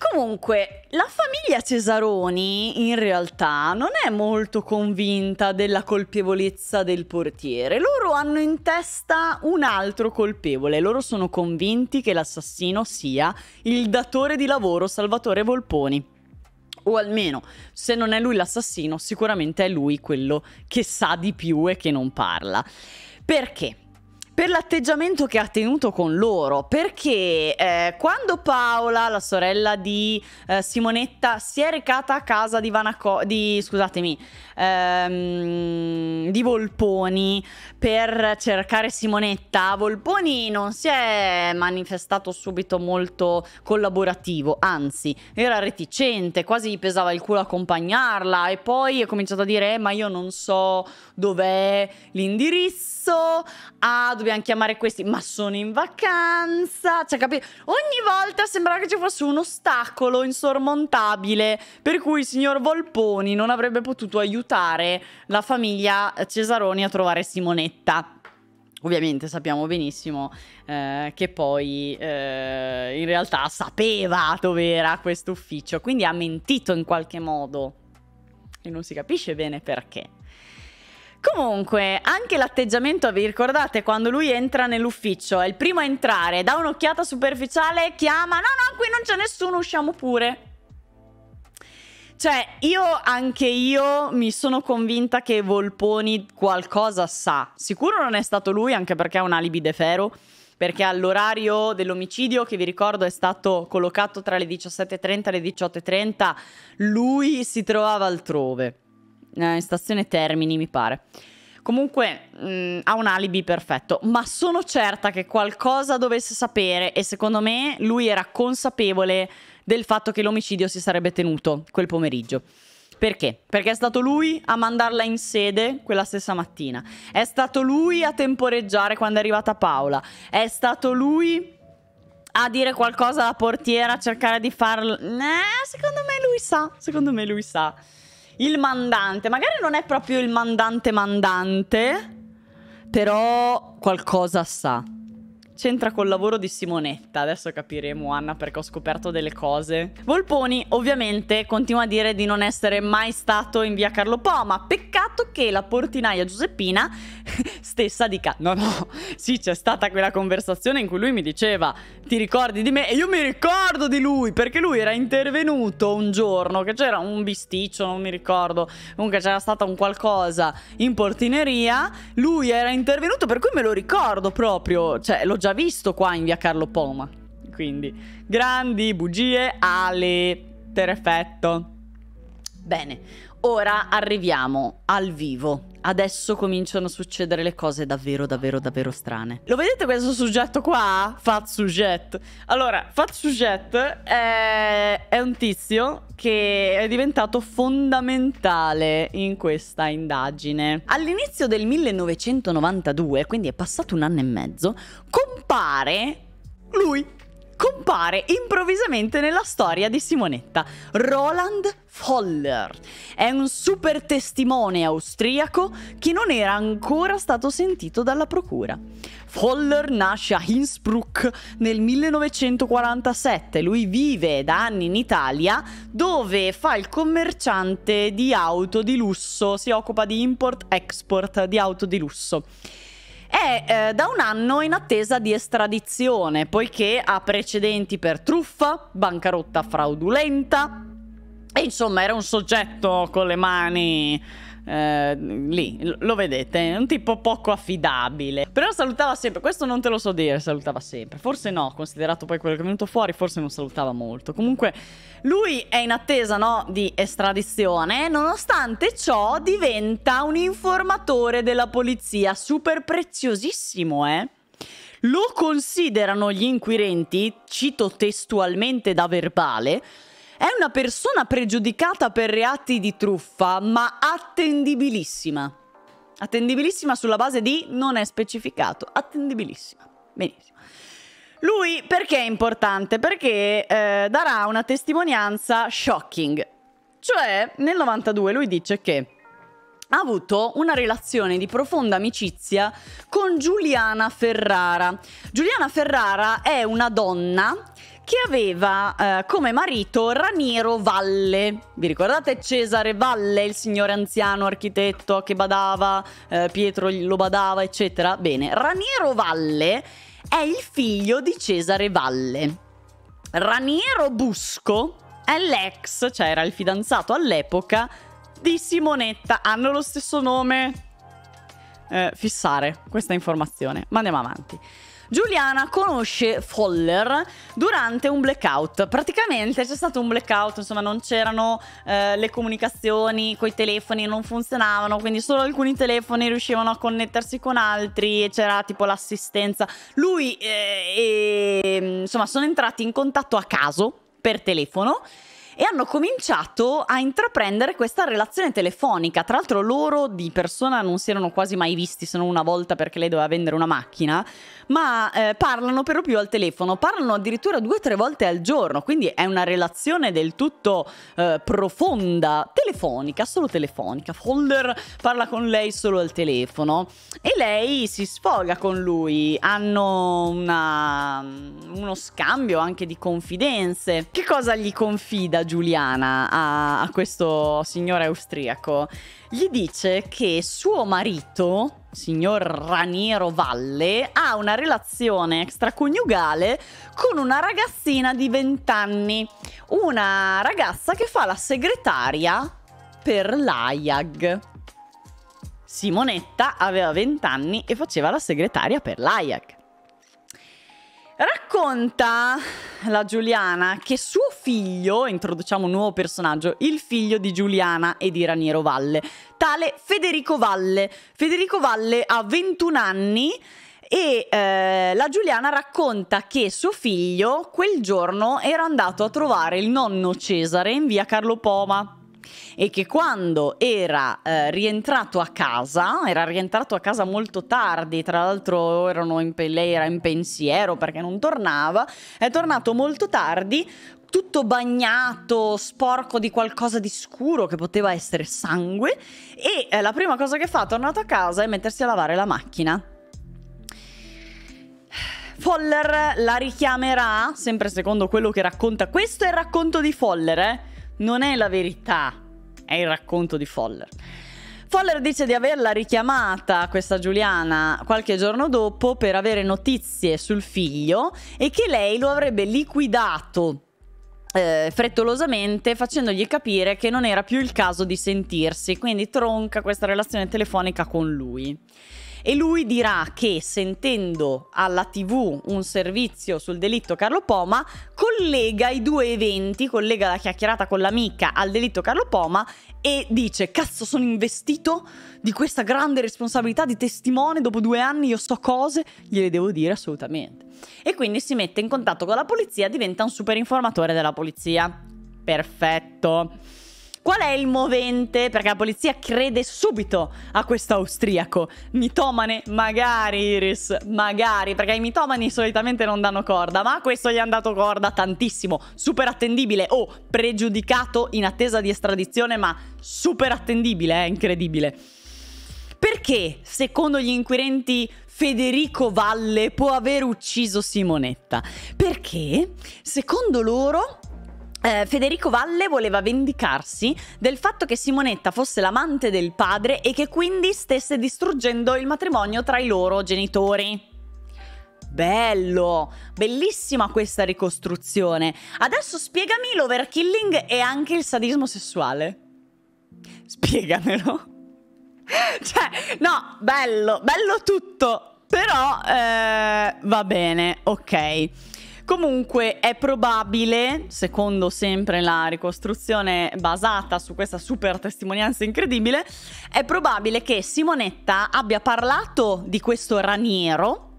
Speaker 1: Comunque, la famiglia Cesaroni in realtà non è molto convinta della colpevolezza del portiere. Loro hanno in testa un altro colpevole. Loro sono convinti che l'assassino sia il datore di lavoro Salvatore Volponi. O almeno, se non è lui l'assassino, sicuramente è lui quello che sa di più e che non parla. Perché? Per l'atteggiamento che ha tenuto con loro, perché eh, quando Paola, la sorella di eh, Simonetta, si è recata a casa di Vanaco, di, scusatemi, ehm, di Volponi per cercare Simonetta, Volponi non si è manifestato subito molto collaborativo, anzi, era reticente, quasi gli pesava il culo accompagnarla e poi ha cominciato a dire, eh, ma io non so dov'è l'indirizzo, ah, dobbiamo dobbiamo chiamare questi, ma sono in vacanza. Cioè, capito? Ogni volta sembrava che ci fosse un ostacolo insormontabile per cui il signor Volponi non avrebbe potuto aiutare la famiglia Cesaroni a trovare Simonetta. Ovviamente sappiamo benissimo eh, che poi eh, in realtà sapeva dove era questo ufficio, quindi ha mentito in qualche modo e non si capisce bene perché. Comunque, anche l'atteggiamento, vi ricordate quando lui entra nell'ufficio, è il primo a entrare, dà un'occhiata superficiale, chiama, no no, qui non c'è nessuno, usciamo pure. Cioè, io, anche io, mi sono convinta che Volponi qualcosa sa. Sicuro non è stato lui, anche perché ha un alibi de ferro. Perché all'orario dell'omicidio, che vi ricordo è stato collocato tra le 17.30 e le 18.30, lui si trovava altrove. Eh, in stazione Termini, mi pare. Comunque mh, mm, ha un alibi perfetto, ma sono certa che qualcosa dovesse sapere e secondo me lui era consapevole del fatto che l'omicidio si sarebbe tenuto quel pomeriggio. Perché? Perché è stato lui a mandarla in sede quella stessa mattina. È stato lui a temporeggiare quando è arrivata Paola. È stato lui a dire qualcosa alla portiera, a cercare di farlo. Eh, secondo me lui sa. Secondo me lui sa. Il mandante. Magari non è proprio il mandante mandante. Però qualcosa sa c'entra col lavoro di Simonetta. Adesso capiremo, Anna, perché ho scoperto delle cose. Volponi, ovviamente, continua a dire di non essere mai stato in via Carlo Po, ma peccato che la portinaia Giuseppina stessa dica: No, no, sì, c'è stata quella conversazione in cui lui mi diceva: Ti ricordi di me? E io mi ricordo di lui perché lui era intervenuto un giorno che c'era un bisticcio, non mi ricordo. Comunque c'era stato un qualcosa in portineria. Lui era intervenuto, per cui me lo ricordo proprio. Cioè, l'ho già già visto qua in via Carlo Poma. Quindi, grandi bugie, Ale, perfetto. Bene, ora arriviamo al vivo. Adesso cominciano a succedere le cose davvero, davvero, davvero strane. Lo vedete questo soggetto qua? Fat Sujet. Allora, Fat Sujet è, è un tizio che è diventato fondamentale in questa indagine. All'inizio del 1992, quindi è passato un anno e mezzo, compare lui compare improvvisamente nella storia di Simonetta. Roland Foller è un super testimone austriaco che non era ancora stato sentito dalla procura. Foller nasce a Innsbruck nel 1947. Lui vive da anni in Italia dove fa il commerciante di auto di lusso, si occupa di import-export di auto di lusso è eh, da un anno in attesa di estradizione, poiché ha precedenti per truffa, bancarotta fraudolenta e insomma era un soggetto con le mani eh, lì, lo vedete, è un tipo poco affidabile. Però salutava sempre, questo non te lo so dire, salutava sempre. Forse no, considerato poi quello che è venuto fuori, forse non salutava molto. Comunque lui è in attesa, no, di estradizione, nonostante ciò diventa un informatore della polizia, super preziosissimo, eh? Lo considerano gli inquirenti, cito testualmente da verbale, è una persona pregiudicata per reati di truffa, ma attendibilissima. Attendibilissima sulla base di non è specificato. Attendibilissima. Benissimo. Lui perché è importante? Perché eh, darà una testimonianza shocking. Cioè, nel 92 lui dice che ha avuto una relazione di profonda amicizia con Giuliana Ferrara. Giuliana Ferrara è una donna che aveva eh, come marito Raniero Valle. Vi ricordate Cesare Valle, il signore anziano architetto che badava, eh, Pietro lo badava, eccetera? Bene, Raniero Valle è il figlio di Cesare Valle. Raniero Busco è l'ex, cioè era il fidanzato all'epoca, di Simonetta. Hanno lo stesso nome. Eh, fissare questa informazione. Ma andiamo avanti. Giuliana conosce Foller durante un blackout. Praticamente c'è stato un blackout, insomma non c'erano eh, le comunicazioni coi telefoni, non funzionavano, quindi solo alcuni telefoni riuscivano a connettersi con altri e c'era tipo l'assistenza. Lui eh, e insomma sono entrati in contatto a caso per telefono e hanno cominciato a intraprendere questa relazione telefonica. Tra l'altro loro di persona non si erano quasi mai visti se non una volta perché lei doveva vendere una macchina, ma eh, parlano per lo più al telefono, parlano addirittura due o tre volte al giorno, quindi è una relazione del tutto eh, profonda, telefonica, solo telefonica. Folder parla con lei solo al telefono e lei si sfoga con lui, hanno una, uno scambio anche di confidenze. Che cosa gli confida Giuliana a, a questo signore austriaco, gli dice che suo marito, signor Raniero Valle, ha una relazione extraconiugale con una ragazzina di 20 anni, una ragazza che fa la segretaria per l'AIAG. Simonetta aveva 20 anni e faceva la segretaria per l'AIAG. Racconta la Giuliana che suo figlio, introduciamo un nuovo personaggio, il figlio di Giuliana e di Raniero Valle, tale Federico Valle. Federico Valle ha 21 anni e eh, la Giuliana racconta che suo figlio quel giorno era andato a trovare il nonno Cesare in via Carlo Poma e che quando era eh, rientrato a casa, era rientrato a casa molto tardi, tra l'altro in, lei era in pensiero perché non tornava, è tornato molto tardi, tutto bagnato, sporco di qualcosa di scuro che poteva essere sangue e eh, la prima cosa che fa tornato a casa è mettersi a lavare la macchina. Foller la richiamerà, sempre secondo quello che racconta. Questo è il racconto di Foller, eh? Non è la verità è il racconto di Foller. Foller dice di averla richiamata, questa Giuliana, qualche giorno dopo per avere notizie sul figlio e che lei lo avrebbe liquidato eh, frettolosamente facendogli capire che non era più il caso di sentirsi, quindi tronca questa relazione telefonica con lui e lui dirà che sentendo alla tv un servizio sul delitto Carlo Poma collega i due eventi, collega la chiacchierata con l'amica al delitto Carlo Poma e dice cazzo sono investito di questa grande responsabilità di testimone dopo due anni io sto cose gliele devo dire assolutamente. E quindi si mette in contatto con la polizia diventa un super informatore della polizia. Perfetto Qual è il movente? Perché la polizia crede subito a questo austriaco. Mitomane, magari Iris, magari, perché i mitomani solitamente non danno corda, ma a questo gli hanno dato corda tantissimo. Super attendibile o oh, pregiudicato in attesa di estradizione, ma super attendibile, è eh? incredibile. Perché, secondo gli inquirenti, Federico Valle può aver ucciso Simonetta? Perché, secondo loro, eh, Federico Valle voleva vendicarsi del fatto che Simonetta fosse l'amante del padre e che quindi stesse distruggendo il matrimonio tra i loro genitori. Bello, bellissima questa ricostruzione. Adesso spiegami l'overkilling e anche il sadismo sessuale. Spiegamelo. cioè, no, bello, bello tutto. Però eh, va bene, ok. Comunque è probabile, secondo sempre la ricostruzione basata su questa super testimonianza incredibile, è probabile che Simonetta abbia parlato di questo raniero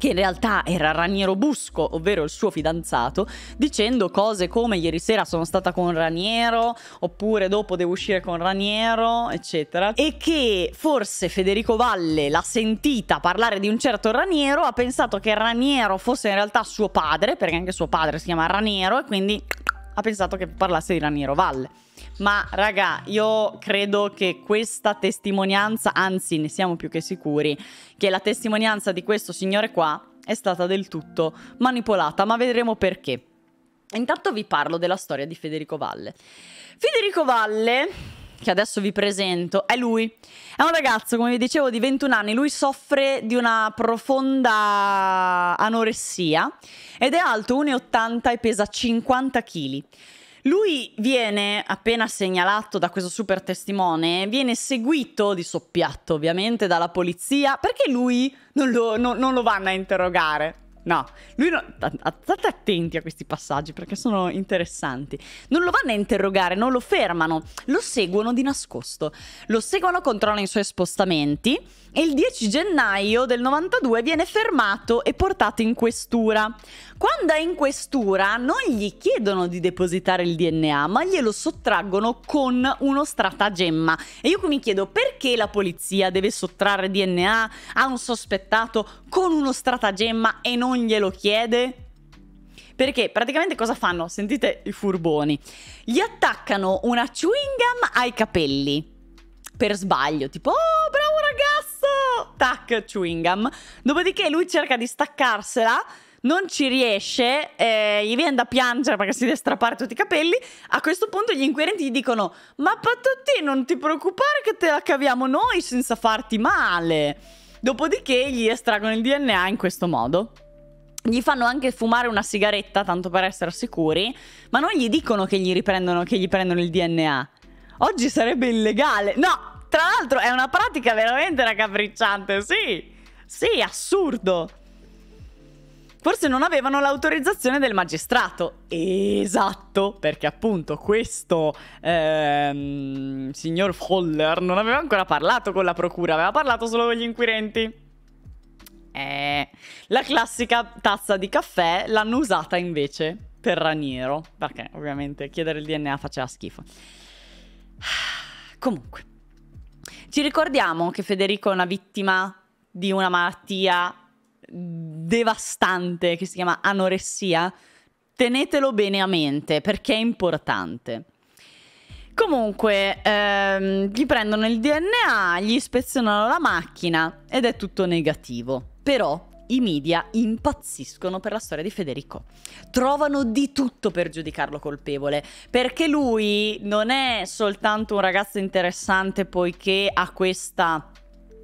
Speaker 1: che in realtà era Raniero Busco, ovvero il suo fidanzato, dicendo cose come ieri sera sono stata con Raniero, oppure dopo devo uscire con Raniero, eccetera. E che forse Federico Valle l'ha sentita parlare di un certo Raniero, ha pensato che Raniero fosse in realtà suo padre, perché anche suo padre si chiama Raniero, e quindi ha pensato che parlasse di Raniero Valle. Ma raga, io credo che questa testimonianza, anzi ne siamo più che sicuri, che la testimonianza di questo signore qua è stata del tutto manipolata, ma vedremo perché. Intanto vi parlo della storia di Federico Valle. Federico Valle, che adesso vi presento, è lui. È un ragazzo, come vi dicevo, di 21 anni. Lui soffre di una profonda anoressia ed è alto 1,80 e pesa 50 kg. Lui viene, appena segnalato da questo super testimone, viene seguito di soppiatto ovviamente dalla polizia perché lui non lo, no, non lo vanno a interrogare. No, lui no, state attenti a questi passaggi perché sono interessanti. Non lo vanno a interrogare, non lo fermano, lo seguono di nascosto. Lo seguono, controllano i suoi spostamenti e il 10 gennaio del 92 viene fermato e portato in questura. Quando è in questura non gli chiedono di depositare il DNA, ma glielo sottraggono con uno stratagemma. E io qui mi chiedo perché la polizia deve sottrarre DNA a un sospettato con uno stratagemma e non glielo chiede? Perché praticamente cosa fanno? Sentite i furboni. Gli attaccano una chewing gum ai capelli. Per sbaglio, tipo, oh bravo ragazzo! Tac, chewing gum. Dopodiché lui cerca di staccarsela non ci riesce, eh, gli viene da piangere perché si deve strappare tutti i capelli. A questo punto gli inquirenti gli dicono: Ma Patotti, non ti preoccupare che te la caviamo noi senza farti male. Dopodiché gli estraggono il DNA in questo modo. Gli fanno anche fumare una sigaretta, tanto per essere sicuri, ma non gli dicono che gli riprendono, che gli prendono il DNA. Oggi sarebbe illegale. No, tra l'altro è una pratica veramente raccapricciante, sì. Sì, assurdo. Forse non avevano l'autorizzazione del magistrato. Esatto, perché appunto questo ehm, signor Foller non aveva ancora parlato con la procura, aveva parlato solo con gli inquirenti. Eh, la classica tazza di caffè l'hanno usata invece per Raniero, perché ovviamente chiedere il DNA faceva schifo. Comunque, ci ricordiamo che Federico è una vittima di una malattia devastante che si chiama anoressia, tenetelo bene a mente perché è importante. Comunque, ehm, gli prendono il DNA, gli ispezionano la macchina ed è tutto negativo. Però i media impazziscono per la storia di Federico. Trovano di tutto per giudicarlo colpevole, perché lui non è soltanto un ragazzo interessante poiché ha questa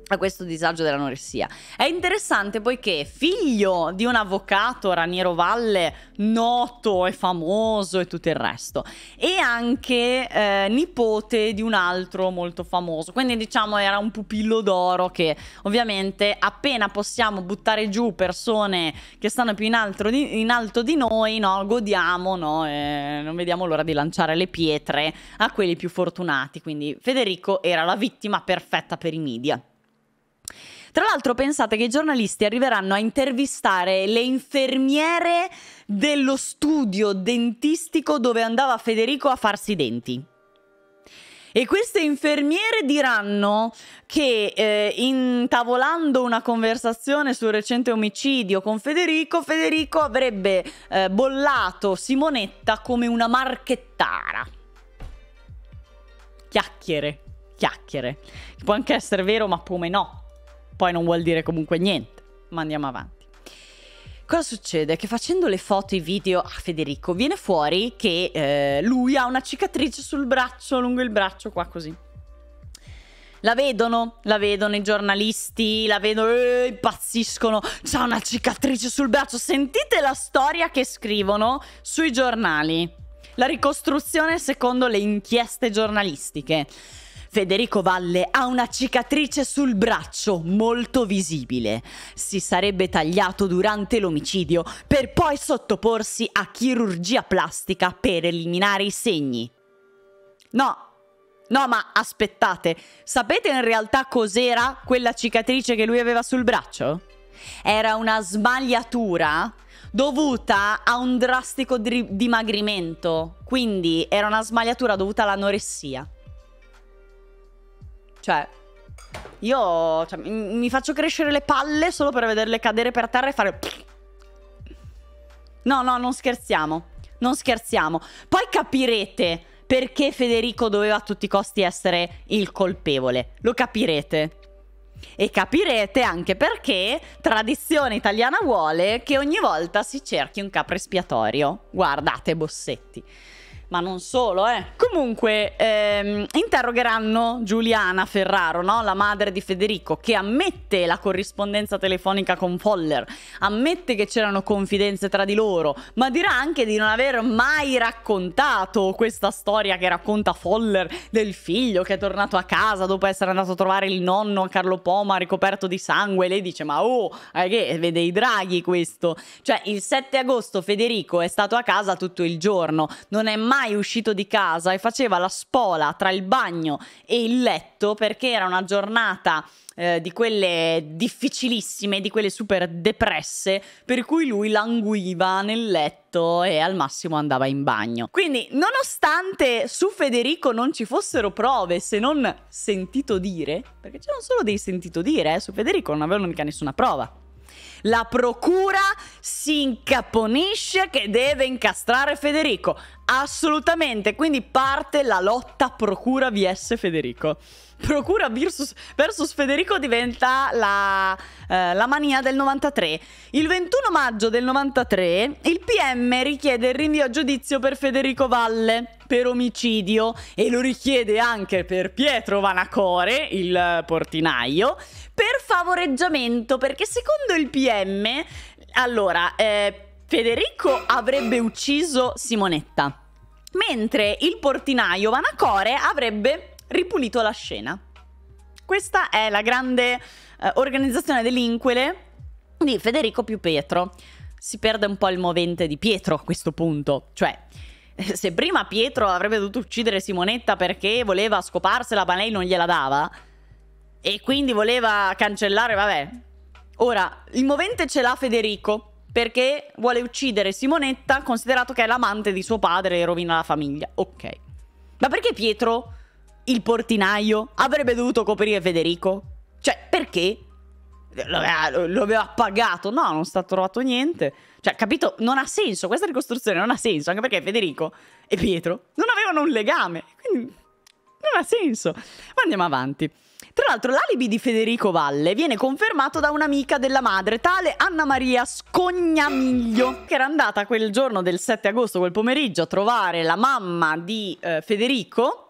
Speaker 1: a questo disagio dell'anoressia. È interessante poiché figlio di un avvocato, Raniero Valle, noto e famoso e tutto il resto, e anche eh, nipote di un altro molto famoso. Quindi diciamo era un pupillo d'oro che ovviamente appena possiamo buttare giù persone che stanno più in alto di, in alto di noi, no, godiamo, no, e non vediamo l'ora di lanciare le pietre a quelli più fortunati. Quindi Federico era la vittima perfetta per i media. Tra l'altro pensate che i giornalisti arriveranno a intervistare le infermiere dello studio dentistico dove andava Federico a farsi i denti. E queste infermiere diranno che eh, intavolando una conversazione sul recente omicidio con Federico, Federico avrebbe eh, bollato Simonetta come una marchettara. Chiacchiere, chiacchiere. Può anche essere vero, ma come no poi non vuol dire comunque niente. Ma andiamo avanti. Cosa succede? Che facendo le foto e i video a Federico viene fuori che eh, lui ha una cicatrice sul braccio, lungo il braccio, qua così. La vedono, la vedono i giornalisti, la vedono, eh, impazziscono. C'ha una cicatrice sul braccio. Sentite la storia che scrivono sui giornali. La ricostruzione secondo le inchieste giornalistiche. Federico Valle ha una cicatrice sul braccio molto visibile. Si sarebbe tagliato durante l'omicidio per poi sottoporsi a chirurgia plastica per eliminare i segni. No, no, ma aspettate, sapete in realtà cos'era quella cicatrice che lui aveva sul braccio? Era una smagliatura dovuta a un drastico dimagrimento, quindi era una smagliatura dovuta all'anoressia. Cioè, io cioè, mi faccio crescere le palle solo per vederle cadere per terra e fare... No, no, non scherziamo. Non scherziamo. Poi capirete perché Federico doveva a tutti i costi essere il colpevole. Lo capirete. E capirete anche perché tradizione italiana vuole che ogni volta si cerchi un capro espiatorio. Guardate, Bossetti ma non solo, eh. Comunque, ehm, interrogheranno Giuliana Ferraro, no? la madre di Federico, che ammette la corrispondenza telefonica con Foller, ammette che c'erano confidenze tra di loro, ma dirà anche di non aver mai raccontato questa storia che racconta Foller del figlio che è tornato a casa dopo essere andato a trovare il nonno a Carlo Poma ricoperto di sangue. Lei dice: Ma oh, è che vede i draghi questo. Cioè, il 7 agosto Federico è stato a casa tutto il giorno, non è mai mai uscito di casa e faceva la spola tra il bagno e il letto perché era una giornata eh, di quelle difficilissime, di quelle super depresse, per cui lui languiva nel letto e al massimo andava in bagno. Quindi, nonostante su Federico non ci fossero prove se non sentito dire, perché c'erano solo dei sentito dire, eh, su Federico non avevano mica nessuna prova. La procura si incaponisce che deve incastrare Federico. Assolutamente, quindi parte la lotta Procura vs Federico. Procura versus, versus Federico diventa la, eh, la, mania del 93. Il 21 maggio del 93 il PM richiede il rinvio a giudizio per Federico Valle per omicidio e lo richiede anche per Pietro Vanacore, il portinaio, per favoreggiamento perché secondo il PM, allora, eh, Federico avrebbe ucciso Simonetta, mentre il portinaio Vanacore avrebbe ripulito la scena. Questa è la grande eh, organizzazione delinquere di Federico più Pietro. Si perde un po' il movente di Pietro a questo punto, cioè se prima Pietro avrebbe dovuto uccidere Simonetta perché voleva scoparsela ma lei non gliela dava e quindi voleva cancellare, vabbè. Ora, il movente ce l'ha Federico perché vuole uccidere Simonetta, considerato che è l'amante di suo padre e rovina la famiglia. Ok. Ma perché Pietro, il portinaio, avrebbe dovuto coprire Federico? Cioè, perché? Lo aveva, lo aveva pagato? No, non sta trovato niente. Cioè, capito? Non ha senso. Questa ricostruzione non ha senso. Anche perché Federico e Pietro non avevano un legame. Quindi non ha senso. Ma andiamo avanti. Tra l'altro l'alibi di Federico Valle viene confermato da un'amica della madre, tale Anna Maria Scognamiglio, che era andata quel giorno del 7 agosto, quel pomeriggio, a trovare la mamma di eh, Federico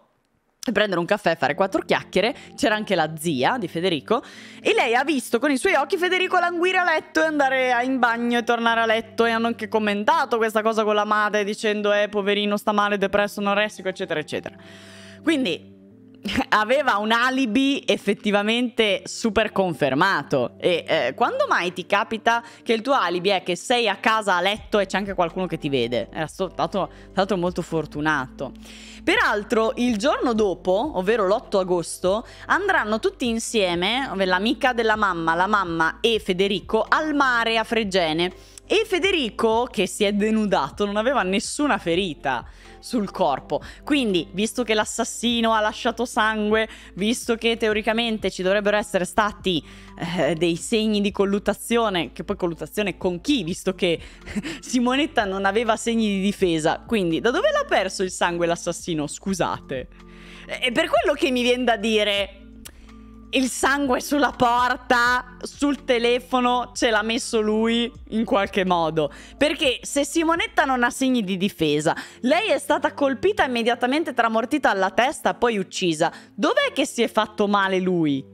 Speaker 1: prendere un caffè e fare quattro chiacchiere. C'era anche la zia di Federico. E lei ha visto con i suoi occhi Federico languire a letto e andare in bagno e tornare a letto. E hanno anche commentato questa cosa con la madre dicendo: Eh, poverino, sta male, depresso, anoressico, eccetera, eccetera. Quindi aveva un alibi effettivamente super confermato. E eh, quando mai ti capita che il tuo alibi è che sei a casa a letto e c'è anche qualcuno che ti vede? Era stato, stato molto fortunato. Peraltro, il giorno dopo, ovvero l'8 agosto, andranno tutti insieme, l'amica della mamma, la mamma e Federico, al mare a Fregene. E Federico, che si è denudato, non aveva nessuna ferita sul corpo. Quindi, visto che l'assassino ha lasciato sangue, visto che teoricamente ci dovrebbero essere stati eh, dei segni di colluttazione, che poi colluttazione con chi, visto che Simonetta non aveva segni di difesa. Quindi, da dove l'ha perso il sangue l'assassino? Scusate. È per quello che mi viene da dire il sangue sulla porta, sul telefono, ce l'ha messo lui in qualche modo. Perché se Simonetta non ha segni di difesa, lei è stata colpita immediatamente tramortita alla testa, poi uccisa. Dov'è che si è fatto male lui?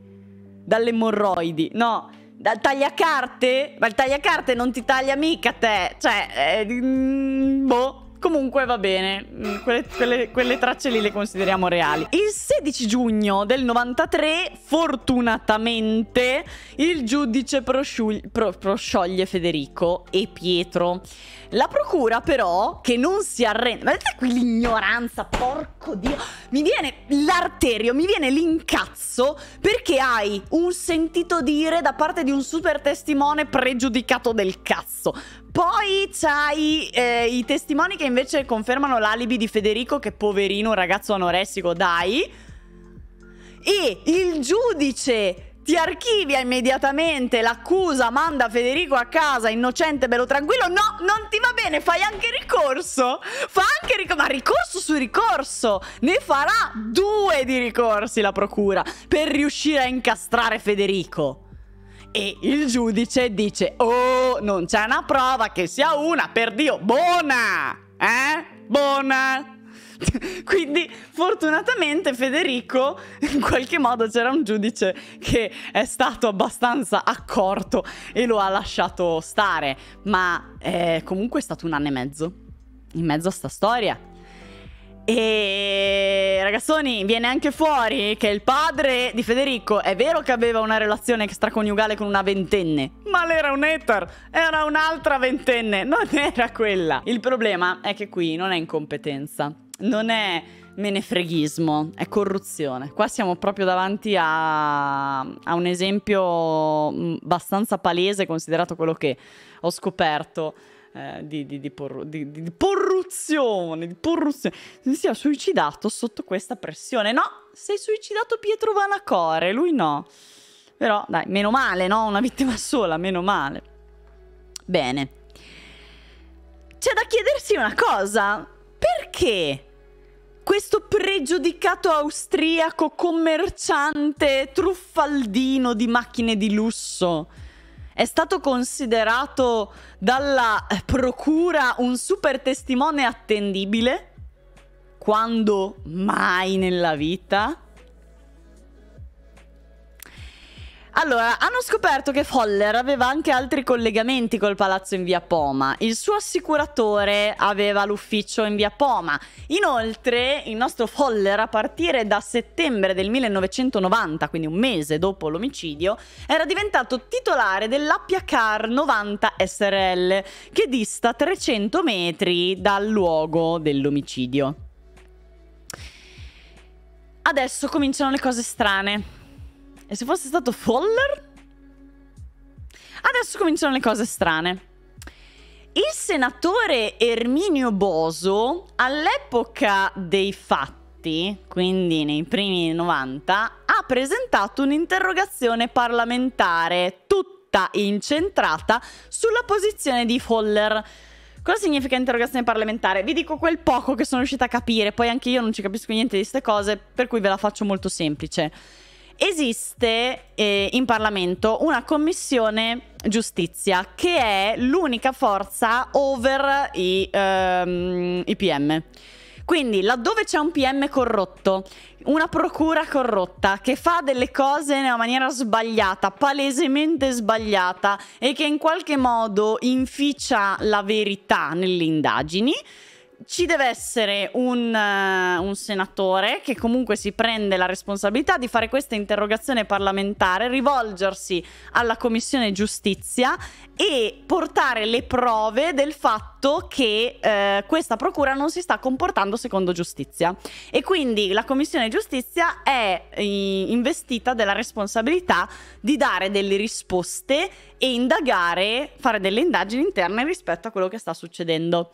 Speaker 1: Dalle emorroidi? No, dal tagliacarte? Ma il tagliacarte non ti taglia mica te. Cioè, eh, mm, boh. Comunque va bene, mm, quelle, quelle, quelle, tracce lì le consideriamo reali. Il 16 giugno del 93, fortunatamente, il giudice pro, proscioglie Federico e Pietro. La procura però, che non si arrende... Vedete qui l'ignoranza, porco dio! Mi viene l'arterio, mi viene l'incazzo perché hai un sentito dire da parte di un super testimone pregiudicato del cazzo. Poi c'hai eh, i testimoni che invece confermano l'alibi di Federico, che poverino, un ragazzo anoressico, dai. E il giudice ti archivia immediatamente l'accusa, manda Federico a casa, innocente, bello tranquillo. No, non ti va bene, fai anche ricorso. Fa anche ricorso, ma ricorso su ricorso. Ne farà due di ricorsi la procura per riuscire a incastrare Federico. E il giudice dice, oh, non c'è una prova che sia una, per Dio, buona! Eh? Buona! Quindi fortunatamente Federico in qualche modo c'era un giudice che è stato abbastanza accorto e lo ha lasciato stare, ma è comunque è stato un anno e mezzo in mezzo a sta storia. E ragazzoni, viene anche fuori che il padre di Federico è vero che aveva una relazione extraconiugale con una ventenne, ma l'era un ether, era un'altra ventenne, non era quella. Il problema è che qui non è incompetenza, non è menefreghismo, è corruzione. Qua siamo proprio davanti a, a un esempio abbastanza palese considerato quello che ho scoperto eh, di, di, di, porru- di, di, porruzione, di porruzione. Si sia suicidato sotto questa pressione. No, sei suicidato Pietro Vanacore, lui no. Però dai, meno male, no? Una vittima sola, meno male. Bene. C'è da chiedersi una cosa. Perché questo pregiudicato austriaco commerciante truffaldino di macchine di lusso è stato considerato dalla procura un super testimone attendibile? Quando mai nella vita? Allora, hanno scoperto che Foller aveva anche altri collegamenti col palazzo in via Poma. Il suo assicuratore aveva l'ufficio in via Poma. Inoltre, il nostro Foller, a partire da settembre del 1990, quindi un mese dopo l'omicidio, era diventato titolare dell'Appia Car 90 SRL, che dista 300 metri dal luogo dell'omicidio. Adesso cominciano le cose strane. E se fosse stato Foller? Adesso cominciano le cose strane. Il senatore Erminio Boso, all'epoca dei fatti, quindi nei primi 90, ha presentato un'interrogazione parlamentare tutta incentrata sulla posizione di Foller. Cosa significa interrogazione parlamentare? Vi dico quel poco che sono riuscita a capire, poi anche io non ci capisco niente di queste cose, per cui ve la faccio molto semplice. Esiste eh, in Parlamento una commissione giustizia che è l'unica forza over i, um, i PM. Quindi laddove c'è un PM corrotto, una procura corrotta che fa delle cose nella maniera sbagliata, palesemente sbagliata e che in qualche modo inficia la verità nelle indagini, ci deve essere un, uh, un, senatore che comunque si prende la responsabilità di fare questa interrogazione parlamentare, rivolgersi alla Commissione Giustizia e portare le prove del fatto che uh, questa procura non si sta comportando secondo giustizia. E quindi la Commissione Giustizia è i- investita della responsabilità di dare delle risposte e indagare, fare delle indagini interne rispetto a quello che sta succedendo.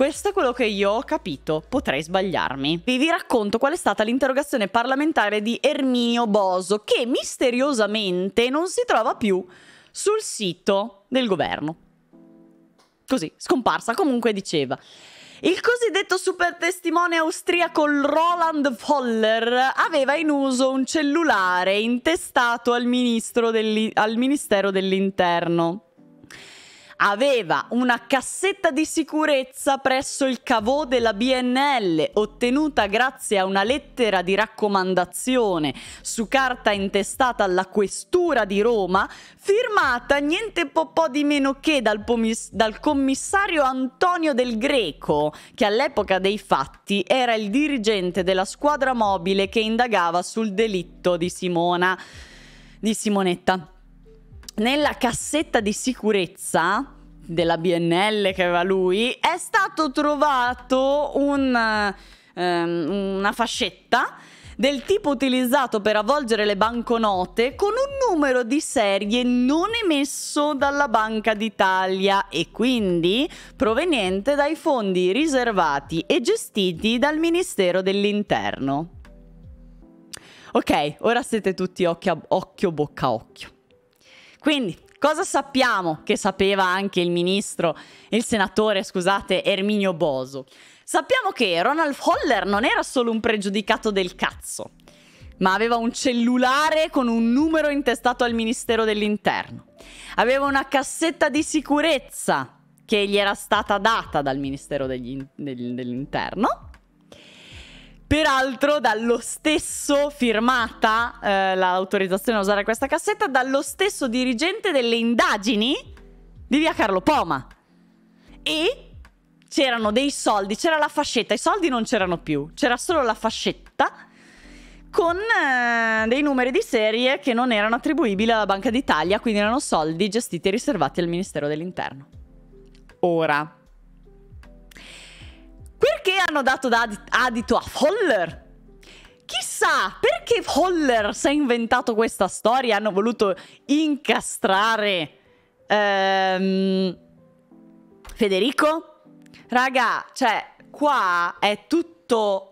Speaker 1: Questo è quello che io ho capito, potrei sbagliarmi. Vi, vi racconto qual è stata l'interrogazione parlamentare di Erminio Boso, che misteriosamente non si trova più sul sito del governo. Così, scomparsa, comunque diceva. Il cosiddetto super testimone austriaco Roland Foller aveva in uso un cellulare intestato al, al Ministero dell'Interno aveva una cassetta di sicurezza presso il cavò della BNL, ottenuta grazie a una lettera di raccomandazione su carta intestata alla Questura di Roma, firmata niente po', po di meno che dal, dal commissario Antonio Del Greco, che all'epoca dei fatti era il dirigente della squadra mobile che indagava sul delitto di Simona, di Simonetta nella cassetta di sicurezza della BNL che aveva lui è stato trovato un, um, una fascetta del tipo utilizzato per avvolgere le banconote con un numero di serie non emesso dalla Banca d'Italia e quindi proveniente dai fondi riservati e gestiti dal Ministero dell'Interno. Ok, ora siete tutti occhio, occhio bocca occhio. Quindi, cosa sappiamo che sapeva anche il ministro, il senatore, scusate, Erminio Boso? Sappiamo che Ronald Holler non era solo un pregiudicato del cazzo, ma aveva un cellulare con un numero intestato al Ministero dell'Interno. Aveva una cassetta di sicurezza che gli era stata data dal Ministero dell'Interno Peraltro dallo stesso firmata eh, l'autorizzazione a usare questa cassetta dallo stesso dirigente delle indagini di via Carlo Poma. E c'erano dei soldi, c'era la fascetta, i soldi non c'erano più, c'era solo la fascetta con eh, dei numeri di serie che non erano attribuibili alla Banca d'Italia, quindi erano soldi gestiti e riservati al Ministero dell'Interno. Ora, perché hanno dato adito a Foller? Chissà perché Foller si è inventato questa storia. Hanno voluto incastrare ehm, Federico. Raga, cioè, qua è tutto.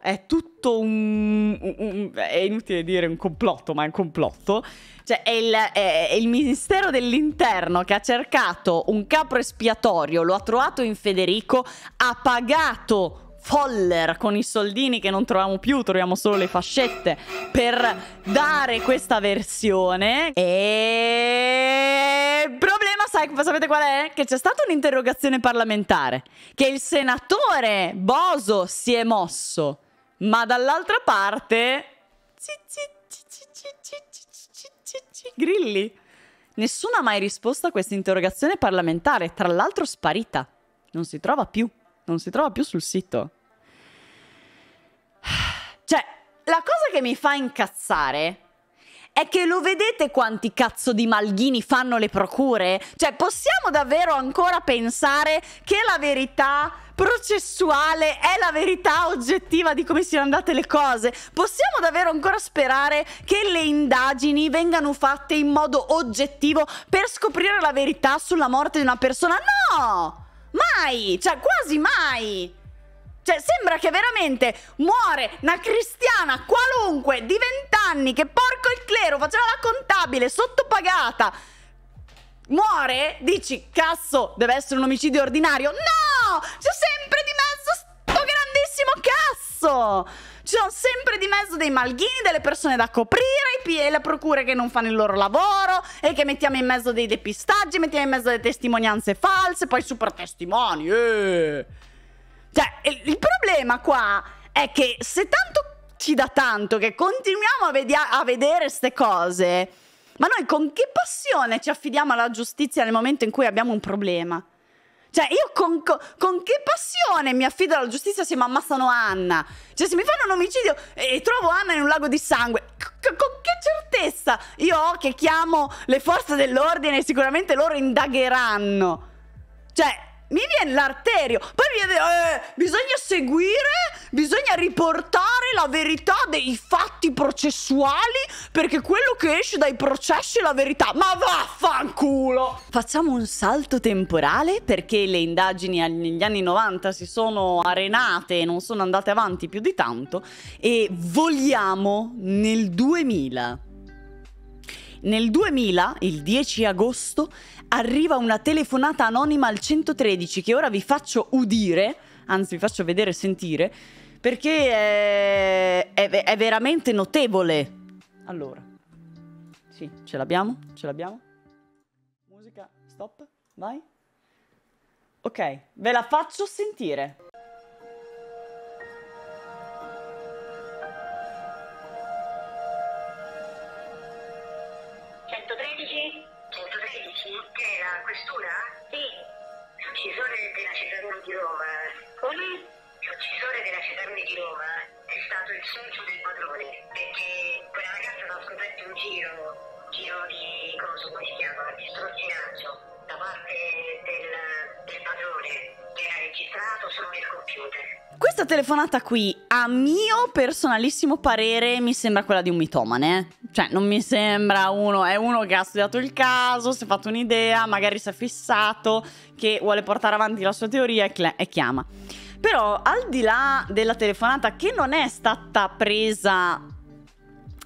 Speaker 1: È tutto un, un, un, È inutile dire un complotto, ma è un complotto. Cioè, è il, è il Ministero dell'Interno che ha cercato un capo espiatorio, lo ha trovato in Federico, ha pagato foller con i soldini che non troviamo più, troviamo solo le fascette per dare questa versione. E problema, sai, sapete qual è? Che c'è stata un'interrogazione parlamentare, che il senatore Boso si è mosso, ma dall'altra parte... Grilli. Nessuno ha mai risposto a questa interrogazione parlamentare, tra l'altro sparita. Non si trova più, non si trova più sul sito. Cioè, la cosa che mi fa incazzare è che lo vedete quanti cazzo di malghini fanno le procure? Cioè, possiamo davvero ancora pensare che la verità processuale è la verità oggettiva di come siano andate le cose? Possiamo davvero ancora sperare che le indagini vengano fatte in modo oggettivo per scoprire la verità sulla morte di una persona? No! Mai! Cioè, quasi mai! Cioè, sembra che veramente muore una cristiana qualunque di vent'anni che porco il clero faceva la contabile sottopagata. Muore? Dici, cazzo, deve essere un omicidio ordinario? No! C'è sempre di mezzo sto grandissimo cazzo! Ci sono sempre di mezzo dei malghini, delle persone da coprire, e le procure che non fanno il loro lavoro e che mettiamo in mezzo dei depistaggi, mettiamo in mezzo delle testimonianze false, poi super testimoni. Eh. Cioè, il problema qua è che se tanto ci dà tanto che continuiamo a, vedi- a vedere queste cose, ma noi con che passione ci affidiamo alla giustizia nel momento in cui abbiamo un problema? Cioè, io con, con, con, che passione mi affido alla giustizia se mi ammazzano Anna? Cioè, se mi fanno un omicidio e, e trovo Anna in un lago di sangue, c- con che certezza io ho che chiamo le forze dell'ordine e sicuramente loro indagheranno? Cioè, mi viene l'arterio. Poi mi viene, eh, bisogna seguire, bisogna riportare la verità dei fatti processuali perché quello che esce dai processi è la verità. Ma vaffanculo! Facciamo un salto temporale perché le indagini negli anni 90 si sono arenate e non sono andate avanti più di tanto e voliamo nel 2000. Nel 2000, il 10 agosto, arriva una telefonata anonima al 113 che ora vi faccio udire, anzi vi faccio vedere e sentire, perché è, è, è veramente notevole. Allora, sì, ce l'abbiamo? Ce l'abbiamo? Musica, stop, vai. Ok, ve la faccio sentire.
Speaker 2: Che la questura? Sì. L'uccisore della Cesaroni di Roma. Come? L'uccisore della Cesaroni di Roma è stato il socio del padrone, perché quella ragazza aveva scoperto un giro, un giro di, cosa, come si chiama, di strozzinaggio da parte del, del padrone, che era registrato solo nel computer.
Speaker 1: Questa telefonata qui, a mio personalissimo parere, mi sembra quella di un mitomane. Eh. Cioè, non mi sembra uno, è uno che ha studiato il caso, si è fatto un'idea, magari si è fissato, che vuole portare avanti la sua teoria e, e chiama. Però, al di là della telefonata, che non è stata presa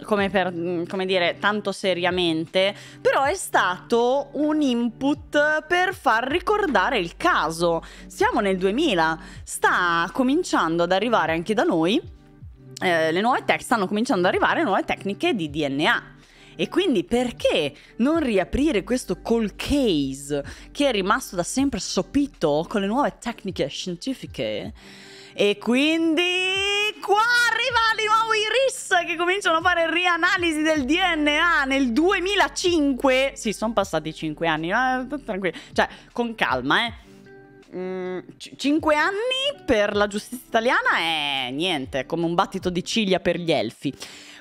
Speaker 1: come per mm, come dire tanto seriamente, però è stato un input per far ricordare il caso. Siamo nel 2000, sta cominciando ad arrivare anche da noi eh, le nuove tech stanno cominciando ad arrivare nuove tecniche di DNA. E quindi perché non riaprire questo call case che è rimasto da sempre sopito con le nuove tecniche scientifiche? E quindi qua arrivano i nuovi RIS che cominciano a fare rianalisi del DNA nel 2005. Sì, sono passati 5 anni, eh, tranquillo. Cioè, con calma, eh. Mm, 5 anni per la giustizia italiana è niente, è come un battito di ciglia per gli elfi.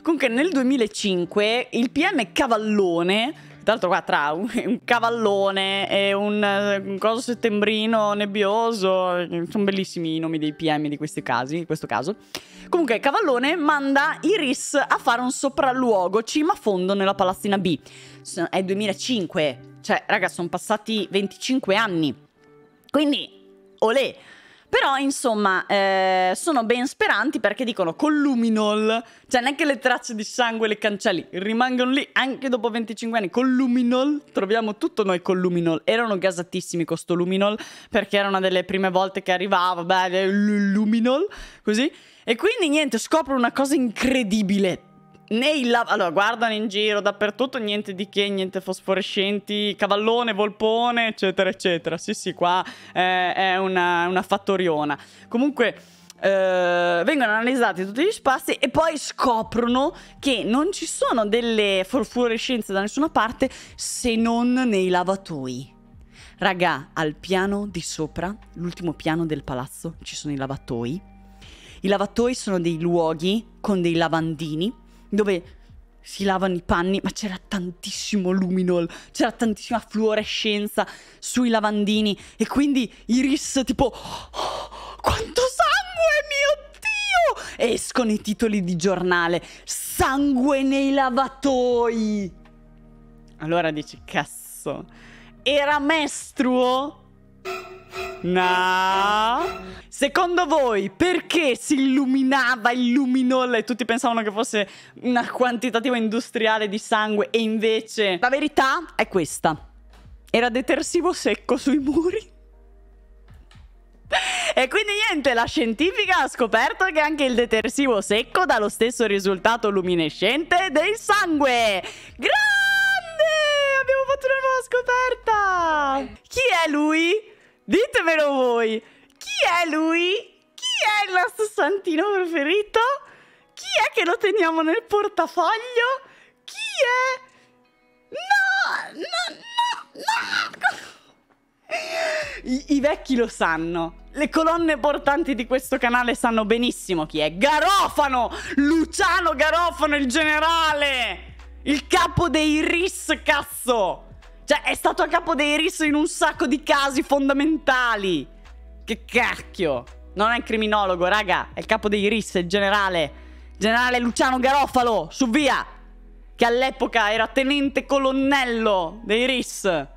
Speaker 1: Comunque nel 2005 il PM Cavallone tra l'altro qua tra un, un cavallone e un, un, coso settembrino nebbioso, sono bellissimi i nomi dei PM di questi casi, in questo caso. Comunque Cavallone manda i RIS a fare un sopralluogo cima a fondo nella palazzina B. È 2005, cioè raga sono passati 25 anni. Quindi, olè, Però, insomma, eh, sono ben speranti perché dicono con luminol, cioè neanche le tracce di sangue le cancelli, rimangono lì anche dopo 25 anni. Con luminol troviamo tutto noi con luminol. Erano gasatissimi con sto luminol perché era una delle prime volte che arrivava, beh, luminol, così. E quindi niente, scopro una cosa incredibile nei lav- allora guardano in giro dappertutto niente di che niente fosforescenti cavallone volpone eccetera eccetera. Sì sì qua eh, è una, una fattoriona. Comunque eh, vengono analizzati tutti gli spazi e poi scoprono che non ci sono delle fosforescenze da nessuna parte se non nei lavatoi. Raga al piano di sopra l'ultimo piano del palazzo ci sono i lavatoi. I lavatoi sono dei luoghi con dei lavandini dove si lavano i panni, ma c'era tantissimo luminol, c'era tantissima fluorescenza sui lavandini e quindi Iris tipo oh, quanto sangue, mio Dio! Escono i titoli di giornale, sangue nei lavatoi. Allora dici, cazzo, era mestruo? No. Secondo voi perché si illuminava il luminol e tutti pensavano che fosse una quantitativa industriale di sangue e invece la verità è questa. Era detersivo secco sui muri. E quindi niente, la scientifica ha scoperto che anche il detersivo secco dà lo stesso risultato luminescente del sangue. Grande! Abbiamo fatto una nuova scoperta! Chi è lui? Ditemelo voi! Chi è lui? Chi è il nostro santino preferito? Chi è che lo teniamo nel portafoglio? Chi è? No! No! No! No! I, I, vecchi lo sanno. Le colonne portanti di questo canale sanno benissimo chi è. Garofano! Luciano Garofano, il generale! Il capo dei RIS, cazzo! Cioè, è stato a capo dei RIS in un sacco di casi fondamentali. Che cacchio. Non è il criminologo, raga. È il capo dei RIS, il generale. Generale Luciano Garofalo, su via. Che all'epoca era tenente colonnello dei RIS.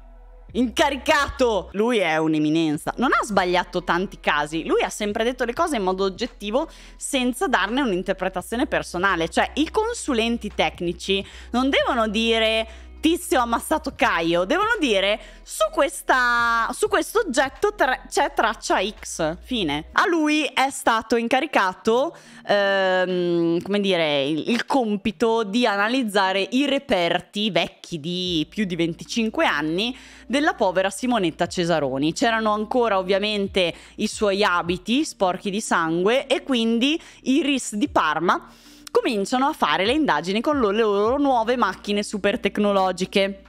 Speaker 1: Incaricato! Lui è un'eminenza. Non ha sbagliato tanti casi. Lui ha sempre detto le cose in modo oggettivo senza darne un'interpretazione personale. Cioè, i consulenti tecnici non devono dire tizio ha ammazzato Caio, devono dire su, questa, su questo oggetto tra- c'è traccia X, fine. A lui è stato incaricato, ehm, come dire, il, il compito di analizzare i reperti vecchi di più di 25 anni della povera Simonetta Cesaroni. C'erano ancora ovviamente i suoi abiti sporchi di sangue e quindi i RIS di Parma cominciano a fare le indagini con le loro nuove macchine super tecnologiche.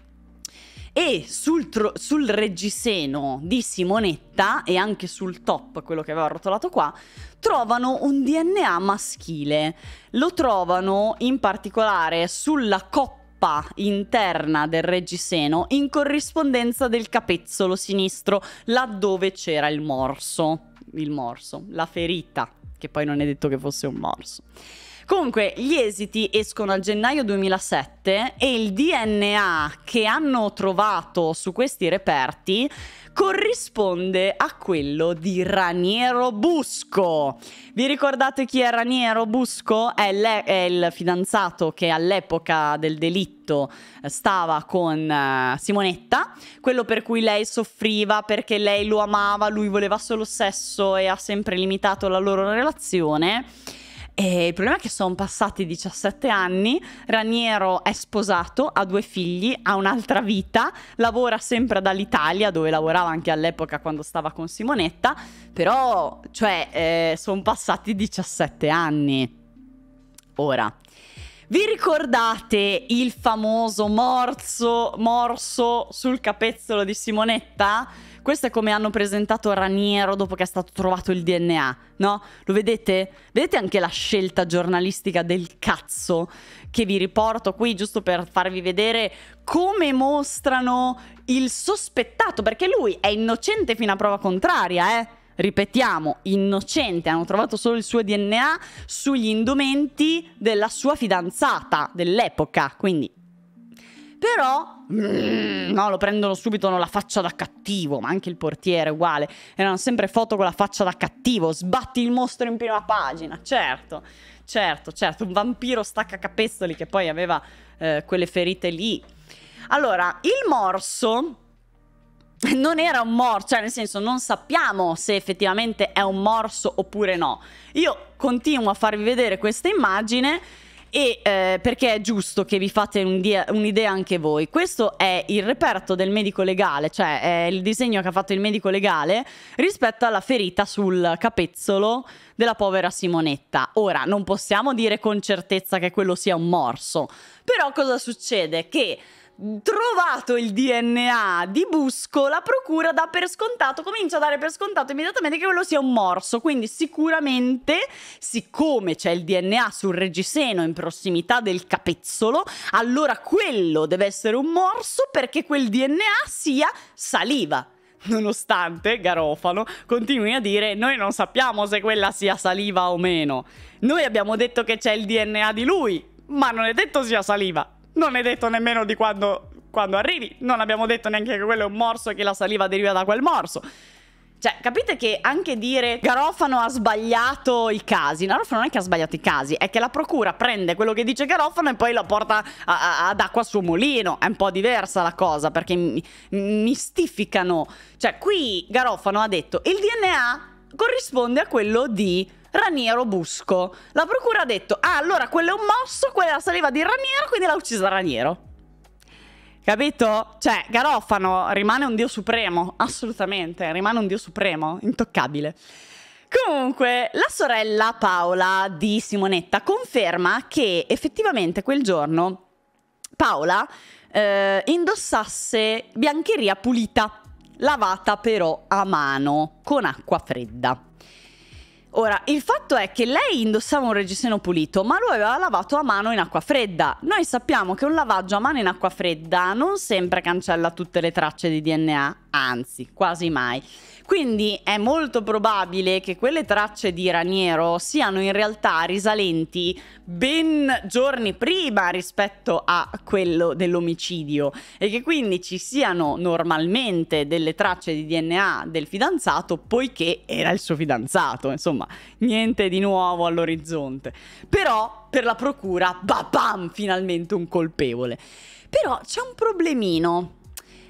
Speaker 1: E sul, sul reggiseno di Simonetta e anche sul top, quello che aveva rotolato qua, trovano un DNA maschile. Lo trovano in particolare sulla coppa interna del reggiseno in corrispondenza del capezzolo sinistro, laddove c'era il morso. Il morso, la ferita, che poi non è detto che fosse un morso. Comunque, gli esiti escono a gennaio 2007 e il DNA che hanno trovato su questi reperti corrisponde a quello di Raniero Busco. Vi ricordate chi è Raniero Busco? È, è il fidanzato che all'epoca del delitto stava con uh, Simonetta, quello per cui lei soffriva perché lei lo amava, lui voleva solo sesso e ha sempre limitato la loro relazione. E il problema è che sono passati 17 anni, Raniero è sposato, ha due figli, ha un'altra vita, lavora sempre dall'Italia dove lavorava anche all'epoca quando stava con Simonetta, però cioè eh, sono passati 17 anni. Ora, vi ricordate il famoso morso, morso sul capezzolo di Simonetta? Questo è come hanno presentato Raniero dopo che è stato trovato il DNA, no? Lo vedete? Vedete anche la scelta giornalistica del cazzo che vi riporto qui giusto per farvi vedere come mostrano il sospettato, perché lui è innocente fino a prova contraria, eh? Ripetiamo, innocente, hanno trovato solo il suo DNA sugli indumenti della sua fidanzata dell'epoca, quindi Però, mm, no, lo prendono subito con la faccia da cattivo, ma anche il portiere uguale. Erano sempre foto con la faccia da cattivo, sbatti il mostro in prima pagina, certo, certo, certo, un vampiro stacca capezzoli che poi aveva eh, quelle ferite lì. Allora, il morso non era un morso, cioè nel senso non sappiamo se effettivamente è un morso oppure no. Io continuo a farvi vedere questa immagine e eh, perché è giusto che vi fate un'idea, anche voi. Questo è il reperto del medico legale, cioè è il disegno che ha fatto il medico legale rispetto alla ferita sul capezzolo della povera Simonetta. Ora, non possiamo dire con certezza che quello sia un morso, però cosa succede? Che trovato il DNA di Busco, la procura dà per scontato, comincia a dare per scontato immediatamente che quello sia un morso. Quindi sicuramente, siccome c'è il DNA sul reggiseno in prossimità del capezzolo, allora quello deve essere un morso perché quel DNA sia saliva. Nonostante Garofalo continui a dire noi non sappiamo se quella sia saliva o meno. Noi abbiamo detto che c'è il DNA di lui, ma non è detto sia saliva. Non è detto nemmeno di quando, quando arrivi. Non abbiamo detto neanche che quello è un morso e che la saliva deriva da quel morso. Cioè, capite che anche dire Garofano ha sbagliato i casi, Garofano non è che ha sbagliato i casi, è che la procura prende quello che dice Garofano e poi lo porta a, a, ad acqua a suo mulino. È un po' diversa la cosa perché mi, mistificano. Cioè, qui Garofano ha detto il DNA corrisponde a quello di Raniero Busco. La procura ha detto, ah allora quello è un mosso, quella è la saliva di Raniero, quindi l'ha uccisa Raniero. Capito? Cioè, Garofano rimane un dio supremo, assolutamente, rimane un dio supremo, intoccabile. Comunque, la sorella Paola di Simonetta conferma che effettivamente quel giorno Paola eh, indossasse biancheria pulita, lavata però a mano con acqua fredda. Ora, il fatto è che lei indossava un reggiseno pulito, ma lo aveva lavato a mano in acqua fredda. Noi sappiamo che un lavaggio a mano in acqua fredda non sempre cancella tutte le tracce di DNA, anzi, quasi mai. Quindi è molto probabile che quelle tracce di Raniero siano in realtà risalenti ben giorni prima rispetto a quello dell'omicidio e che quindi ci siano normalmente delle tracce di DNA del fidanzato poiché era il suo fidanzato, insomma, niente di nuovo all'orizzonte. Però per la procura, bam, finalmente un colpevole. Però c'è un problemino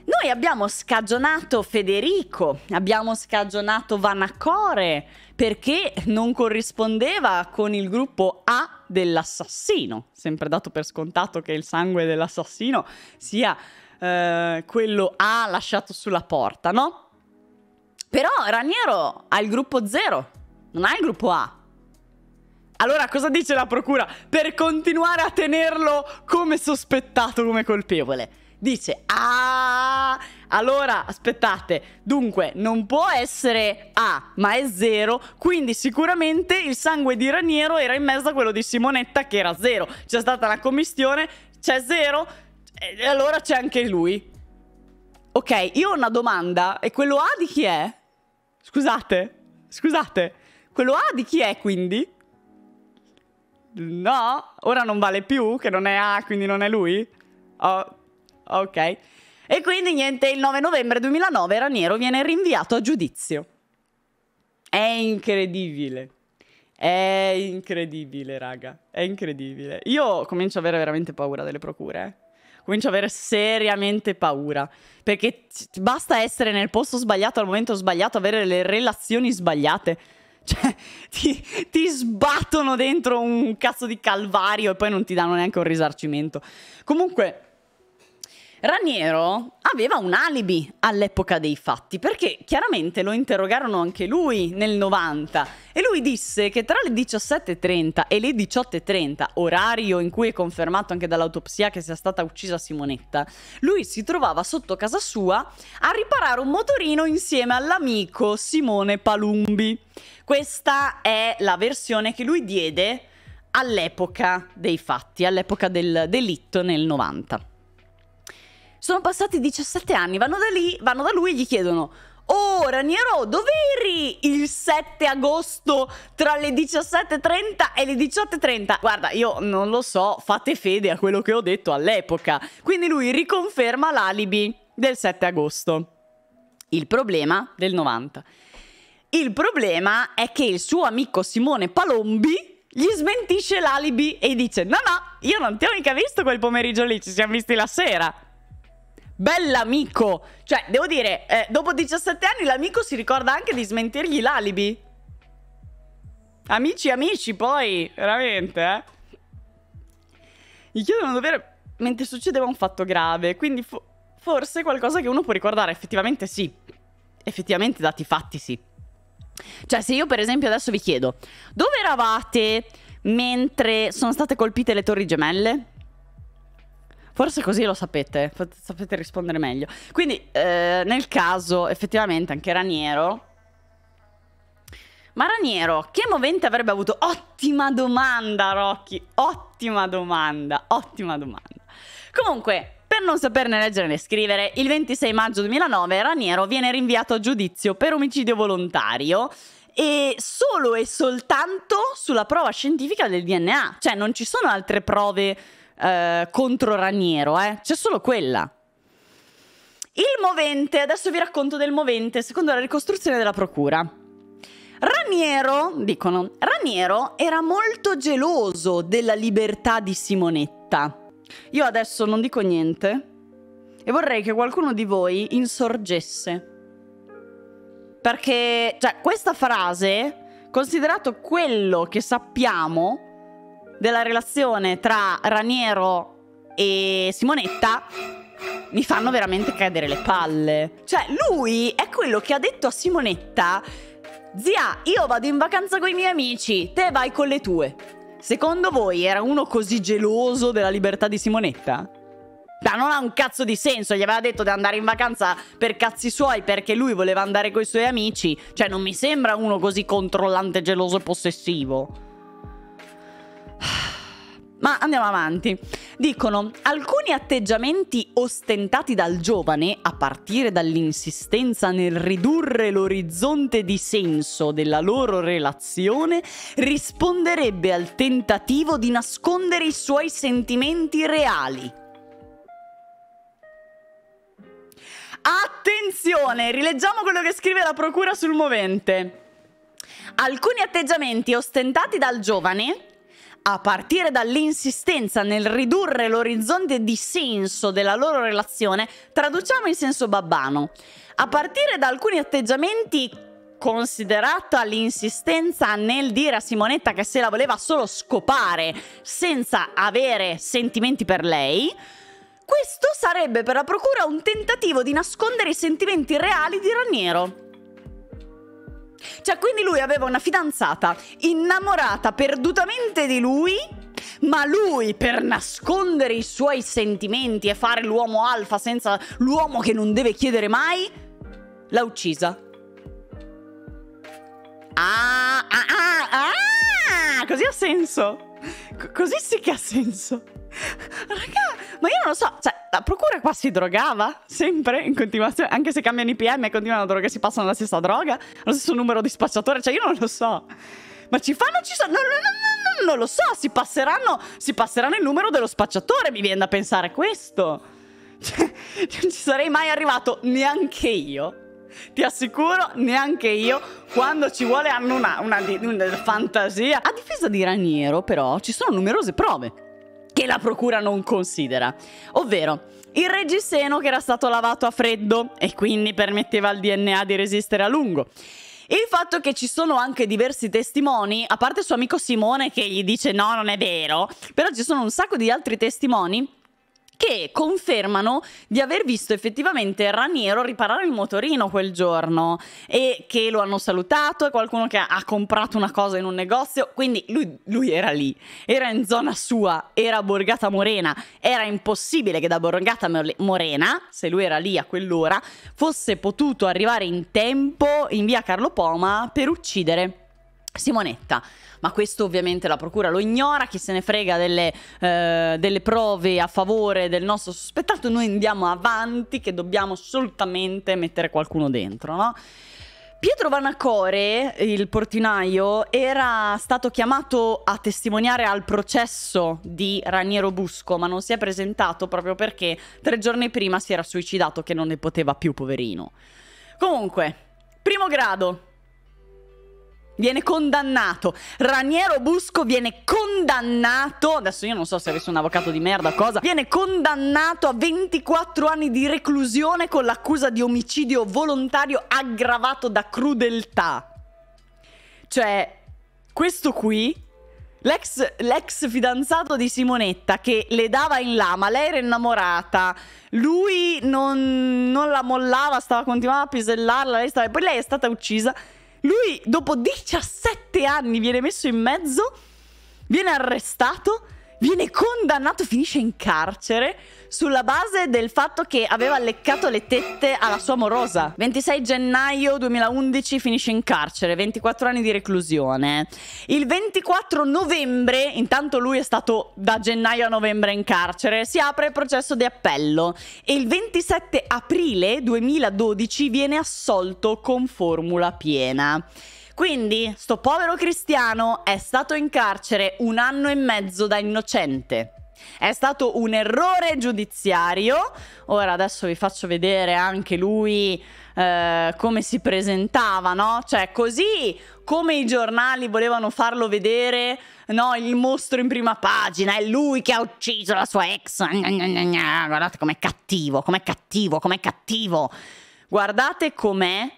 Speaker 1: noi abbiamo scagionato Federico, abbiamo scagionato Vanacore perché non corrispondeva con il gruppo A dell'assassino. Sempre dato per scontato che il sangue dell'assassino sia eh, quello A lasciato sulla porta, no? Però Raniero ha il gruppo 0, non ha il gruppo A. Allora cosa dice la procura per continuare a tenerlo come sospettato, come colpevole? Dice ah allora aspettate dunque non può essere A ma è 0 quindi sicuramente il sangue di Raniero era in mezzo a quello di Simonetta che era 0 c'è stata la commistione c'è 0 e allora c'è anche lui ok io ho una domanda e quello A di chi è? scusate scusate quello A di chi è quindi? No, ora non vale più, che non è A, quindi non è lui? Oh, Ok. E quindi niente, il 9 novembre 2009 Raniero viene rinviato a giudizio. È incredibile. È incredibile, raga. È incredibile. Io comincio ad avere veramente paura delle procure. Eh. Comincio ad avere seriamente paura. Perché basta essere nel posto sbagliato al momento sbagliato, avere le relazioni sbagliate. Cioè, ti, ti, sbattono dentro un cazzo di calvario e poi non ti danno neanche un risarcimento. Comunque, Raniero aveva un alibi all'epoca dei fatti perché chiaramente lo interrogarono anche lui nel 90 e lui disse che tra le 17.30 e le 18.30, orario in cui è confermato anche dall'autopsia che sia stata uccisa Simonetta, lui si trovava sotto casa sua a riparare un motorino insieme all'amico Simone Palumbi. Questa è la versione che lui diede all'epoca dei fatti, all'epoca del delitto nel 90. Sono passati 17 anni, vanno da lì, vanno da lui e gli chiedono Oh, Raniero, dove eri il 7 agosto tra le 17.30 e le 18.30? Guarda, io non lo so, fate fede a quello che ho detto all'epoca. Quindi lui riconferma l'alibi del 7 agosto. Il problema del 90. Il problema è che il suo amico Simone Palombi gli smentisce l'alibi e dice no no, io non ti ho mica visto quel pomeriggio lì, ci siamo visti la sera. Bell'amico! Cioè, devo dire, eh, dopo 17 anni l'amico si ricorda anche di smentirgli l'alibi. Amici, amici, poi, veramente, eh. Gli chiedono dovere mentre succedeva un fatto grave, quindi fo forse qualcosa che uno può ricordare, effettivamente sì. Effettivamente dati fatti sì. Cioè, se io per esempio adesso vi chiedo, dove eravate mentre sono state colpite le torri gemelle? Forse così lo sapete, sapete rispondere meglio. Quindi, eh, nel caso, effettivamente, anche Raniero... Ma Raniero, che movente avrebbe avuto? Ottima domanda, Rocky. Ottima domanda, ottima domanda. Comunque, per non saperne leggere né scrivere, il 26 maggio 2009 Raniero viene rinviato a giudizio per omicidio volontario e solo e soltanto sulla prova scientifica del DNA. Cioè, non ci sono altre prove eh, contro Raniero, eh? C'è solo quella. Il movente, adesso vi racconto del movente secondo la ricostruzione della procura. Raniero, dicono, Raniero era molto geloso della libertà di Simonetta. Io adesso non dico niente e vorrei che qualcuno di voi insorgesse. Perché, cioè, questa frase, considerato quello che sappiamo, della relazione tra Raniero e Simonetta mi fanno veramente cadere le palle. Cioè, lui è quello che ha detto a Simonetta: Zia, io vado in vacanza con i miei amici, te vai con le tue. Secondo voi era uno così geloso della libertà di Simonetta? Ma non ha un cazzo di senso, gli aveva detto di andare in vacanza per cazzi suoi perché lui voleva andare con i suoi amici. Cioè, non mi sembra uno così controllante, geloso e possessivo. Ma andiamo avanti. Dicono, alcuni atteggiamenti ostentati dal giovane, a partire dall'insistenza nel ridurre l'orizzonte di senso della loro relazione, risponderebbe al tentativo di nascondere i suoi sentimenti reali. Attenzione, rileggiamo quello che scrive la procura sul movente. Alcuni atteggiamenti ostentati dal giovane, a partire dall'insistenza nel ridurre l'orizzonte di senso della loro relazione, traduciamo in senso babbano. A partire da alcuni atteggiamenti considerata l'insistenza nel dire a Simonetta che se la voleva solo scopare senza avere sentimenti per lei, questo sarebbe per la procura un tentativo di nascondere i sentimenti reali di Raniero. Cioè, quindi lui aveva una fidanzata innamorata perdutamente di lui, ma lui, per nascondere i suoi sentimenti e fare l'uomo alfa senza l'uomo che non deve chiedere mai, l'ha uccisa. Ah, ah, ah, ah, così ha senso. C- così sì che ha senso. Raga, ma io non lo so, cioè, la procura qua si drogava sempre in continuazione, anche se cambiano i PM e continuano a drogare, si passano la stessa droga, lo stesso numero di spacciatori, cioè io non lo so. Ma ci fanno, ci sono, no, no, no, no, non lo so, si passeranno, si passeranno il numero dello spacciatore, mi viene da pensare questo. Cioè, non ci sarei mai arrivato neanche io. Ti assicuro, neanche io, quando ci vuole hanno una, una, una fantasia. A difesa di Raniero, però, ci sono numerose prove che la procura non considera. Ovvero, il reggiseno che era stato lavato a freddo e quindi permetteva al DNA di resistere a lungo. Il fatto che ci sono anche diversi testimoni, a parte il suo amico Simone che gli dice no, non è vero, però ci sono un sacco di altri testimoni che confermano di aver visto effettivamente Raniero riparare il motorino quel giorno e che lo hanno salutato, è qualcuno che ha comprato una cosa in un negozio, quindi lui, lui, era lì, era in zona sua, era a Borgata Morena, era impossibile che da Borgata Morena, se lui era lì a quell'ora, fosse potuto arrivare in tempo in via Carlo Poma per uccidere Simonetta. Ma questo ovviamente la procura lo ignora, chi se ne frega delle, eh, delle, prove a favore del nostro sospettato, noi andiamo avanti che dobbiamo assolutamente mettere qualcuno dentro, no? Pietro Vanacore, il portinaio, era stato chiamato a testimoniare al processo di Raniero Busco, ma non si è presentato proprio perché tre giorni prima si era suicidato che non ne poteva più, poverino. Comunque, primo grado, viene condannato. Raniero Busco viene condannato. Adesso io non so se avesse un avvocato di merda o cosa. Viene condannato a 24 anni di reclusione con l'accusa di omicidio volontario aggravato da crudeltà. Cioè, questo qui. L'ex, fidanzato di Simonetta che le dava in là, ma lei era innamorata, lui non, non la mollava, stava continuando a pisellarla, lei stava, poi lei è stata uccisa lui, dopo 17 anni, viene messo in mezzo, viene arrestato, viene condannato, finisce in carcere sulla base del fatto che aveva leccato le tette alla sua morosa. 26 gennaio 2011 finisce in carcere, 24 anni di reclusione. Il 24 novembre, intanto lui è stato da gennaio a novembre in carcere, si apre il processo di appello e il 27 aprile 2012 viene assolto con formula piena. Quindi, sto povero cristiano è stato in carcere un anno e mezzo da innocente. È stato un errore giudiziario. Ora adesso vi faccio vedere anche lui eh, come si presentava, no? Cioè, così come i giornali volevano farlo vedere, no? Il mostro in prima pagina, è lui che ha ucciso la sua ex. Guardate com'è cattivo, com'è cattivo, com'è cattivo. Guardate com'è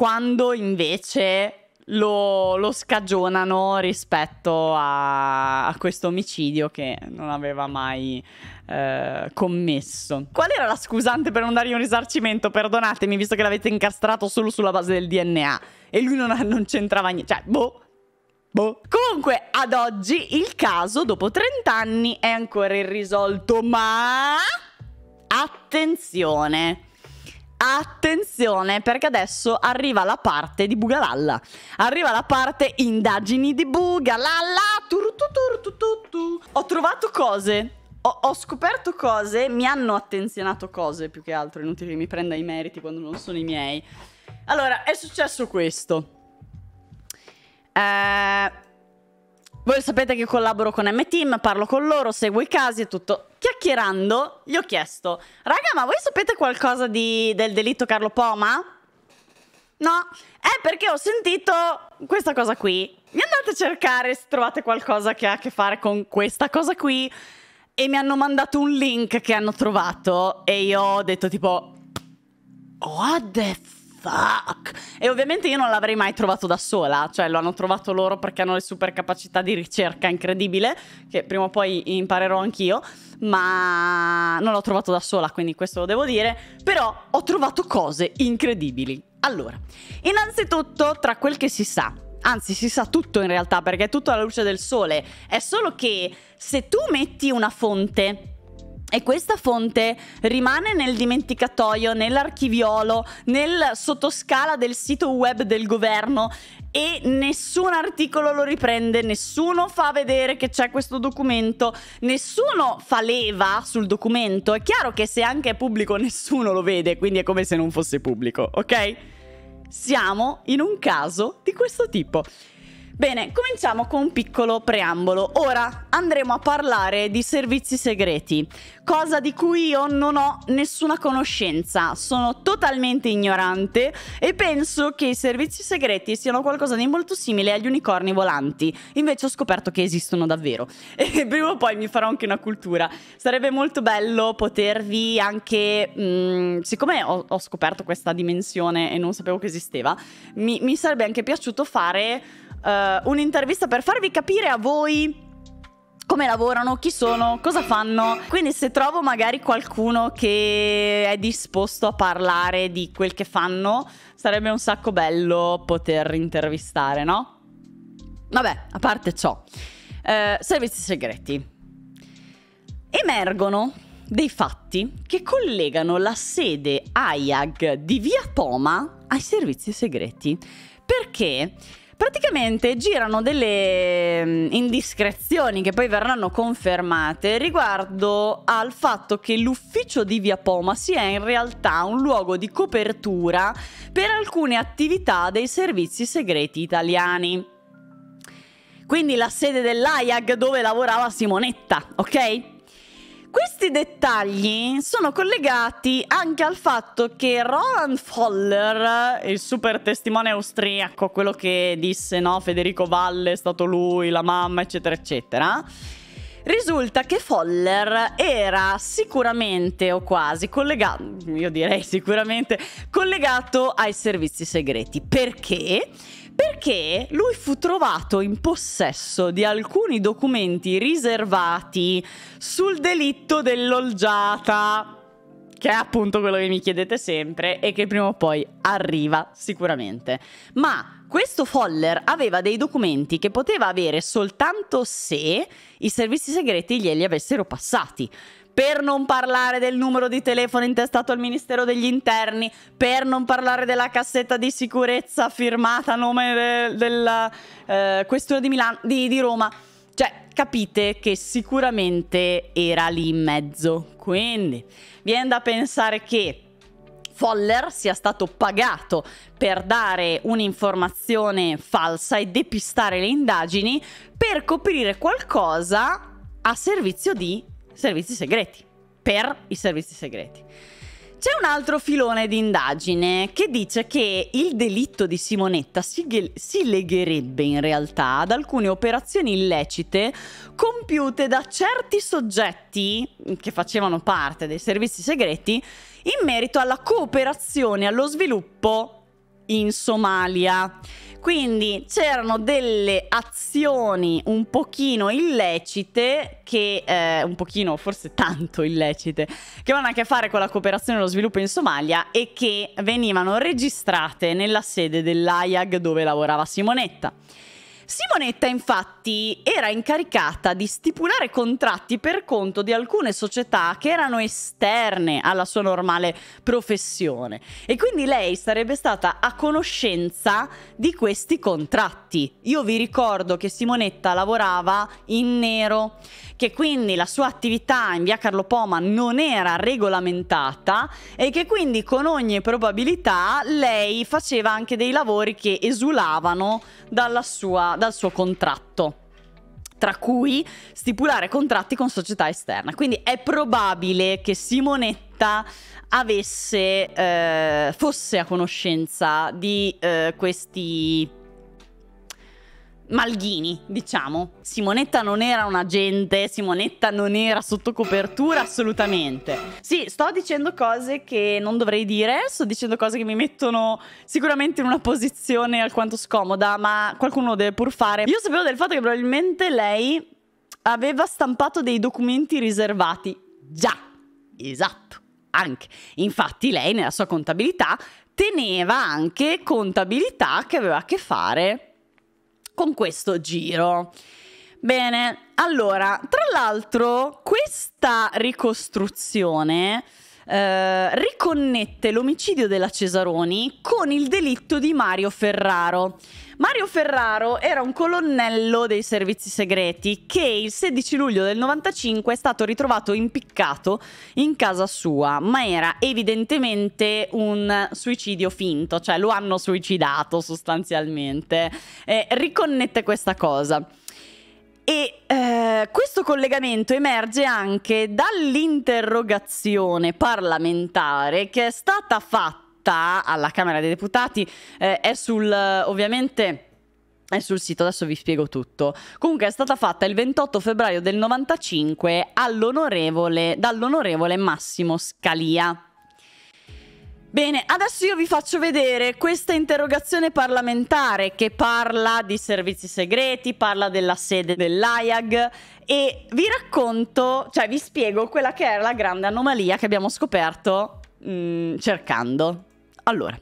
Speaker 1: quando invece lo, lo scagionano rispetto a, a, questo omicidio che non aveva mai eh, commesso. Qual era la scusante per non dargli un risarcimento? Perdonatemi, visto che l'avete incastrato solo sulla base del DNA e lui non, non c'entrava niente. Cioè, boh. Boh. Comunque, ad oggi il caso, dopo 30 anni, è ancora irrisolto, ma... Attenzione! Attenzione perché adesso arriva la parte di Bugalalla. Arriva la parte indagini di Bugalalla. Ho trovato cose. Ho, ho, scoperto cose. Mi hanno attenzionato cose più che altro. Inutile che mi prenda i meriti quando non sono i miei. Allora, è successo questo. Eh voi sapete che collaboro con M-Team, parlo con loro, seguo i casi e tutto. Chiacchierando, gli ho chiesto, raga, ma voi sapete qualcosa di, del delitto Carlo Poma? No, è perché ho sentito questa cosa qui. Mi andate a cercare se trovate qualcosa che ha a che fare con questa cosa qui. E mi hanno mandato un link che hanno trovato. E io ho detto tipo... What the fuck? Fuck? E ovviamente io non l'avrei mai trovato da sola, cioè lo hanno trovato loro perché hanno le super capacità di ricerca incredibile, che prima o poi imparerò anch'io, ma non l'ho trovato da sola, quindi questo lo devo dire, però ho trovato cose incredibili. Allora, innanzitutto, tra quel che si sa, anzi si sa tutto in realtà perché è tutto alla luce del sole, è solo che se tu metti una fonte e questa fonte rimane nel dimenticatoio, nell'archiviolo, nel sottoscala del sito web del governo e nessun articolo lo riprende, nessuno fa vedere che c'è questo documento, nessuno fa leva sul documento. È chiaro che se anche è pubblico nessuno lo vede, quindi è come se non fosse pubblico, ok? Siamo in un caso di questo tipo. Bene, cominciamo con un piccolo preambolo. Ora andremo a parlare di servizi segreti, cosa di cui io non ho nessuna conoscenza. Sono totalmente ignorante e penso che i servizi segreti siano qualcosa di molto simile agli unicorni volanti. Invece ho scoperto che esistono davvero. E prima o poi mi farò anche una cultura. Sarebbe molto bello potervi anche... Mh, mm, siccome ho, ho, scoperto questa dimensione e non sapevo che esisteva, mi, mi sarebbe anche piaciuto fare uh, un'intervista per farvi capire a voi come lavorano, chi sono, cosa fanno. Quindi se trovo magari qualcuno che è disposto a parlare di quel che fanno, sarebbe un sacco bello poter intervistare, no? Vabbè, a parte ciò. Uh, servizi segreti. Emergono dei fatti che collegano la sede AIAG di Via Poma ai servizi segreti. Perché? Praticamente girano delle mm, indiscrezioni che poi verranno confermate riguardo al fatto che l'ufficio di Via Poma sia in realtà un luogo di copertura per alcune attività dei servizi segreti italiani. Quindi la sede dell'AIAG dove lavorava Simonetta, ok? Questi dettagli sono collegati anche al fatto che Roland Foller, il super testimone austriaco, quello che disse no, Federico Valle è stato lui, la mamma, eccetera, eccetera, risulta che Foller era sicuramente o quasi collegato, io direi sicuramente collegato ai servizi segreti. Perché? perché lui fu trovato in possesso di alcuni documenti riservati sul delitto dell'olgiata che è appunto quello che mi chiedete sempre e che prima o poi arriva sicuramente. Ma questo Foller aveva dei documenti che poteva avere soltanto se i servizi segreti glieli avessero passati per non parlare del numero di telefono intestato al Ministero degli Interni, per non parlare della cassetta di sicurezza firmata a nome de- della eh, questione di, Milano, di, di Roma. Cioè, capite che sicuramente era lì in mezzo. Quindi, viene da pensare che Foller sia stato pagato per dare un'informazione falsa e depistare le indagini per coprire qualcosa a servizio di servizi segreti, per i servizi segreti. C'è un altro filone di indagine che dice che il delitto di Simonetta si, si, legherebbe in realtà ad alcune operazioni illecite compiute da certi soggetti che facevano parte dei servizi segreti in merito alla cooperazione allo sviluppo in Somalia. Quindi c'erano delle azioni un pochino illecite, che eh, un pochino, forse tanto illecite, che avevano a che fare con la cooperazione e lo sviluppo in Somalia e che venivano registrate nella sede dell'AIAG dove lavorava Simonetta. Simonetta infatti era incaricata di stipulare contratti per conto di alcune società che erano esterne alla sua normale professione e quindi lei sarebbe stata a conoscenza di questi contratti. Io vi ricordo che Simonetta lavorava in nero che quindi la sua attività in via Carlo Poma non era regolamentata e che quindi con ogni probabilità lei faceva anche dei lavori che esulavano sua, dal suo contratto tra cui stipulare contratti con società esterne. Quindi è probabile che Simonetta avesse, eh, fosse a conoscenza di eh, questi Malghini, diciamo. Simonetta non era un agente, Simonetta non era sotto copertura assolutamente. Sì, sto dicendo cose che non dovrei dire, sto dicendo cose che mi mettono sicuramente in una posizione alquanto scomoda, ma qualcuno deve pur fare. Io sapevo del fatto che probabilmente lei aveva stampato dei documenti riservati. Già, esatto. Anche. Infatti lei nella sua contabilità teneva anche contabilità che aveva a che fare con questo giro. Bene, allora, tra l'altro, questa ricostruzione eh, riconnette l'omicidio della Cesaroni con il delitto di Mario Ferraro. Mario Ferraro era un colonnello dei servizi segreti che il 16 luglio del 95 è stato ritrovato impiccato in casa sua, ma era evidentemente un suicidio finto, cioè lo hanno suicidato sostanzialmente. Eh, riconnette questa cosa. E eh, questo collegamento emerge anche dall'interrogazione parlamentare che è stata fatta fatta alla Camera dei Deputati eh, è sul ovviamente è sul sito, adesso vi spiego tutto. Comunque è stata fatta il 28 febbraio del 95 all'onorevole, dall'onorevole Massimo Scalia. Bene, adesso io vi faccio vedere questa interrogazione parlamentare che parla di servizi segreti, parla della sede dell'AIAG e vi racconto, cioè vi spiego quella che era la grande anomalia che abbiamo scoperto mh, mm, cercando. Allora,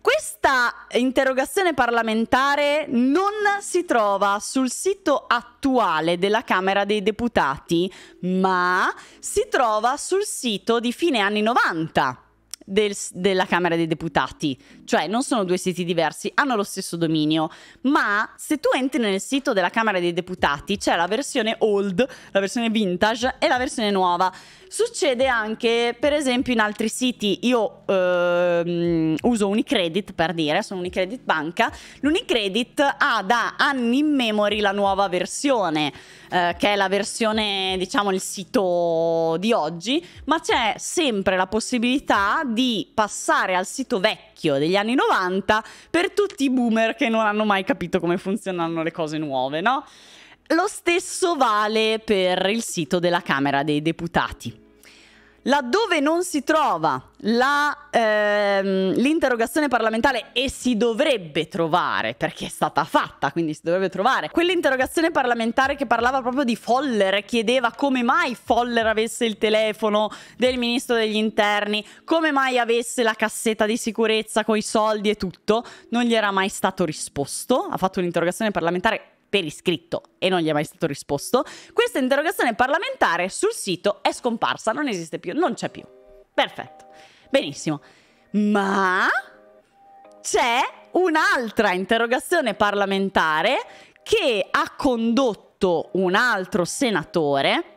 Speaker 1: questa interrogazione parlamentare non si trova sul sito attuale della Camera dei Deputati, ma si trova sul sito di fine anni 90 del, della Camera dei Deputati, cioè non sono due siti diversi, hanno lo stesso dominio, ma se tu entri nel sito della Camera dei Deputati c'è la versione old, la versione vintage e la versione nuova. Succede anche, per esempio, in altri siti. Io ehm, uso Unicredit per dire, sono Unicredit Banca. L'Unicredit ha da anni in memory la nuova versione, eh, che è la versione, diciamo, il sito di oggi, ma c'è sempre la possibilità di passare al sito vecchio degli anni 90 per tutti i boomer che non hanno mai capito come funzionano le cose nuove, no? Lo stesso vale per il sito della Camera dei Deputati. Laddove non si trova la, ehm, l'interrogazione parlamentare e si dovrebbe trovare, perché è stata fatta, quindi si dovrebbe trovare, quell'interrogazione parlamentare che parlava proprio di Foller, chiedeva come mai Foller avesse il telefono del ministro degli interni, come mai avesse la cassetta di sicurezza con i soldi e tutto, non gli era mai stato risposto, ha fatto un'interrogazione parlamentare per iscritto e non gli è mai stato risposto, questa interrogazione parlamentare sul sito è scomparsa, non esiste più, non c'è più. Perfetto, benissimo. Ma c'è un'altra interrogazione parlamentare che ha condotto un altro senatore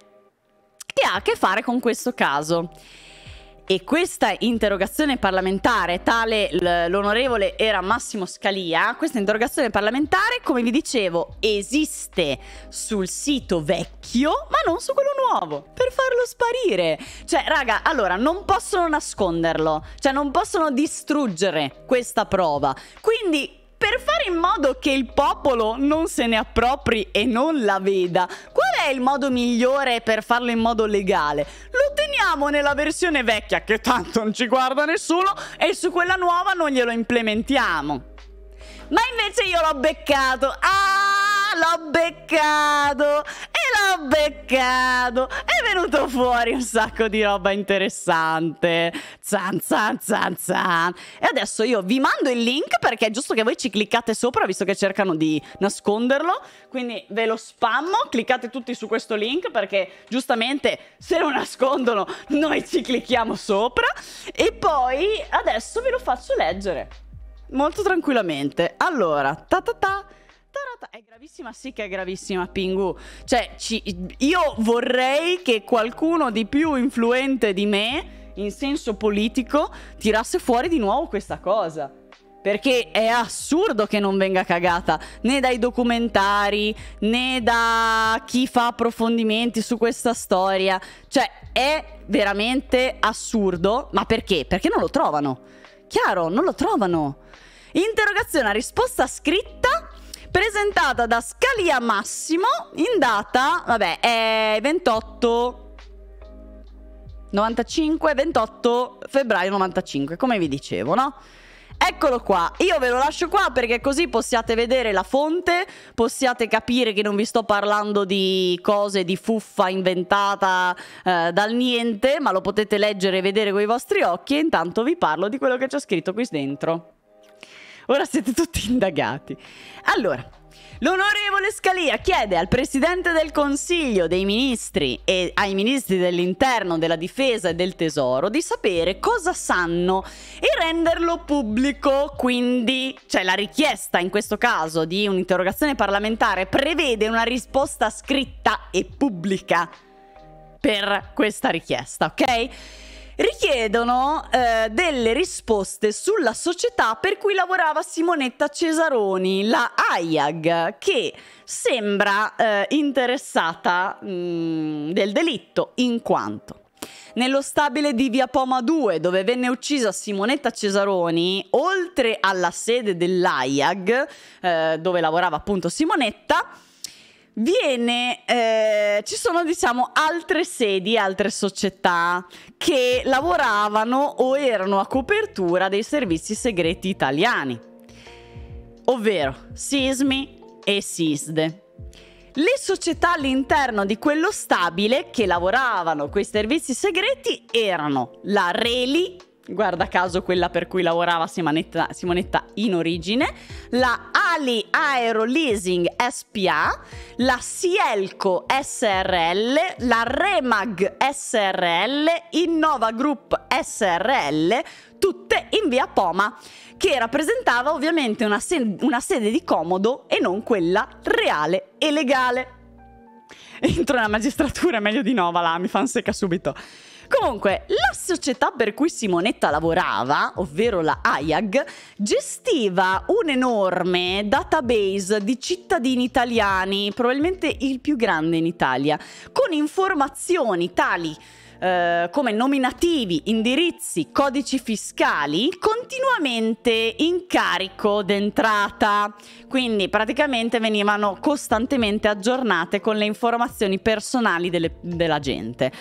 Speaker 1: che ha a che fare con questo caso. E questa interrogazione parlamentare, tale l'onorevole era Massimo Scalia, questa interrogazione parlamentare, come vi dicevo, esiste sul sito vecchio, ma non su quello nuovo, per farlo sparire. Cioè, raga, allora, non possono nasconderlo, cioè non possono distruggere questa prova. Quindi per fare in modo che il popolo non se ne appropri e non la veda, qual è il modo migliore per farlo in modo legale? Lo teniamo nella versione vecchia, che tanto non ci guarda nessuno, e su quella nuova non glielo implementiamo. Ma invece io l'ho beccato. Ah, l'ho beccato! l'ho beccato! È venuto fuori un sacco di roba interessante. Zan zan zan zan. E adesso io vi mando il link perché è giusto che voi ci cliccate sopra, visto che cercano di nasconderlo. Quindi ve lo spammo, cliccate tutti su questo link perché giustamente se lo nascondono noi ci clicchiamo sopra. E poi adesso ve lo faccio leggere. Molto tranquillamente. Allora, ta ta ta. È gravissima, sì che è gravissima, Pingu. Cioè, ci, io vorrei che qualcuno di più influente di me, in senso politico, tirasse fuori di nuovo questa cosa. Perché è assurdo che non venga cagata né dai documentari né da chi fa approfondimenti su questa storia. Cioè, è veramente assurdo. Ma perché? Perché non lo trovano. Chiaro, non lo trovano. Interrogazione a risposta scritta presentata da Scalia Massimo in data, vabbè, è 28 95 28 febbraio 95, come vi dicevo, no? Eccolo qua, io ve lo lascio qua perché così possiate vedere la fonte, possiate capire che non vi sto parlando di cose di fuffa inventata eh, dal niente, ma lo potete leggere e vedere con i vostri occhi e intanto vi parlo di quello che c'è scritto qui dentro. Ora siete tutti indagati. Allora, L'onorevole Scalia chiede al Presidente del Consiglio dei Ministri e ai Ministri dell'Interno, della Difesa e del Tesoro di sapere cosa sanno e renderlo pubblico. Quindi, cioè la richiesta in questo caso di un'interrogazione parlamentare prevede una risposta scritta e pubblica per questa richiesta, ok? Richiedono eh, delle risposte sulla società per cui lavorava Simonetta Cesaroni, la AIAG, che sembra eh, interessata mh, mm, del delitto in quanto. Nello stabile di Via Poma 2, dove venne uccisa Simonetta Cesaroni, oltre alla sede dell'AIAG, eh, dove lavorava appunto Simonetta, viene eh, ci sono diciamo altre sedi, altre società che lavoravano o erano a copertura dei servizi segreti italiani, ovvero Sismi e Sisde. Le società all'interno di quello stabile che lavoravano con i servizi segreti erano la Reli, guarda caso quella per cui lavorava Simonetta, Simonetta in origine, la Ali Aero Leasing SPA, la Sielco SRL, la Remag SRL, Innova Group SRL, tutte in via Poma, che rappresentava ovviamente una, se- una sede di comodo e non quella reale e legale. Entro nella magistratura, meglio di no, va là, mi fa un secca subito. Comunque, la società per cui Simonetta lavorava, ovvero la AIAG, gestiva un enorme database di cittadini italiani, probabilmente il più grande in Italia, con informazioni tali eh, come nominativi, indirizzi, codici fiscali continuamente in carico d'entrata. Quindi praticamente venivano costantemente aggiornate con le informazioni personali delle, della gente.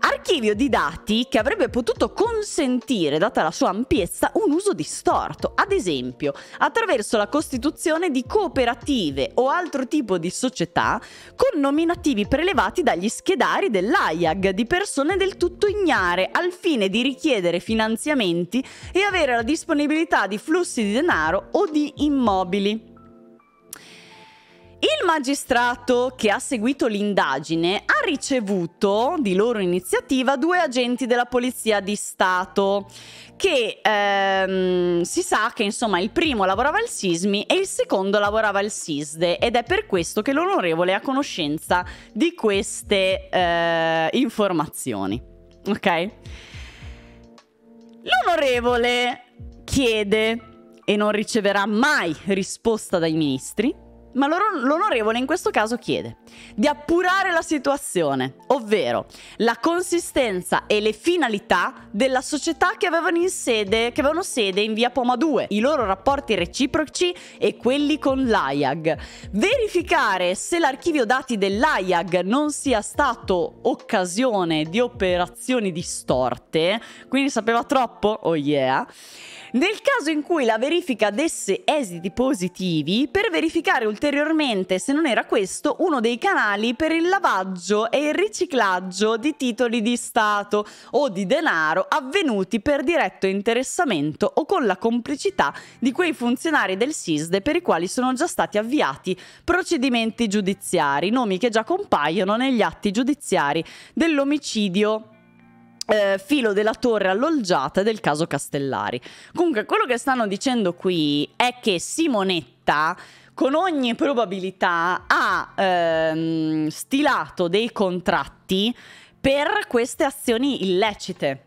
Speaker 1: Archivio di dati che avrebbe potuto consentire, data la sua ampiezza, un uso distorto, ad esempio attraverso la costituzione di cooperative o altro tipo di società con nominativi prelevati dagli schedari dell'AIAG di persone del tutto ignare al fine di richiedere finanziamenti e avere la disponibilità di flussi di denaro o di immobili. Il magistrato che ha seguito l'indagine ha ricevuto di loro iniziativa due agenti della Polizia di Stato che ehm, si sa che insomma il primo lavorava al Sismi e il secondo lavorava al SISDE ed è per questo che l'onorevole è a conoscenza di queste eh, informazioni. Ok? L'onorevole chiede e non riceverà mai risposta dai ministri ma l'onorevole in questo caso chiede di appurare la situazione, ovvero la consistenza e le finalità della società che avevano, sede, che avevano sede in via Poma 2, i loro rapporti reciproci e quelli con l'AIAG. Verificare se l'archivio dati dell'AIAG non sia stato occasione di operazioni distorte, quindi sapeva troppo, oh yeah nel caso in cui la verifica desse esiti positivi, per verificare ulteriormente se non era questo uno dei canali per il lavaggio e il riciclaggio di titoli di Stato o di denaro avvenuti per diretto interessamento o con la complicità di quei funzionari del SISDE per i quali sono già stati avviati procedimenti giudiziari, nomi che già compaiono negli atti giudiziari dell'omicidio eh, filo della torre all'olgiata del caso Castellari. Comunque, quello che stanno dicendo qui è che Simonetta con ogni probabilità ha ehm, stilato dei contratti per queste azioni illecite.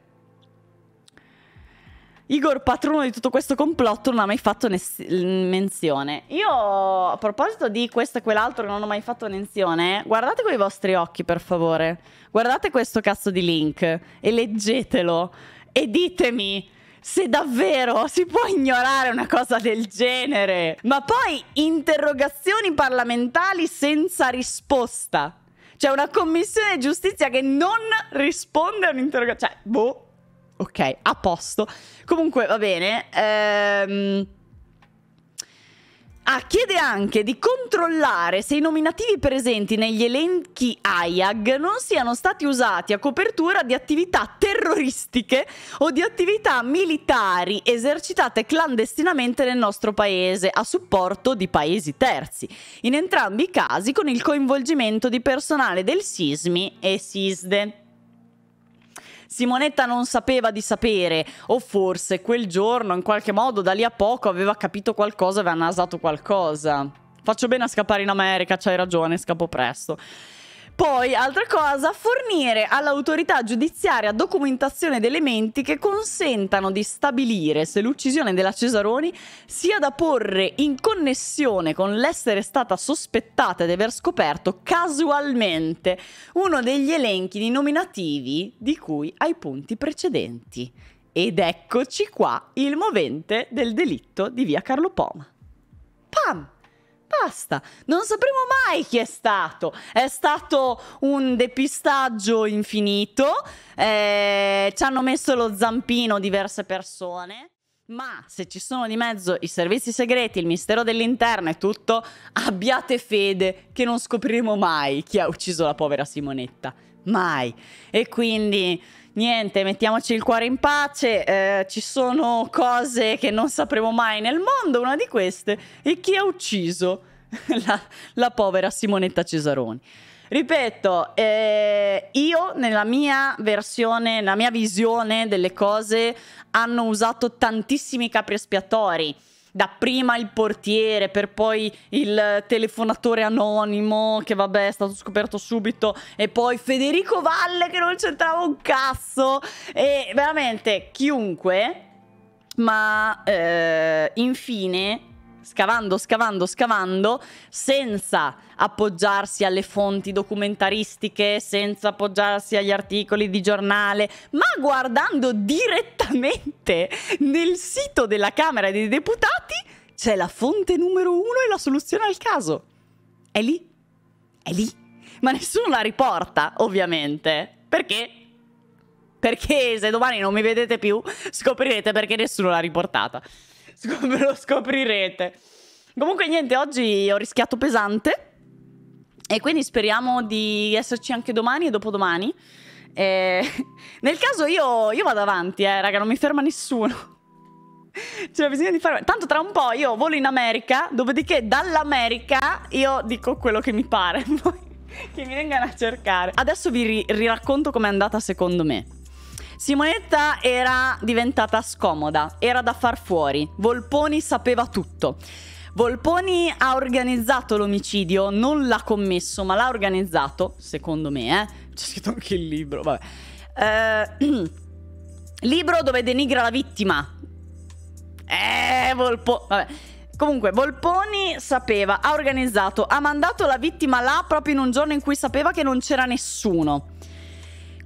Speaker 1: Igor, patrono di tutto questo complotto, non ha mai fatto menzione. Io, a proposito di questo e quell'altro che non ho mai fatto menzione, guardate con i vostri occhi, per favore. Guardate questo cazzo di link e leggetelo e ditemi se davvero si può ignorare una cosa del genere. Ma poi interrogazioni parlamentari senza risposta. C'è una commissione di giustizia che non risponde a un'interrogazione. Cioè, boh. Ok, a posto. Comunque va bene. Ehm... Ah, chiede anche di controllare se i nominativi presenti negli elenchi AIAG non siano stati usati a copertura di attività terroristiche o di attività militari esercitate clandestinamente nel nostro paese a supporto di paesi terzi. In entrambi i casi con il coinvolgimento di personale del SISMI e SISDE. Simonetta non sapeva di sapere, o forse quel giorno, in qualche modo, da lì a poco aveva capito qualcosa e aveva nasato qualcosa. Faccio bene a scappare in America, c'hai ragione, scappo presto. Poi, altra cosa, fornire all'autorità giudiziaria documentazione ed elementi che consentano di stabilire se l'uccisione della Cesaroni sia da porre in connessione con l'essere stata sospettata di aver scoperto casualmente uno degli elenchi di nominativi di cui ai punti precedenti. Ed eccoci qua il movente del delitto di via Carlo Poma. Pam! Basta, non sapremo mai chi è stato. È stato un depistaggio infinito. Eh, ci hanno messo lo zampino diverse persone. Ma se ci sono di mezzo i servizi segreti, il mistero dell'interno e tutto, abbiate fede che non scopriremo mai chi ha ucciso la povera Simonetta. Mai. E quindi niente, mettiamoci il cuore in pace. Eh, ci sono cose che non sapremo mai nel mondo. Una di queste è chi ha ucciso la, la povera Simonetta Cesaroni. Ripeto, eh, io nella mia versione, nella mia visione delle cose, hanno usato tantissimi capri espiatori. Dapprima il portiere, per poi il telefonatore anonimo, che vabbè è stato scoperto subito, e poi Federico Valle che non c'entrava un cazzo. E veramente chiunque, ma eh, infine scavando, scavando, scavando, senza appoggiarsi alle fonti documentaristiche, senza appoggiarsi agli articoli di giornale, ma guardando direttamente nel sito della Camera dei Deputati, c'è la fonte numero uno e la soluzione al caso. È lì. È lì. Ma nessuno la riporta, ovviamente. Perché? Perché se domani non mi vedete più, scoprirete perché nessuno l'ha riportata. Lo scoprirete. Comunque niente, oggi ho rischiato pesante. E quindi speriamo di esserci anche domani e dopodomani. E... Nel caso io, io, vado avanti, eh, raga, non mi ferma nessuno. C'è bisogno di fare. Tanto tra un po' io volo in America, dopodiché dall'America io dico quello che mi pare. che mi vengano a cercare. Adesso vi ri- riracconto com'è andata secondo me. Simonetta era diventata scomoda, era da far fuori. Volponi sapeva tutto. Volponi ha organizzato l'omicidio, non l'ha commesso, ma l'ha organizzato, secondo me, eh. C'è scritto anche il libro, vabbè. Eh, libro dove denigra la vittima. Eh, Volponi... Vabbè. Comunque, Volponi sapeva, ha organizzato, ha mandato la vittima là proprio in un giorno in cui sapeva che non c'era nessuno.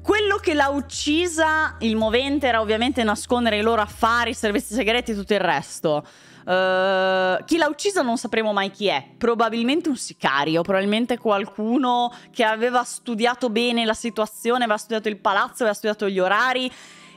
Speaker 1: Quello che l'ha uccisa, il movente, era ovviamente nascondere i loro affari, i servizi segreti e tutto il resto. Uh, chi l'ha uccisa non sapremo mai chi è. Probabilmente un sicario, probabilmente qualcuno che aveva studiato bene la situazione, aveva studiato il palazzo, aveva studiato gli orari.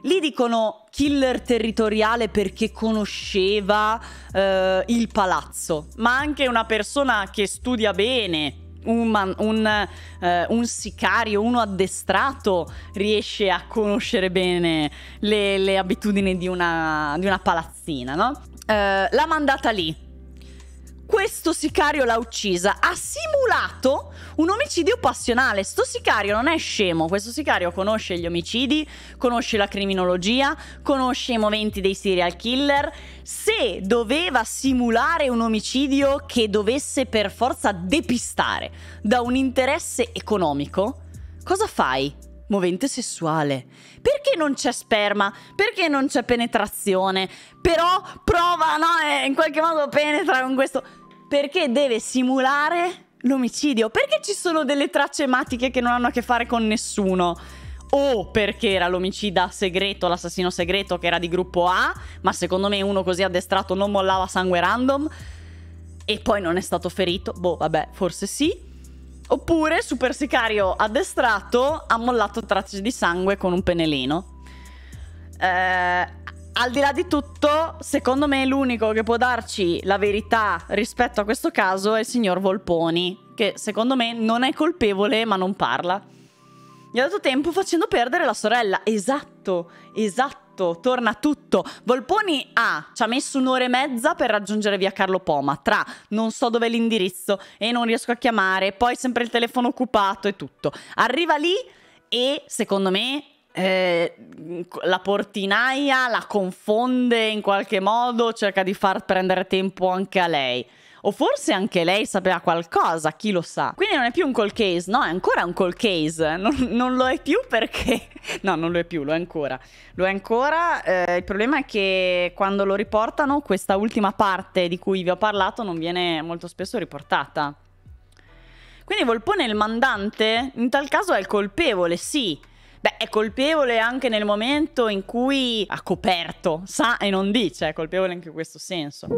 Speaker 1: Lì dicono killer territoriale perché conosceva uh, il palazzo, ma anche una persona che studia bene, un, man, un, uh, un, sicario, uno addestrato riesce a conoscere bene le, le abitudini di una, di una, palazzina, no? Uh, l'ha mandata lì. Questo sicario l'ha uccisa. Ha simulato un omicidio passionale. Sto sicario non è scemo. Questo sicario conosce gli omicidi, conosce la criminologia, conosce i moventi dei serial killer. Se doveva simulare un omicidio che dovesse per forza depistare da un interesse economico, cosa fai? Movente sessuale. Perché non c'è sperma? Perché non c'è penetrazione? Però prova, no? E in qualche modo penetra con questo. Perché deve simulare l'omicidio. Perché ci sono delle tracce ematiche che non hanno a che fare con nessuno? O perché era l'omicida segreto, l'assassino segreto che era di gruppo A, ma secondo me uno così addestrato non mollava sangue random e poi non è stato ferito. Boh, vabbè, forse sì. Oppure super sicario addestrato ha mollato tracce di sangue con un pennellino. Eh, al di là di tutto, secondo me l'unico che può darci la verità rispetto a questo caso è il signor Volponi, che secondo me non è colpevole ma non parla. Gli ha dato tempo facendo perdere la sorella. Esatto, esatto, torna tutto. Volponi ha, ci ha messo un'ora e mezza per raggiungere via Carlo Poma, tra non so dove l'indirizzo e non riesco a chiamare, poi sempre il telefono occupato e tutto. Arriva lì e secondo me eh, la portinaia la confonde in qualche modo, cerca di far prendere tempo anche a lei. O forse anche lei sapeva qualcosa, chi lo sa. Quindi non è più un call case, no, è ancora un call case. Non, non lo è più perché... No, non lo è più, lo è ancora. Lo è ancora. Eh, il problema è che quando lo riportano, questa ultima parte di cui vi ho parlato non viene molto spesso riportata. Quindi Volpone il mandante, in tal caso è il colpevole, sì, Beh, è colpevole anche nel momento in cui ha coperto, sa e non dice, è colpevole anche in questo senso.